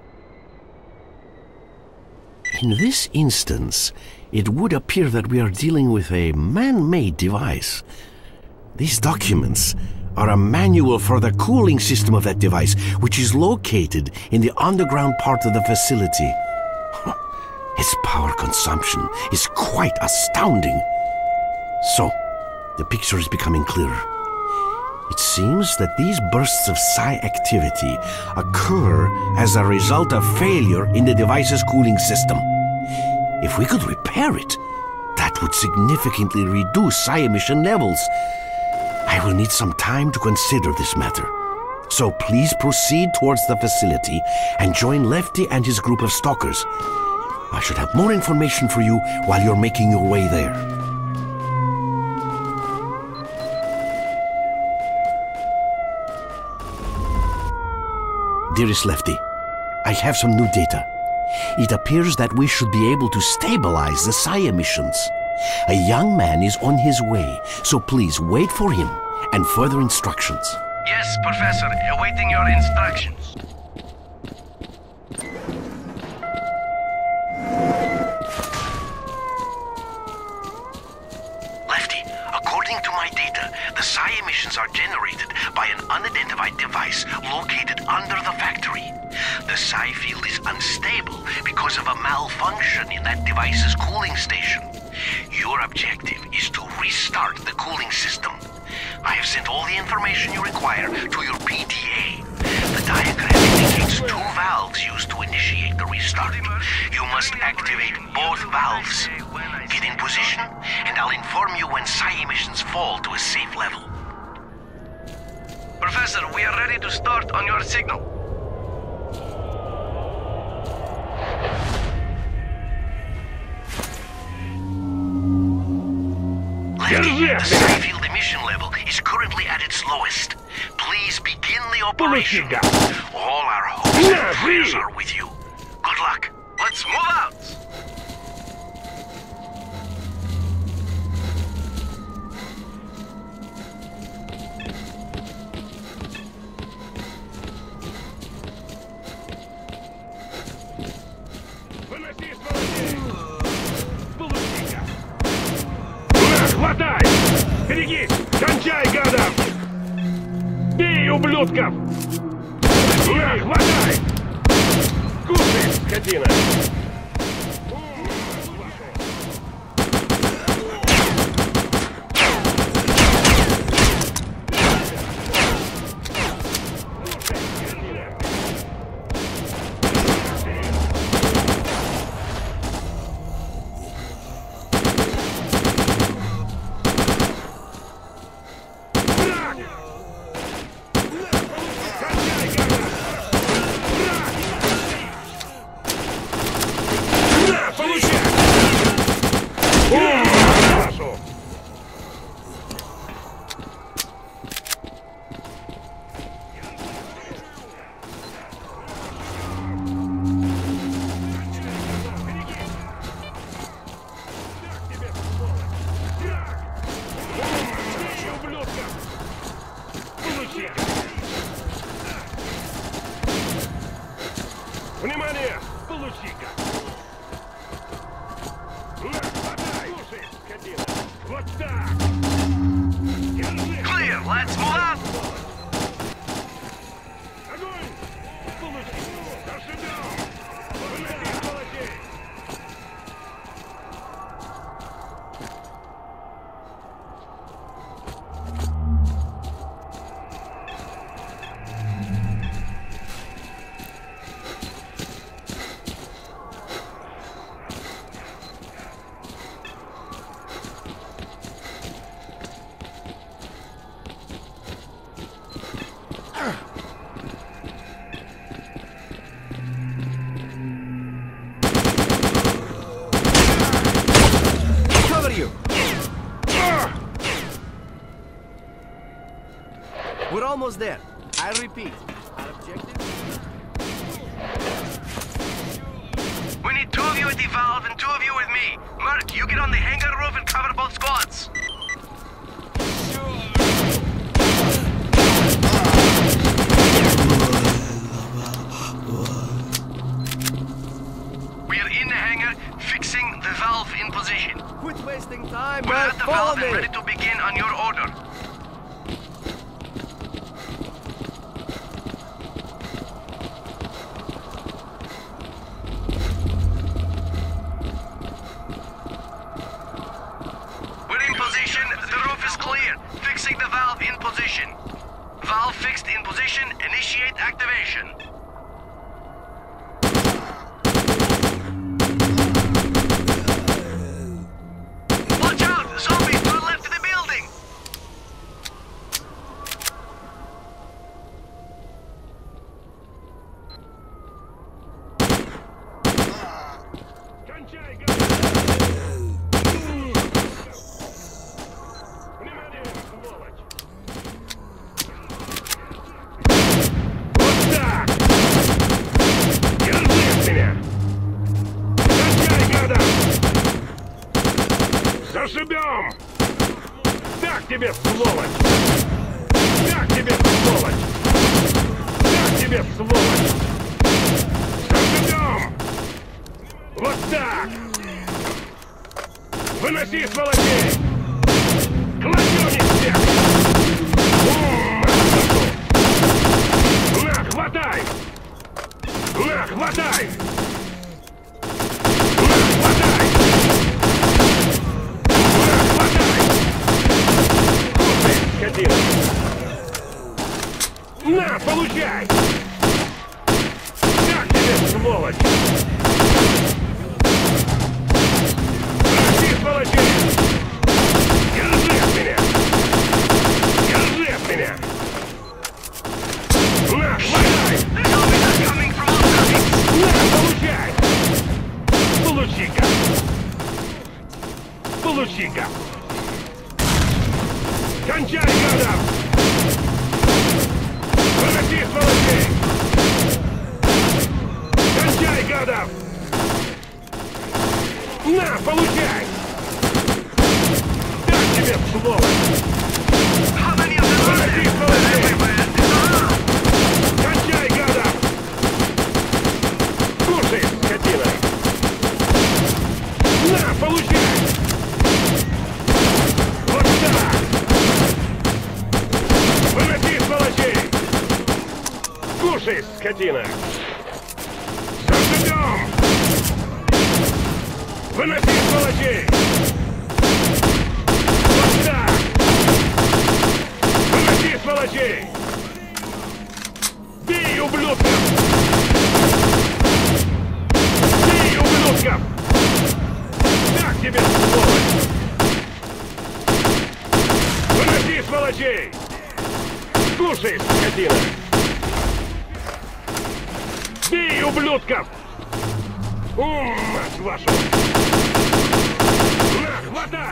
In this instance, it would appear that we are dealing with a man made device. These documents are a manual for the cooling system of that device, which is located in the underground part of the facility. Its power consumption is quite astounding. So, the picture is becoming clearer. It seems that these bursts of psi activity occur as a result of failure in the device's cooling system. If we could repair it, that would significantly reduce psi emission levels. I will need some time to consider this matter. So please proceed towards the facility and join Lefty and his group of stalkers. I should have more information for you while you're making your way there. Dearest Lefty, I have some new data. It appears that we should be able to stabilize the psi emissions. A young man is on his way, so please wait for him and further instructions. Yes, Professor, awaiting your instructions. Lefty, according to my data, the psi emissions are generated by an unidentified device located under the factory. The psi field is unstable because of a malfunction in that device's cooling station. Your objective is to restart the cooling system. I have sent all the information you require to your PDA. The diagram indicates two valves used to initiate the restart. You must activate both valves. Get in position, and I'll inform you when psi emissions fall to a safe level. Professor, we are ready to start on your signal. Lefty, the psi field emission level is currently at its lowest. Please begin the operation. All our hopes and prayers are with you. Good luck. Let's move out! Хватай! Берегись! Кончай, гадов! Бей, ублюдков! На, хватай! Кушай, скотина! almost there. скотина! Заживем! Выноси сволочей! Вот так! Выноси сволочей! Бей, ублюдков! Бей, ублюдков! Так тебе, сволочь! Выноси сволочей! Кушай, скотина! ублюдков! Ум, мать вашу! На, хватай!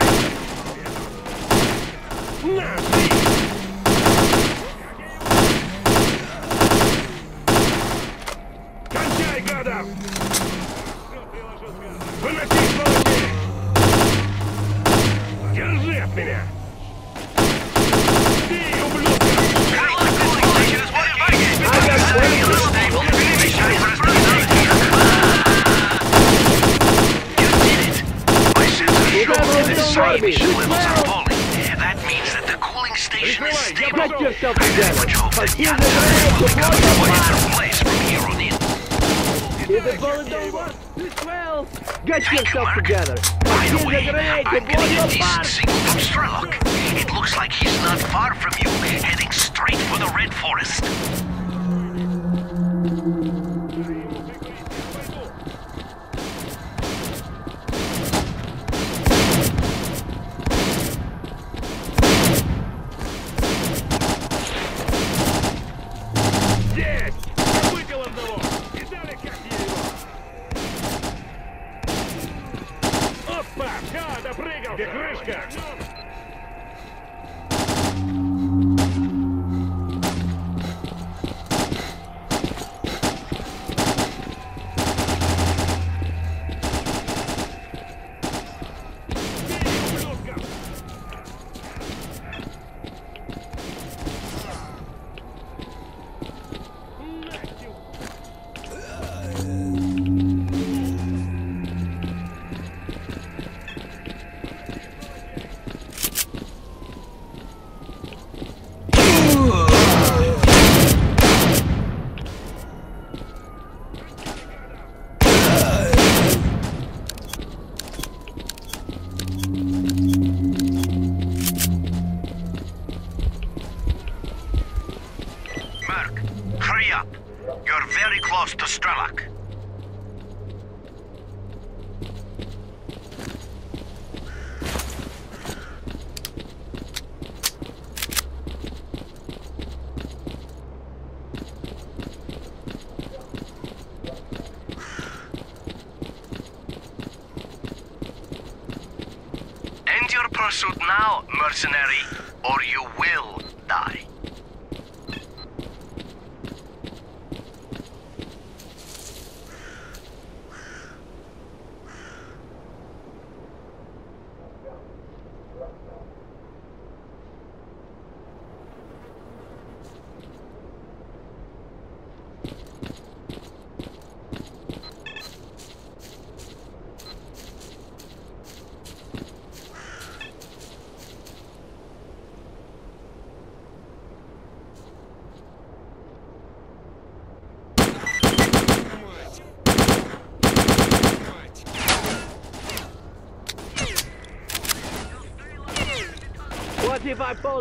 На, ты! Here's the grenade will to become blow your better mind! place from here on in. If the bullet don't work, this well! Get yourself Mark. together! By the way, I'm blow getting your a decent signal from Strelok. It looks like he's not far from you, heading straight for the Red Forest.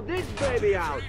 This baby out?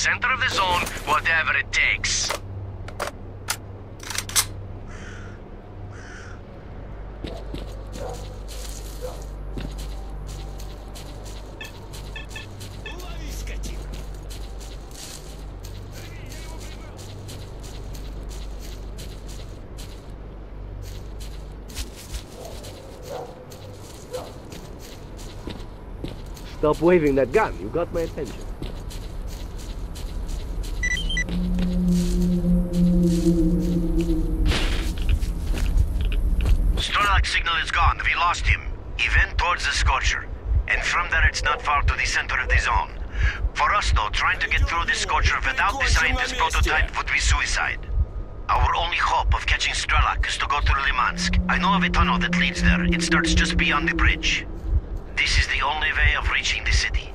center of the zone, whatever it takes. Stop waving that gun. You got my attention. Tunnel that leads there. It starts just beyond the bridge. This is the only way of reaching the city.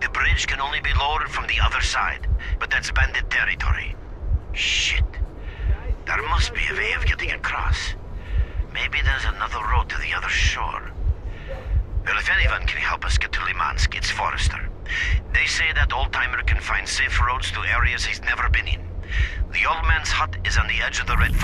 The bridge can only be lowered from the other side, but that's bandit territory. Shit. There must be a way of getting across. Maybe there's another road to the other shore. Well, if anyone can help us get to Limansk, it's Forester. They say that old-timer can find safe roads to areas he's never been in. The old man's hut is on the edge of the Red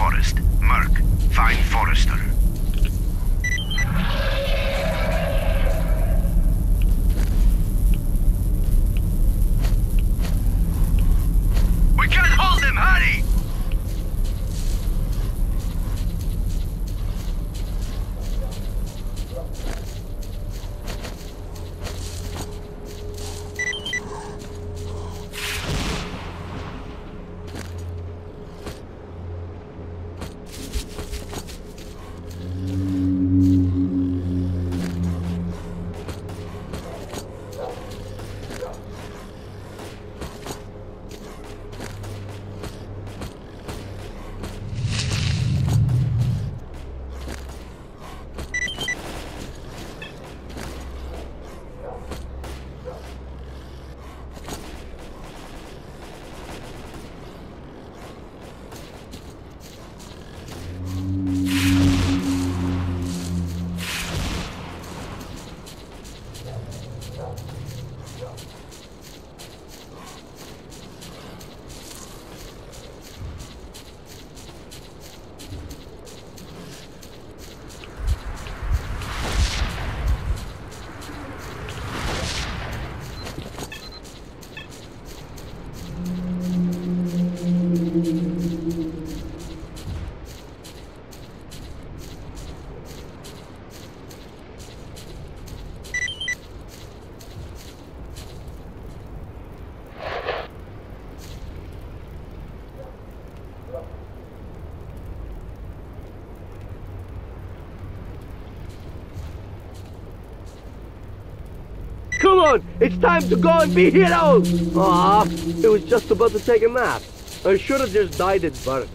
It's time to go and be heroes! Ah, it was just about to take a nap. I should have just died at birth.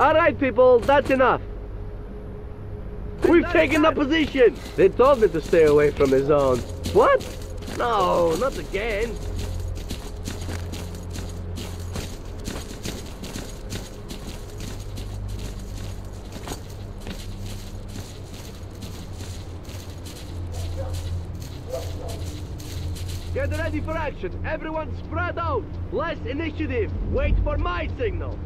All right, people, that's enough. We've taken the position. They told me to stay away from the zone. What? No, not again. Get Get ready for action. Everyone spread out. Less initiative. Wait for my signal.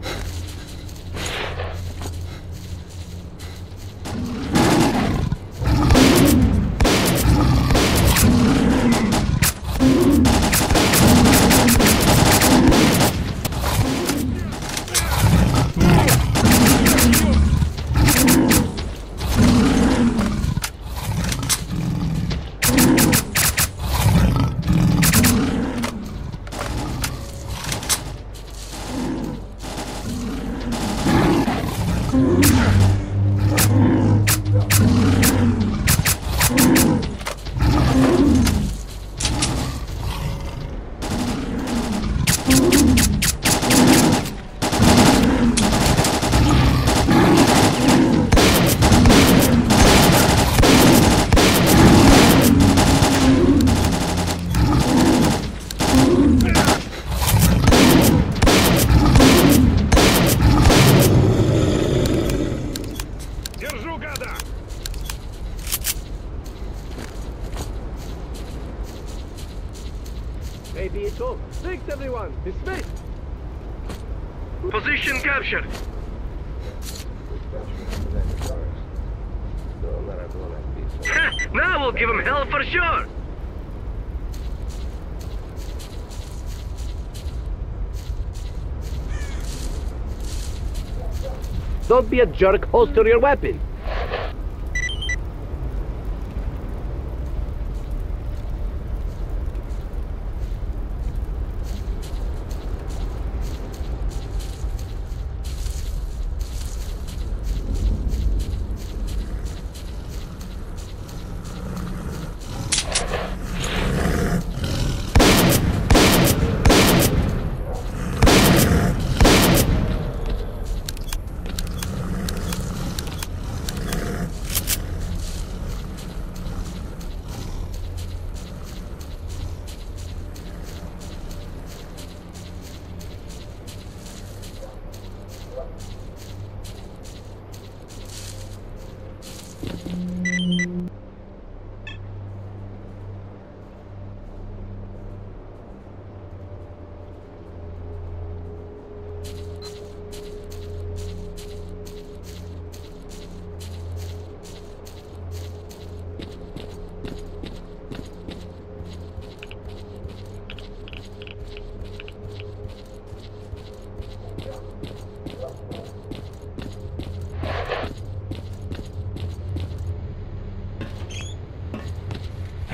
Be a jerk. Holster your weapon.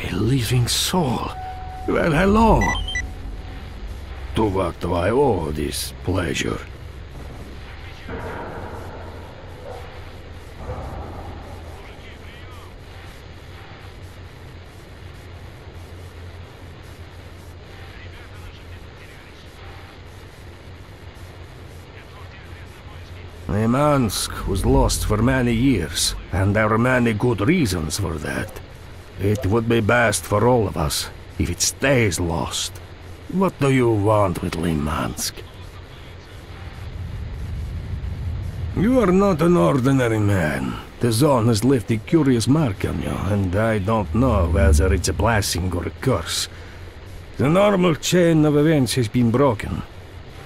A living soul. Well, hello. To what do I owe this pleasure? Limansk was lost for many years, and there are many good reasons for that. It would be best for all of us if it stays lost. What do you want with Limansk? You are not an ordinary man. The zone has left a curious mark on you, and I don't know whether it's a blessing or a curse. The normal chain of events has been broken.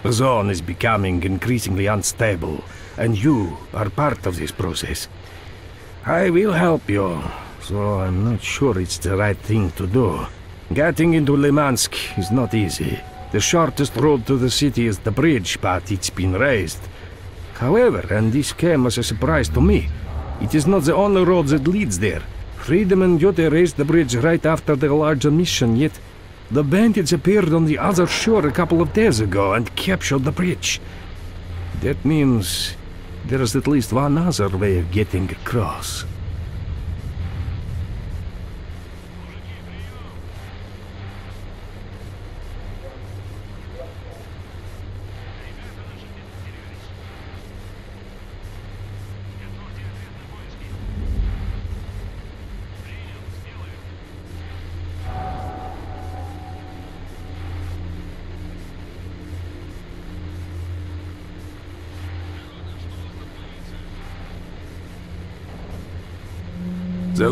The zone is becoming increasingly unstable, and you are part of this process. I will help you, so I'm not sure it's the right thing to do. Getting into Limansk is not easy. The shortest road to the city is the bridge, but it's been raised. However, and this came as a surprise to me, it is not the only road that leads there. Freedom and Duty raised the bridge right after the large emission, yet the bandits appeared on the other shore a couple of days ago and captured the bridge. That means there is at least one other way of getting across.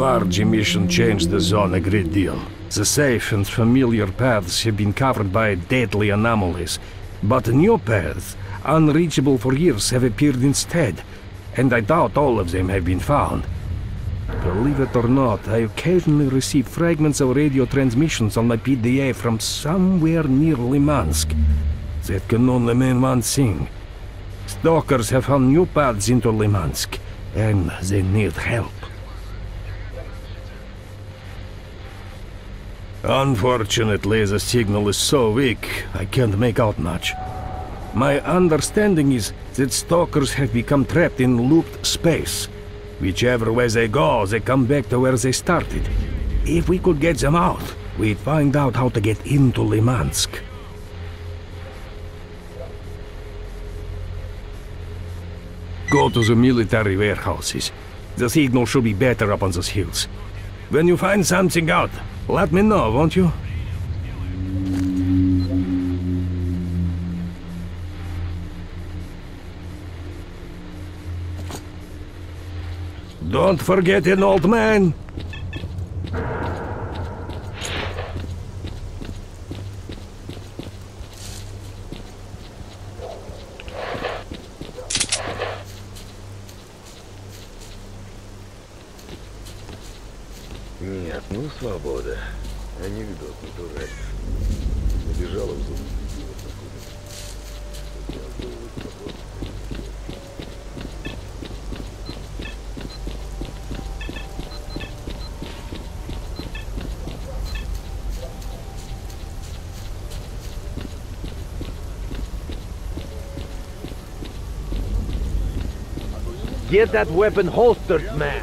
Large emission changed the zone a great deal. The safe and familiar paths have been covered by deadly anomalies, but new paths, unreachable for years, have appeared instead, and I doubt all of them have been found. Believe it or not, I occasionally receive fragments of radio transmissions on my PDA from somewhere near Limansk. That can only mean one thing. Stalkers have found new paths into Limansk, and they need help. Unfortunately, the signal is so weak, I can't make out much. My understanding is that stalkers have become trapped in looped space. Whichever way they go, they come back to where they started. If we could get them out, we'd find out how to get into Limansk. Go to the military warehouses. The signal should be better up on those hills. When you find something out, let me know, won't you? Don't forget an old man. Ну свобода. Анекдот натурально. Набежала в зуб. Get that weapon holstered, man.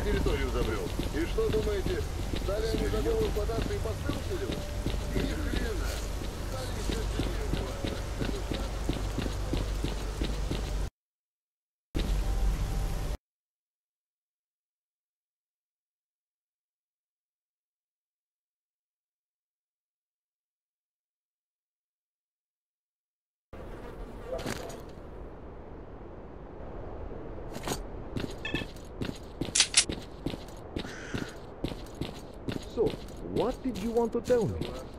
Want to tell me?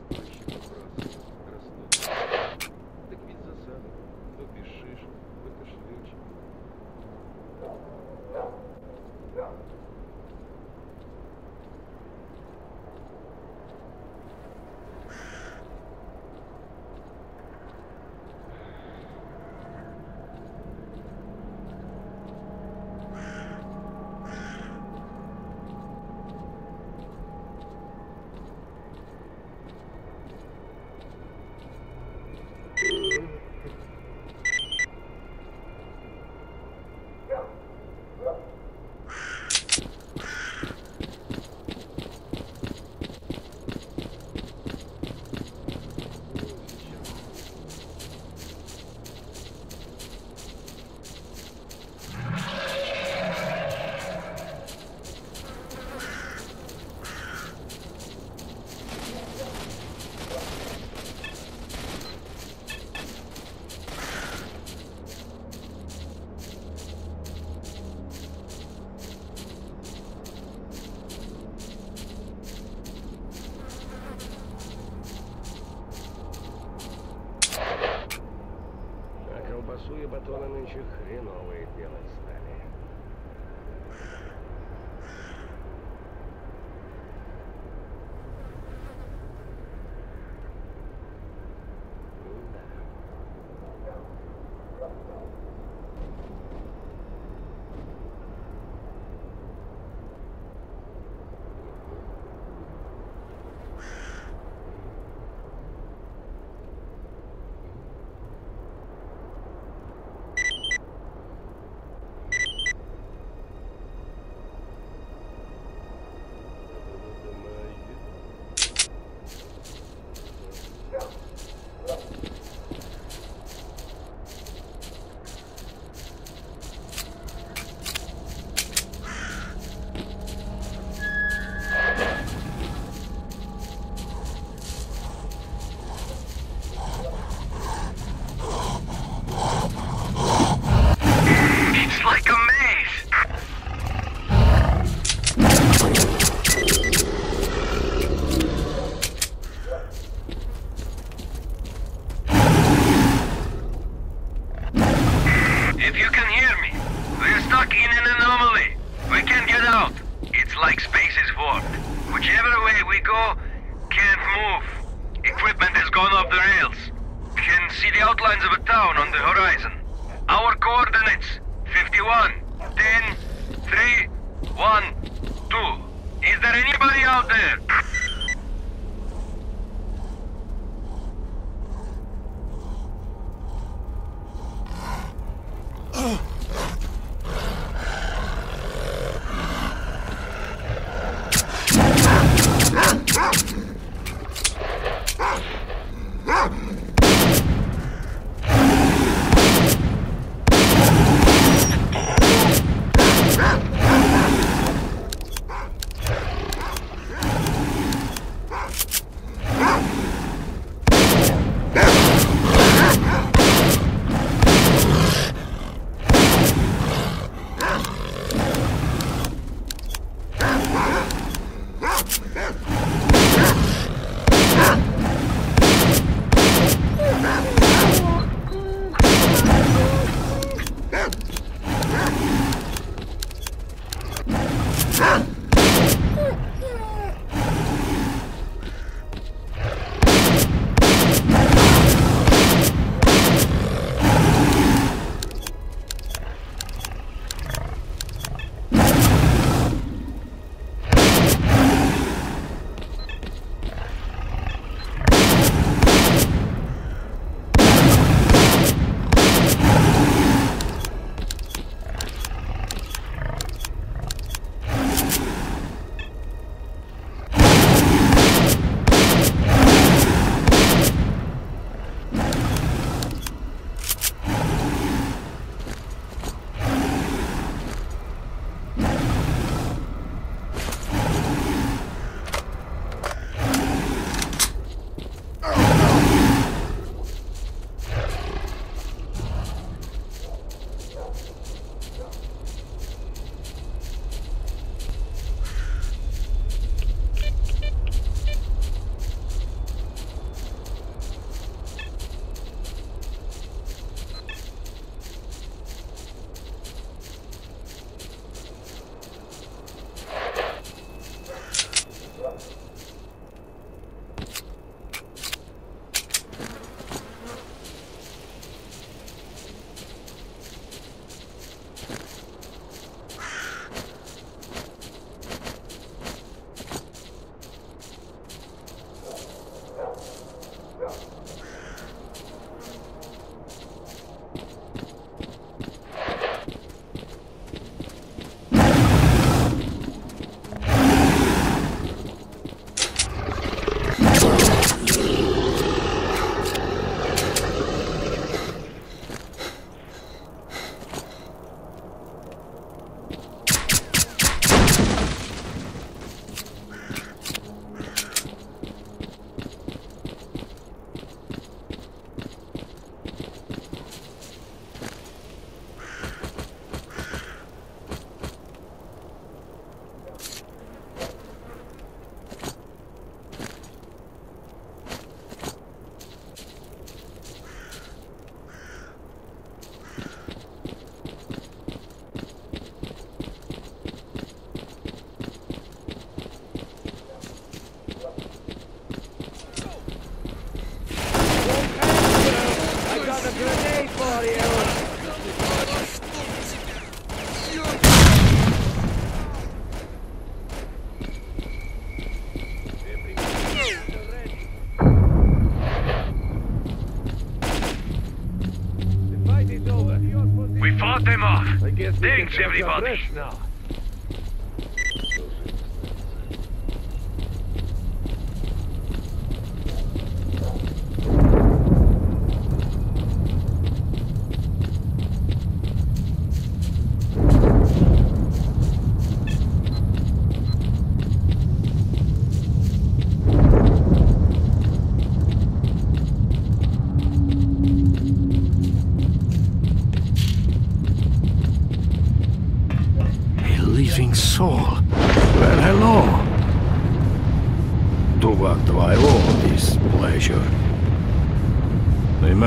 Big 75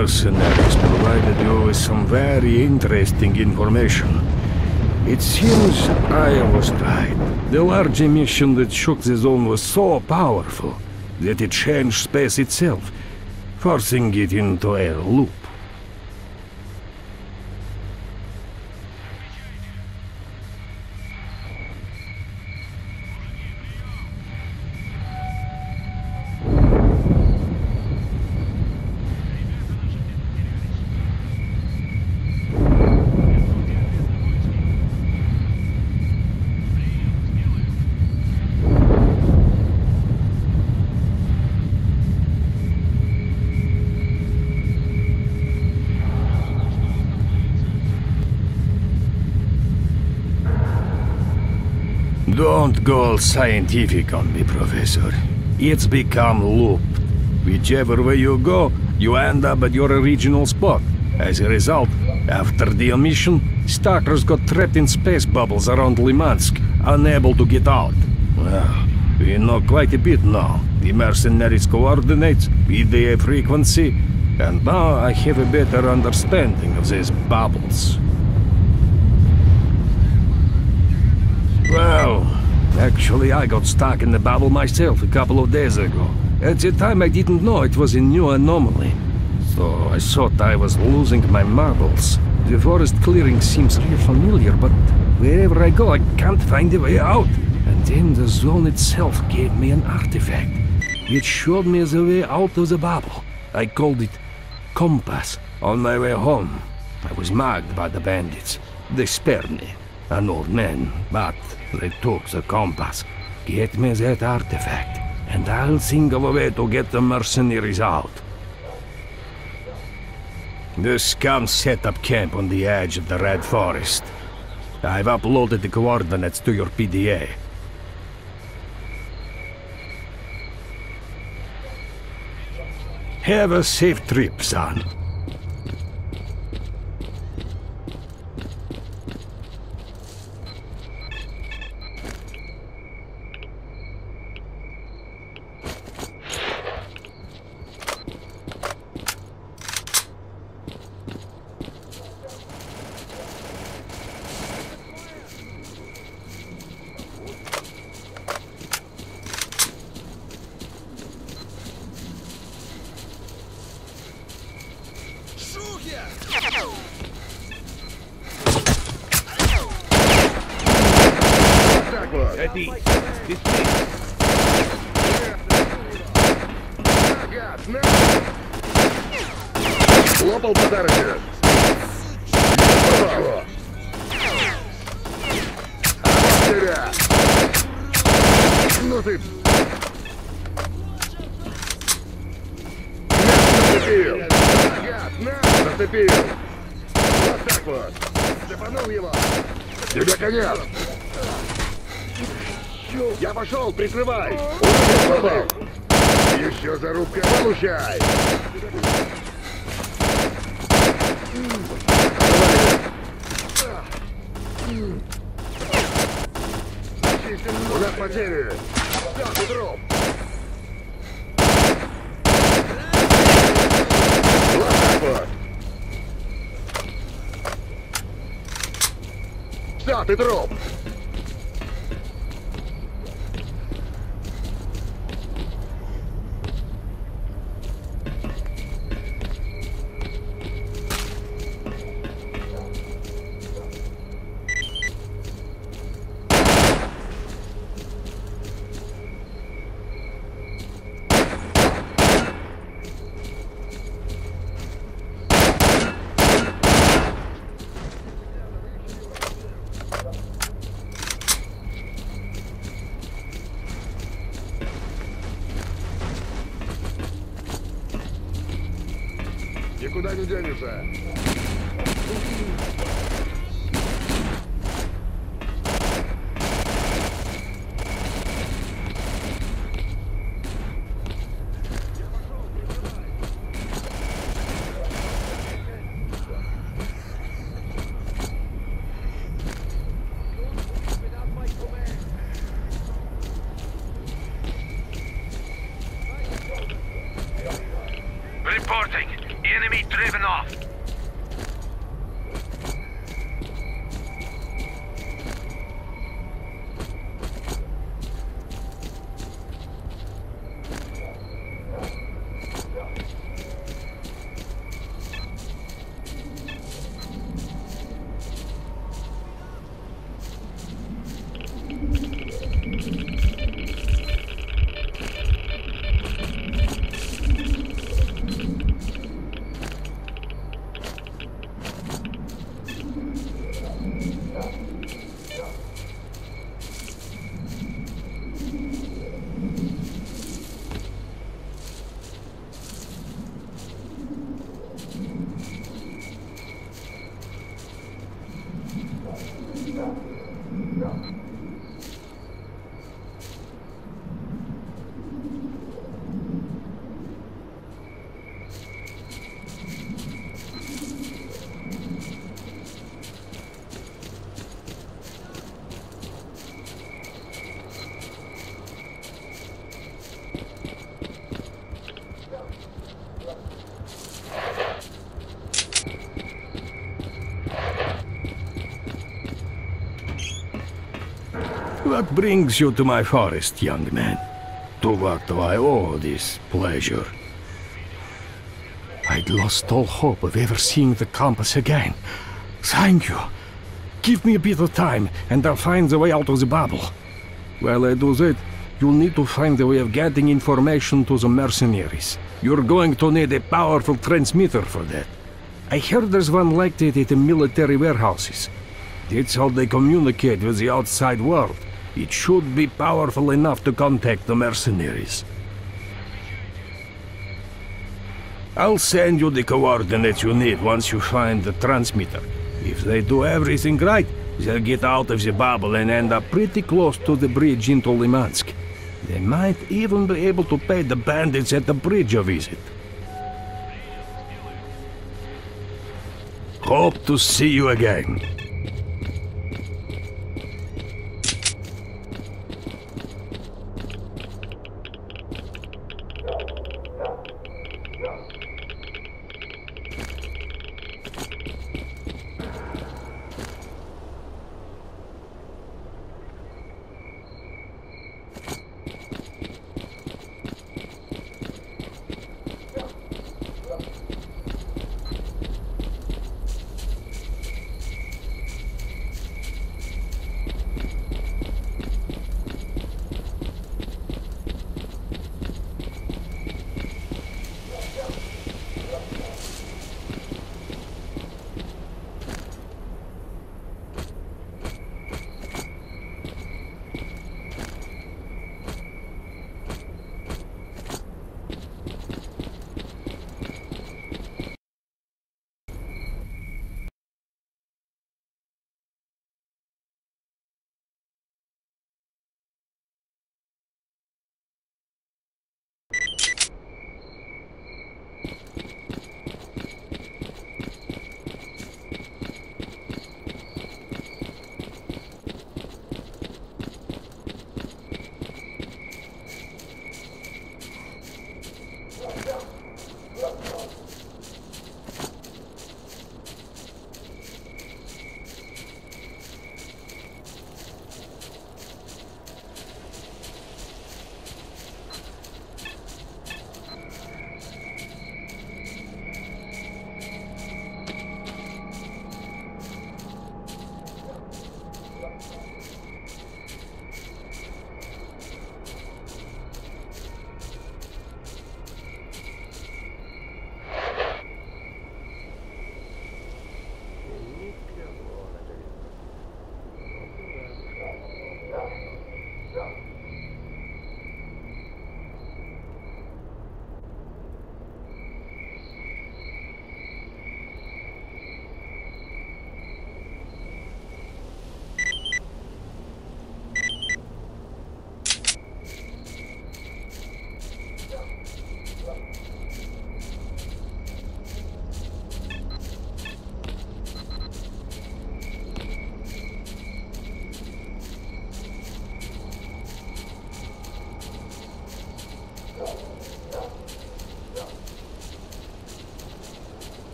mercenaries provided you with some very interesting information. It seems I was right. The large emission that shook the zone was so powerful that it changed space itself. forcing it into a loop. Go all scientific on me, Professor. It's become looped. Whichever way you go, you end up at your original spot. As a result, after the emission, stalkers got trapped in space bubbles around Limansk, unable to get out. Well, we know quite a bit now. The mercenaries' coordinates, PDA frequency, and now I have a better understanding of these bubbles. Well, actually I got stuck in the bubble myself a couple of days ago. At the time I didn't know it was a new anomaly. So I thought I was losing my marbles. The forest clearing seems real familiar, but wherever I go I can't find a way out. And then the zone itself gave me an artifact. It showed me the way out of the bubble. I called it Compass. On my way home, I was mugged by the bandits. They spared me, an old man, but they took the compass. Get me that artifact, and I'll think of a way to get the mercenaries out. The scum set up camp on the edge of the Red Forest. I've uploaded the coordinates to your PDA. Have a safe trip, son. Никуда не денешься. What brings you to my forest, young man? To what do I owe this pleasure? I'd lost all hope of ever seeing the compass again. Thank you. Give me a bit of time, and I'll find the way out of the bubble. While I do that, you'll need to find a way of getting information to the mercenaries. You're going to need a powerful transmitter for that. I heard there's one like that at the military warehouses. That's how they communicate with the outside world. It should be powerful enough to contact the mercenaries. I'll send you the coordinates you need once you find the transmitter. If they do everything right, they'll get out of the bubble and end up pretty close to the bridge into Limansk. They might even be able to pay the bandits at the bridge a visit. Hope to see you again.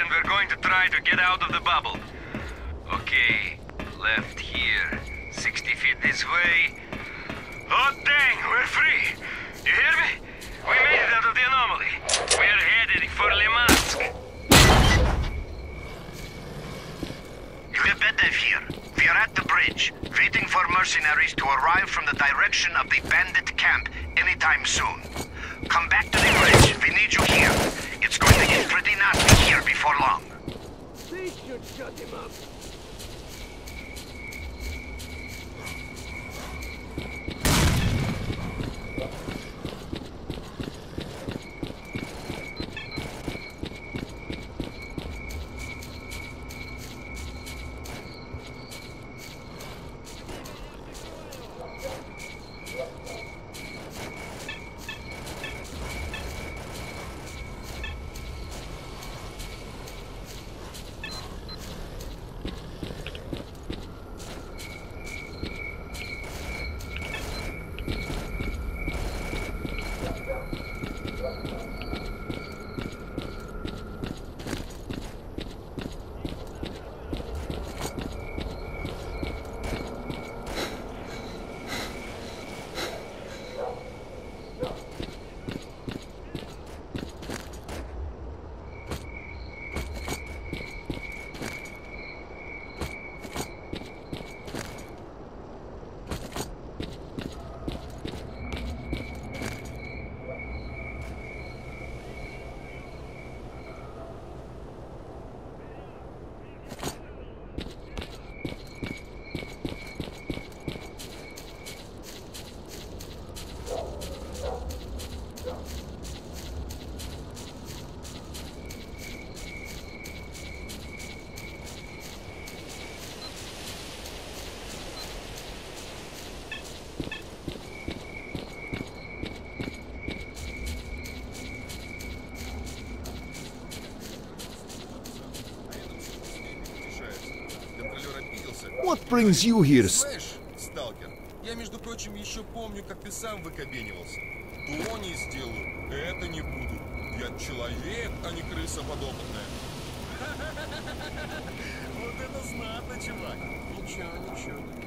And we're going to try to get out of the bubble. Okay, left here. 60 feet this way. Oh dang, we're free! You hear me? We made it out of the anomaly. We're headed for Le Limansk. Lebedev here. We're at the bridge, waiting for mercenaries to arrive from the direction of the bandit camp anytime soon. Come back to the bridge. We need you here. It's going to get pretty nasty before long. They should shut him up. Brings you here? Знаешь, сталкер, я, между прочим, еще помню, как ты сам выкобенивался. То не сделаю, это не буду. Я человек, а не крыса подопытная. [laughs] Вот это знатно, чувак. Ничего, ничего.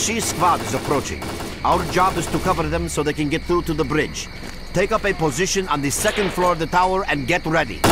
Lachey's squad is approaching. Our job is to cover them so they can get through to the bridge. Take up a position on the second floor of the tower and get ready.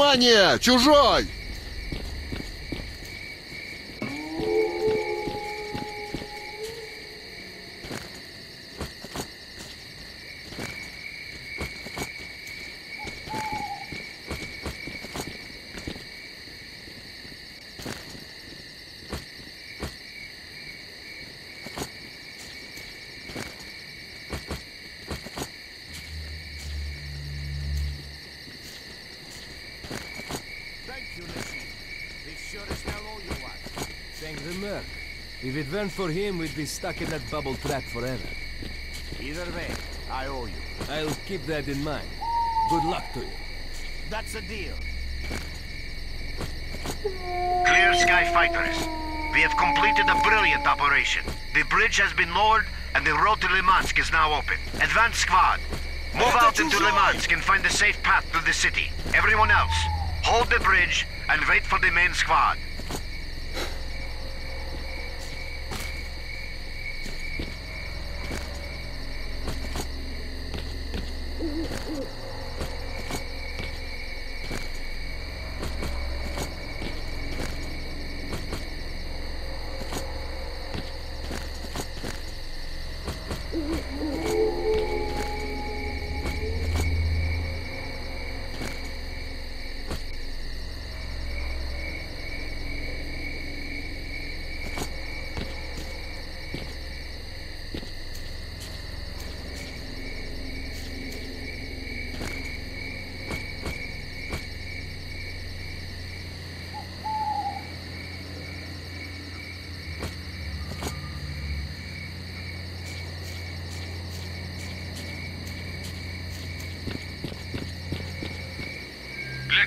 Внимание! Чужой! If it weren't for him, we'd be stuck in that bubble trap forever. Either way, I owe you. I'll keep that in mind. Good luck to you. That's a deal. Clear sky fighters. We have completed a brilliant operation. The bridge has been lowered and the road to Limansk is now open. Advance squad. Move out into Limansk and find a safe path to the city. Everyone else, hold the bridge and wait for the main squad.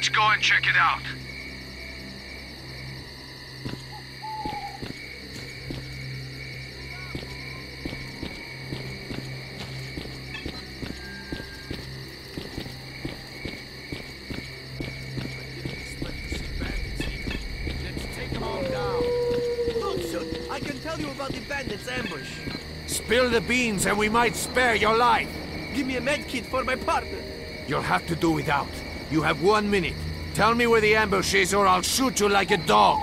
Let's go and check it out. I can tell you about the bandits' ambush. Spill the beans and we might spare your life. Give me a med kit for my partner. You'll have to do without. You have one minute. Tell me where the ambush is or I'll shoot you like a dog.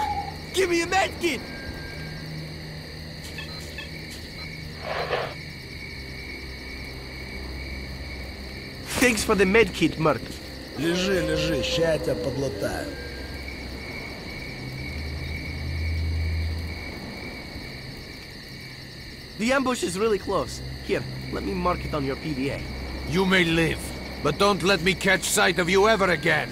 Give me a med kit! Thanks for the med kit, Merc. Лежи, лежи, ща я тебя подлатаю. The ambush is really close. Here, let me mark it on your PDA. You may live, but don't let me catch sight of you ever again.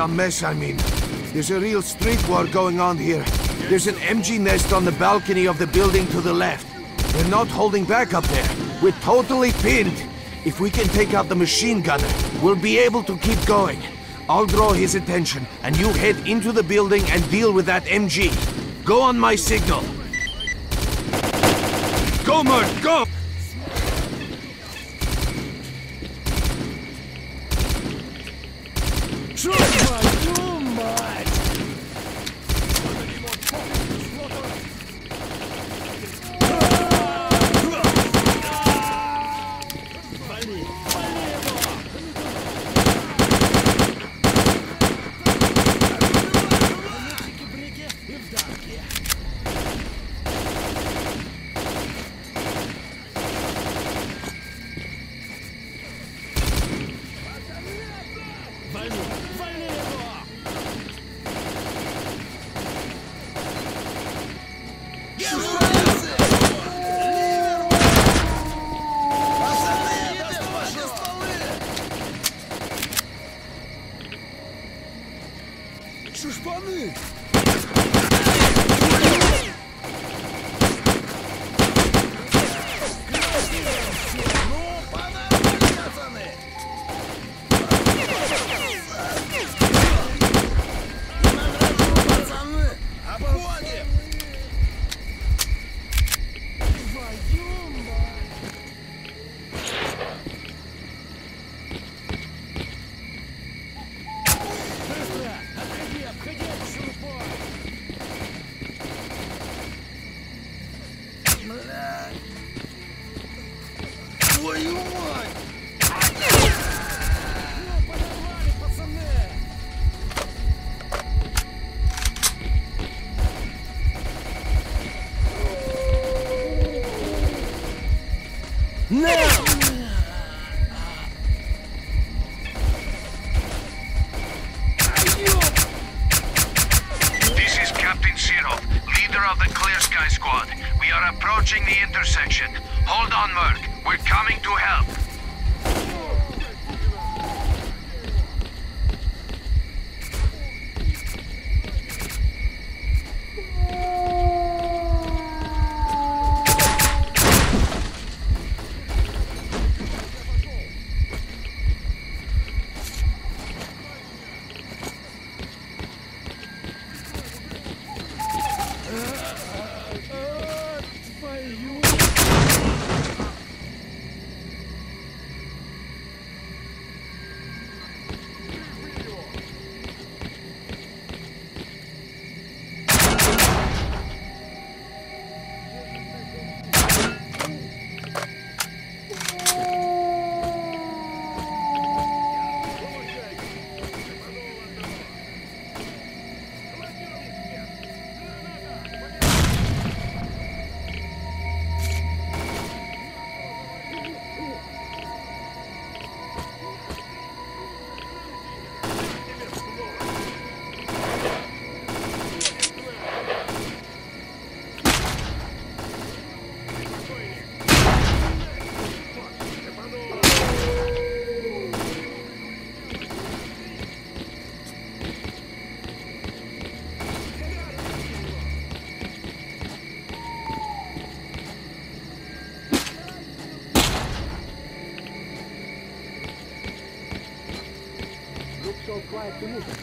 Some mess, I mean. There's a real street war going on here. There's an MG nest on the balcony of the building to the left. They're not holding back up there. We're totally pinned. If we can take out the machine gunner, we'll be able to keep going. I'll draw his attention, and you head into the building and deal with that MG. Go on my signal. Go, Merc, go! Looks so quiet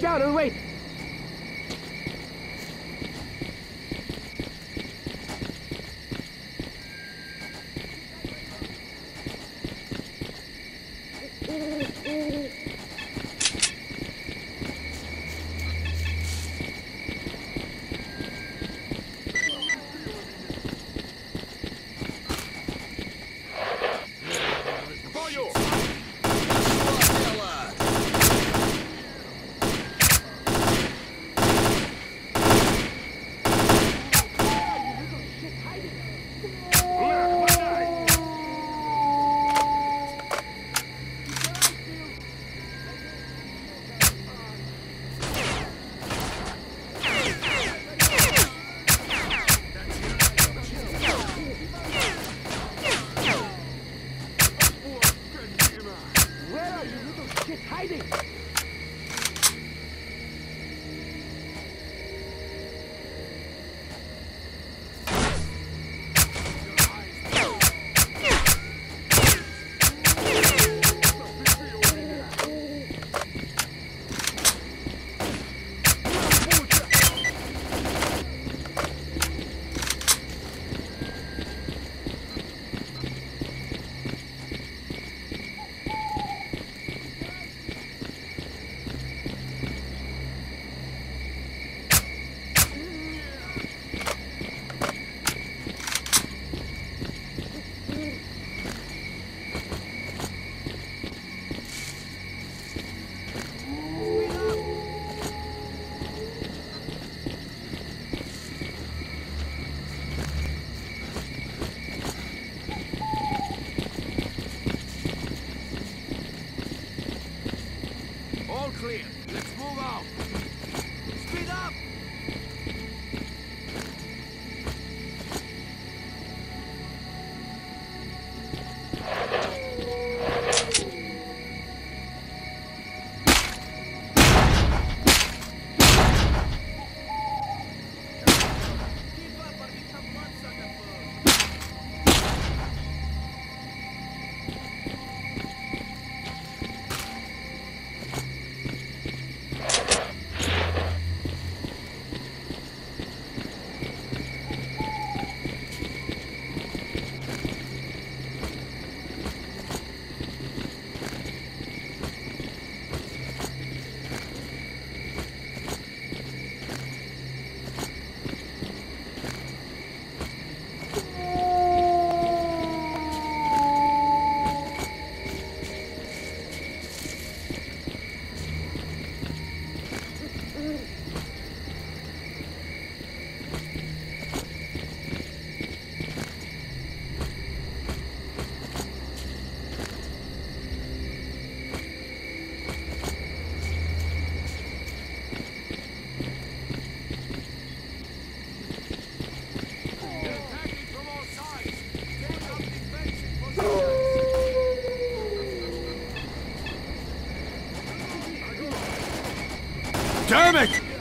down and wait.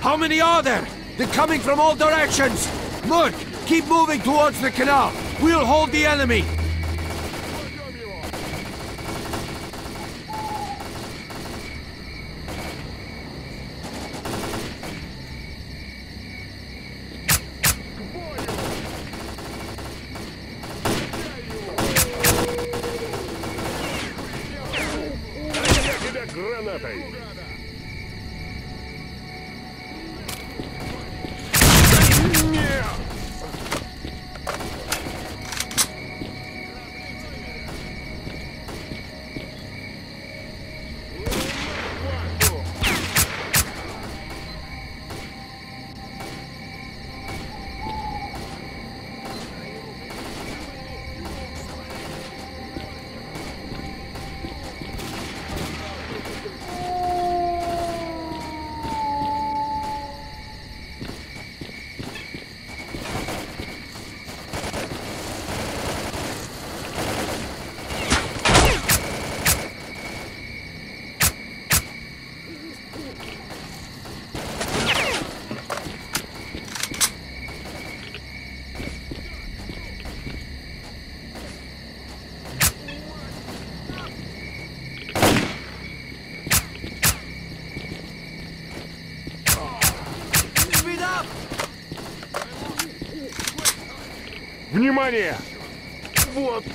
How many are there? They're coming from all directions! Merc, keep moving towards the canal! We'll hold the enemy! Внимание! Вот!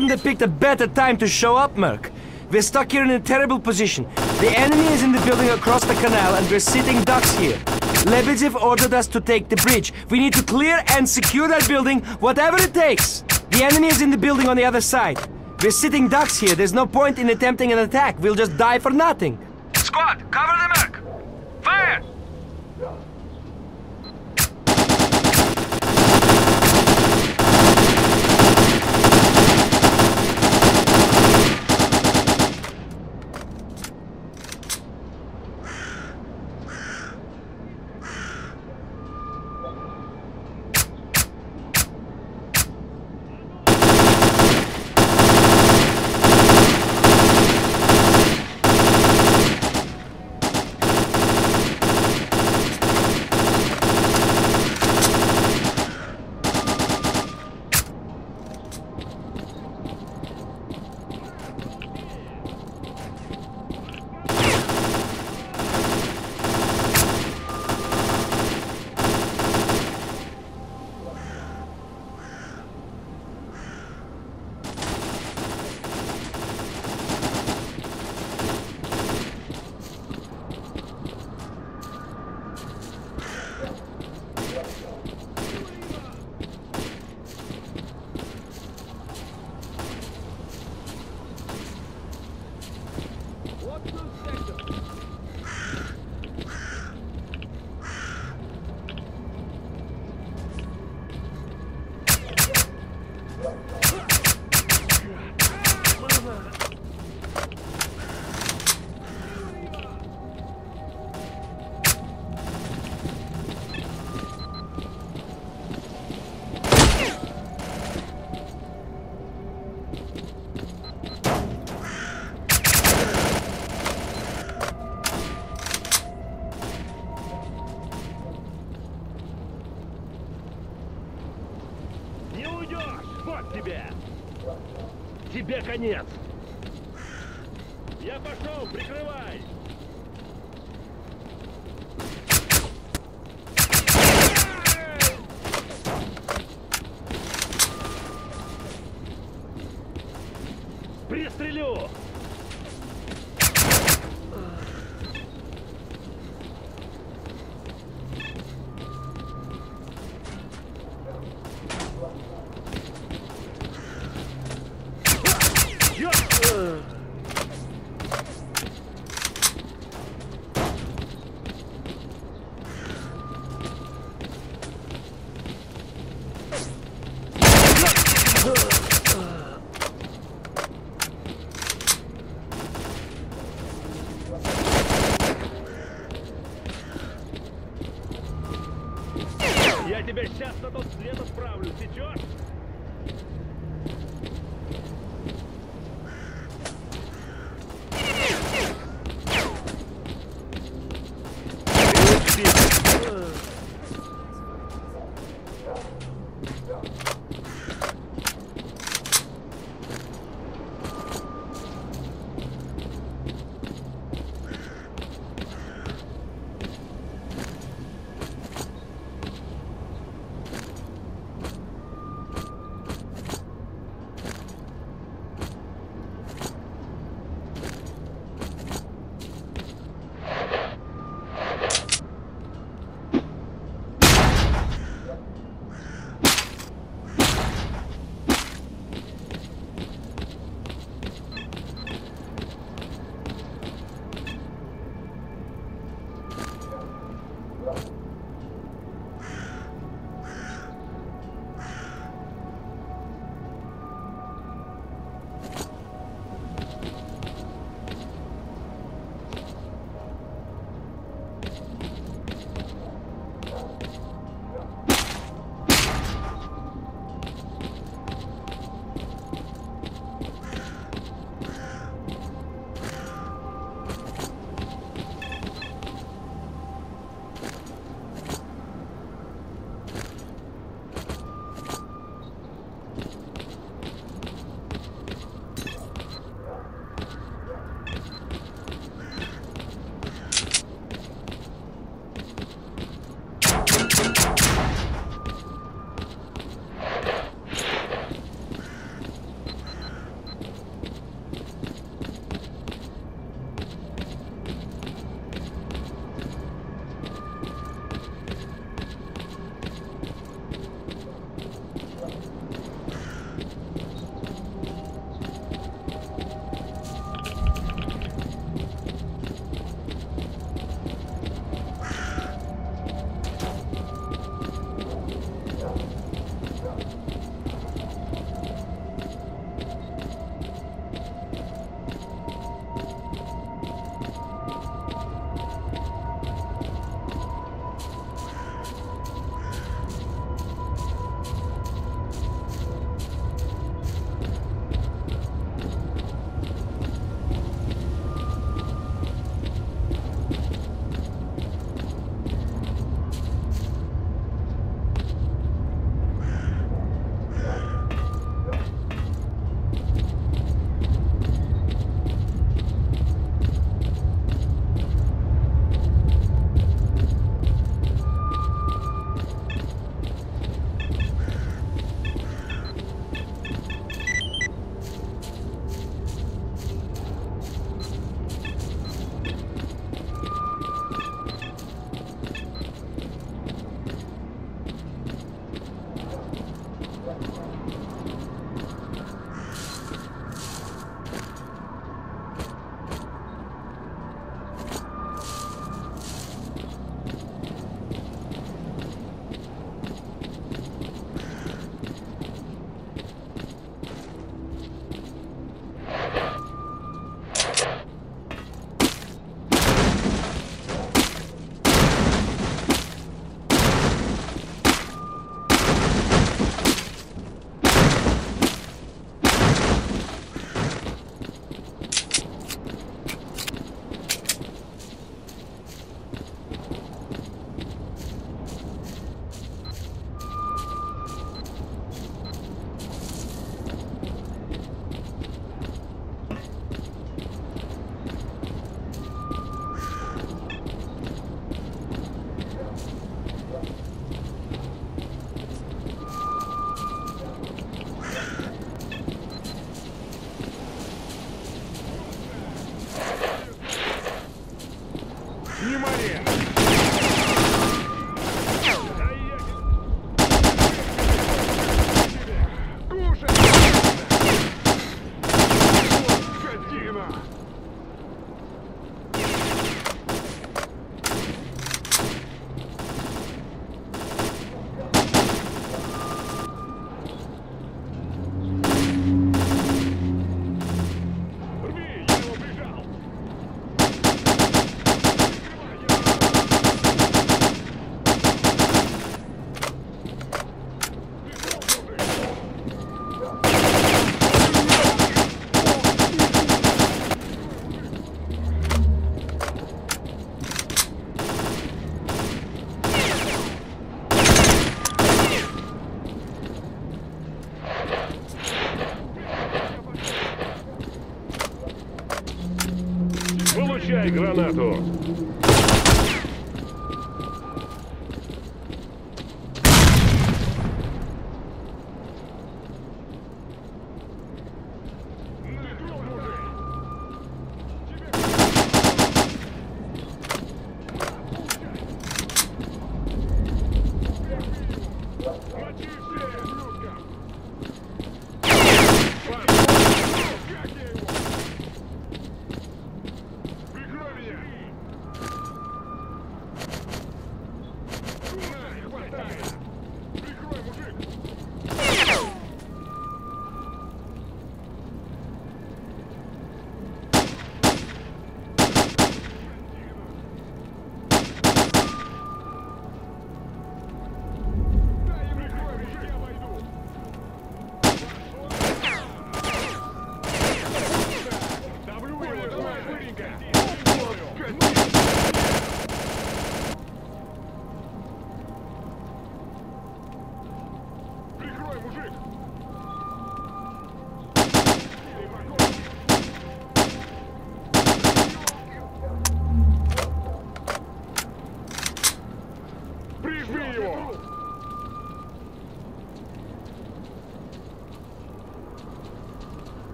Couldn't have picked a better time to show up, Merc. We're stuck here in a terrible position. The enemy is in the building across the canal and we're sitting ducks here. Lebedev ordered us to take the bridge. We need to clear and secure that building, whatever it takes. The enemy is in the building on the other side. We're sitting ducks here. There's no point in attempting an attack. We'll just die for nothing. Я тебя сейчас на тот свет отправлю, сечешь?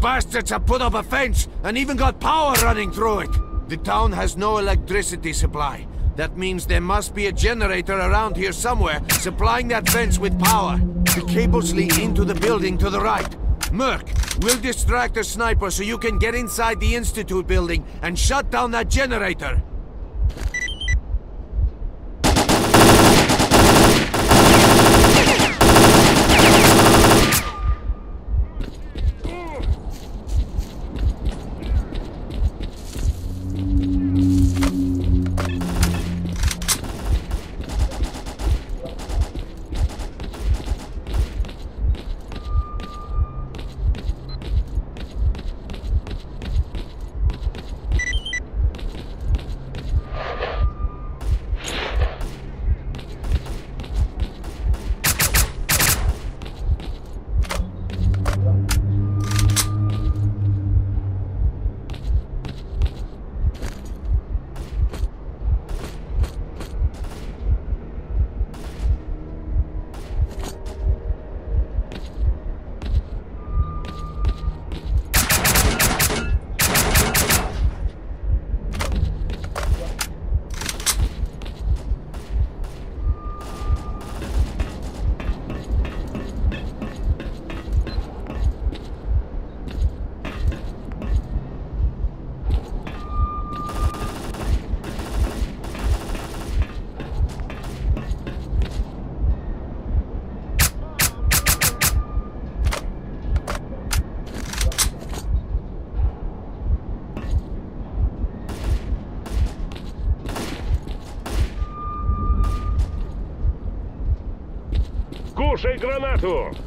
Bastards have put up a fence and even got power running through it! The town has no electricity supply. That means there must be a generator around here somewhere supplying that fence with power. The cables lead into the building to the right. Merc, we'll distract the sniper so you can get inside the Institute building and shut down that generator. Granato.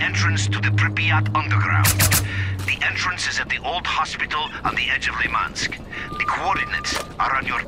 Entrance to the Pripyat underground. The entrance is at the old hospital on the edge of Limansk. The coordinates are on your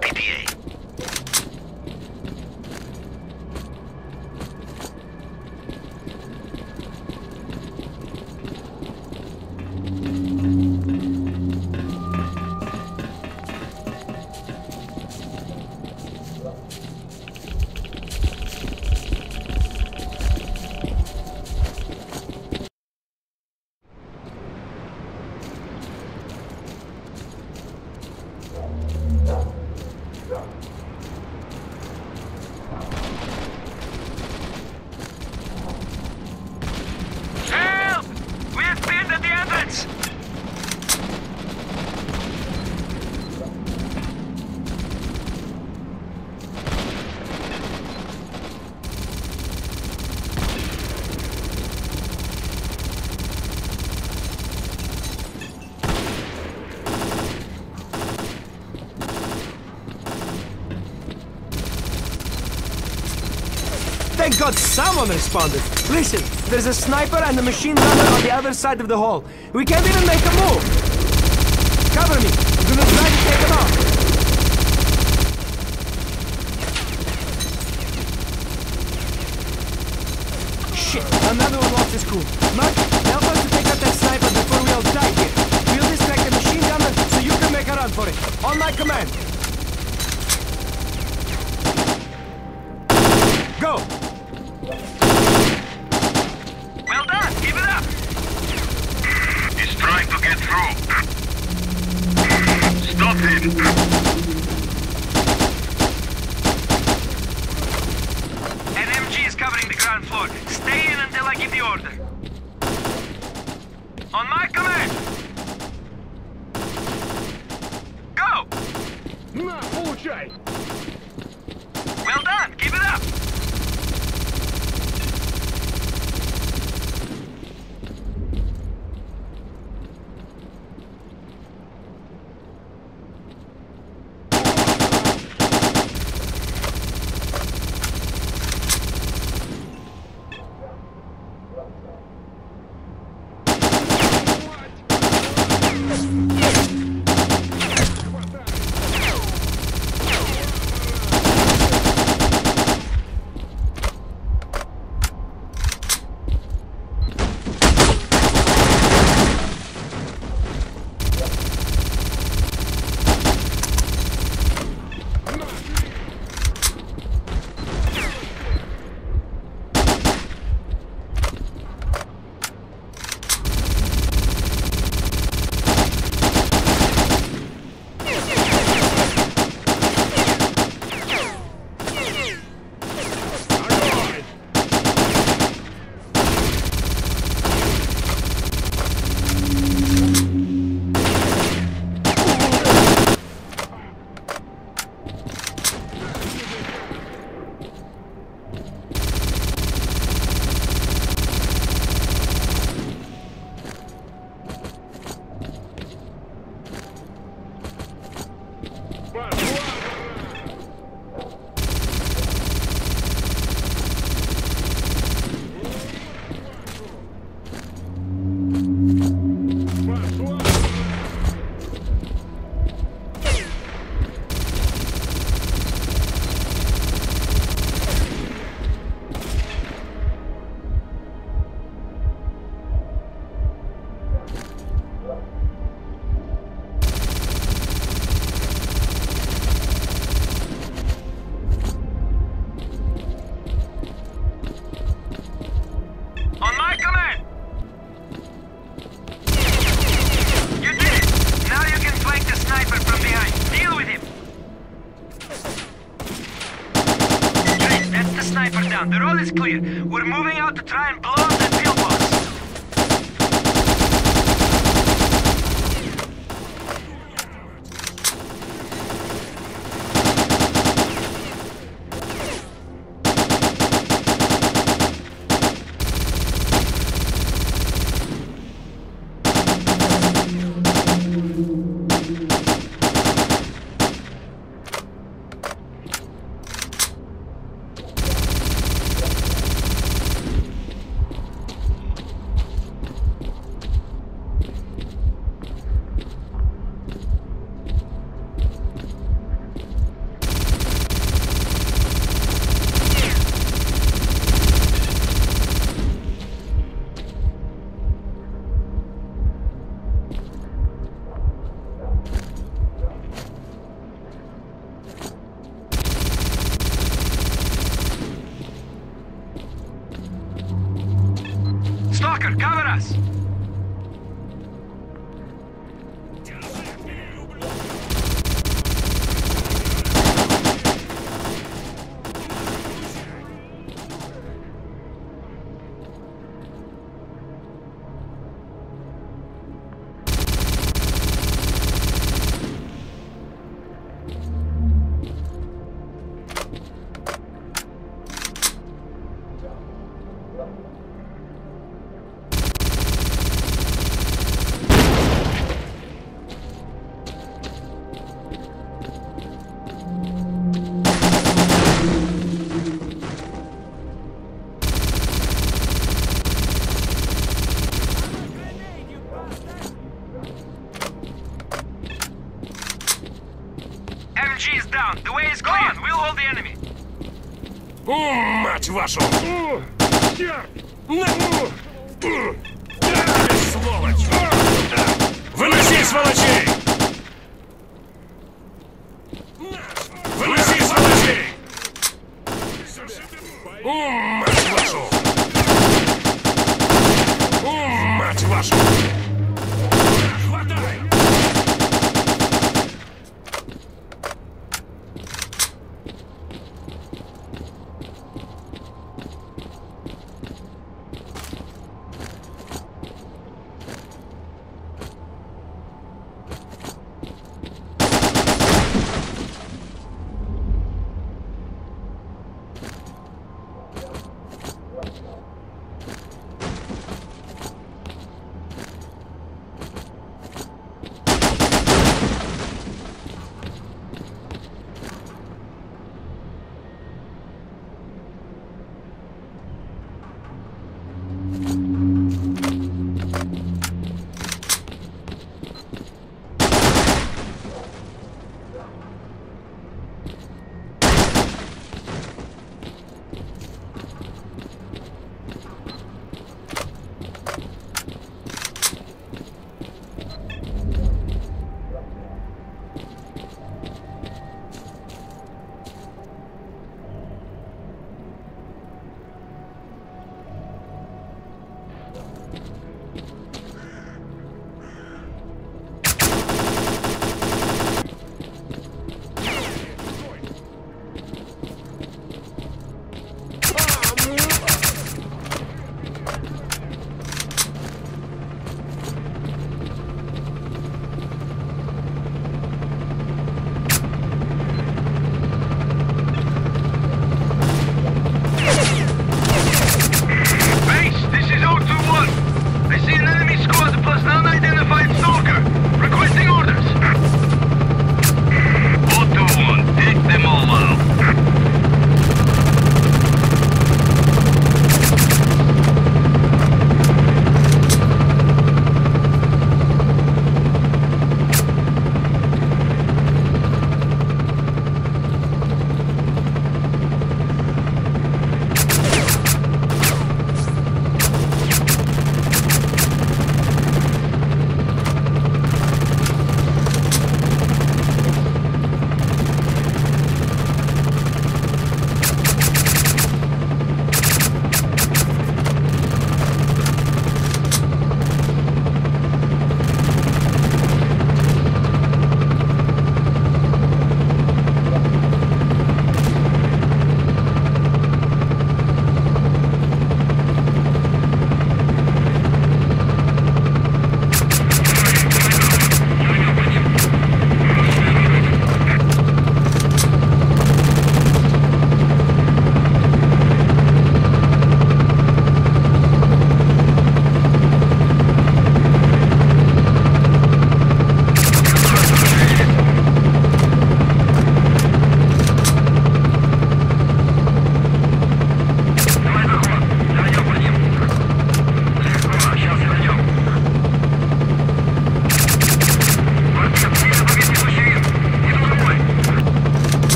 found it. Listen, there's a sniper and a machine gunner on the other side of the hall. We can't even make a move. Cover me. I'm gonna вашу!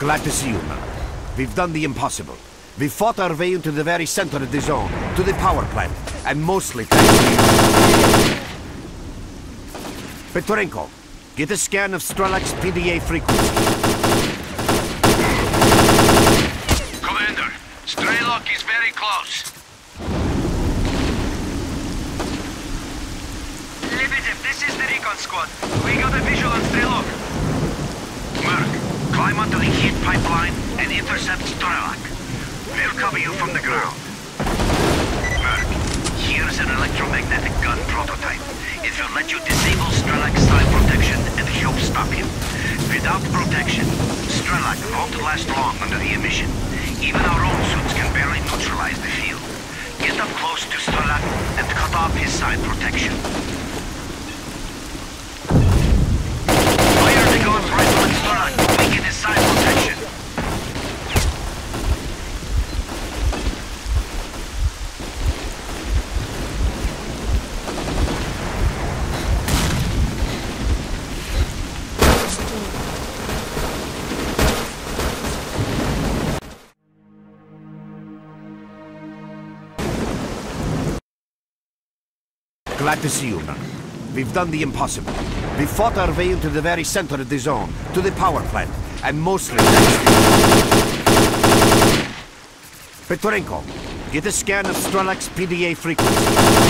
Glad to see you, man. We've done the impossible. We fought our way into the very center of the zone, to the power plant, and mostly Petrenko, get a scan of Strelok's PDA frequency. to see you now. We've done the impossible. We fought our way into the very center of the zone, to the power plant, and mostly... Petrenko, get a scan of Strelok's PDA frequency.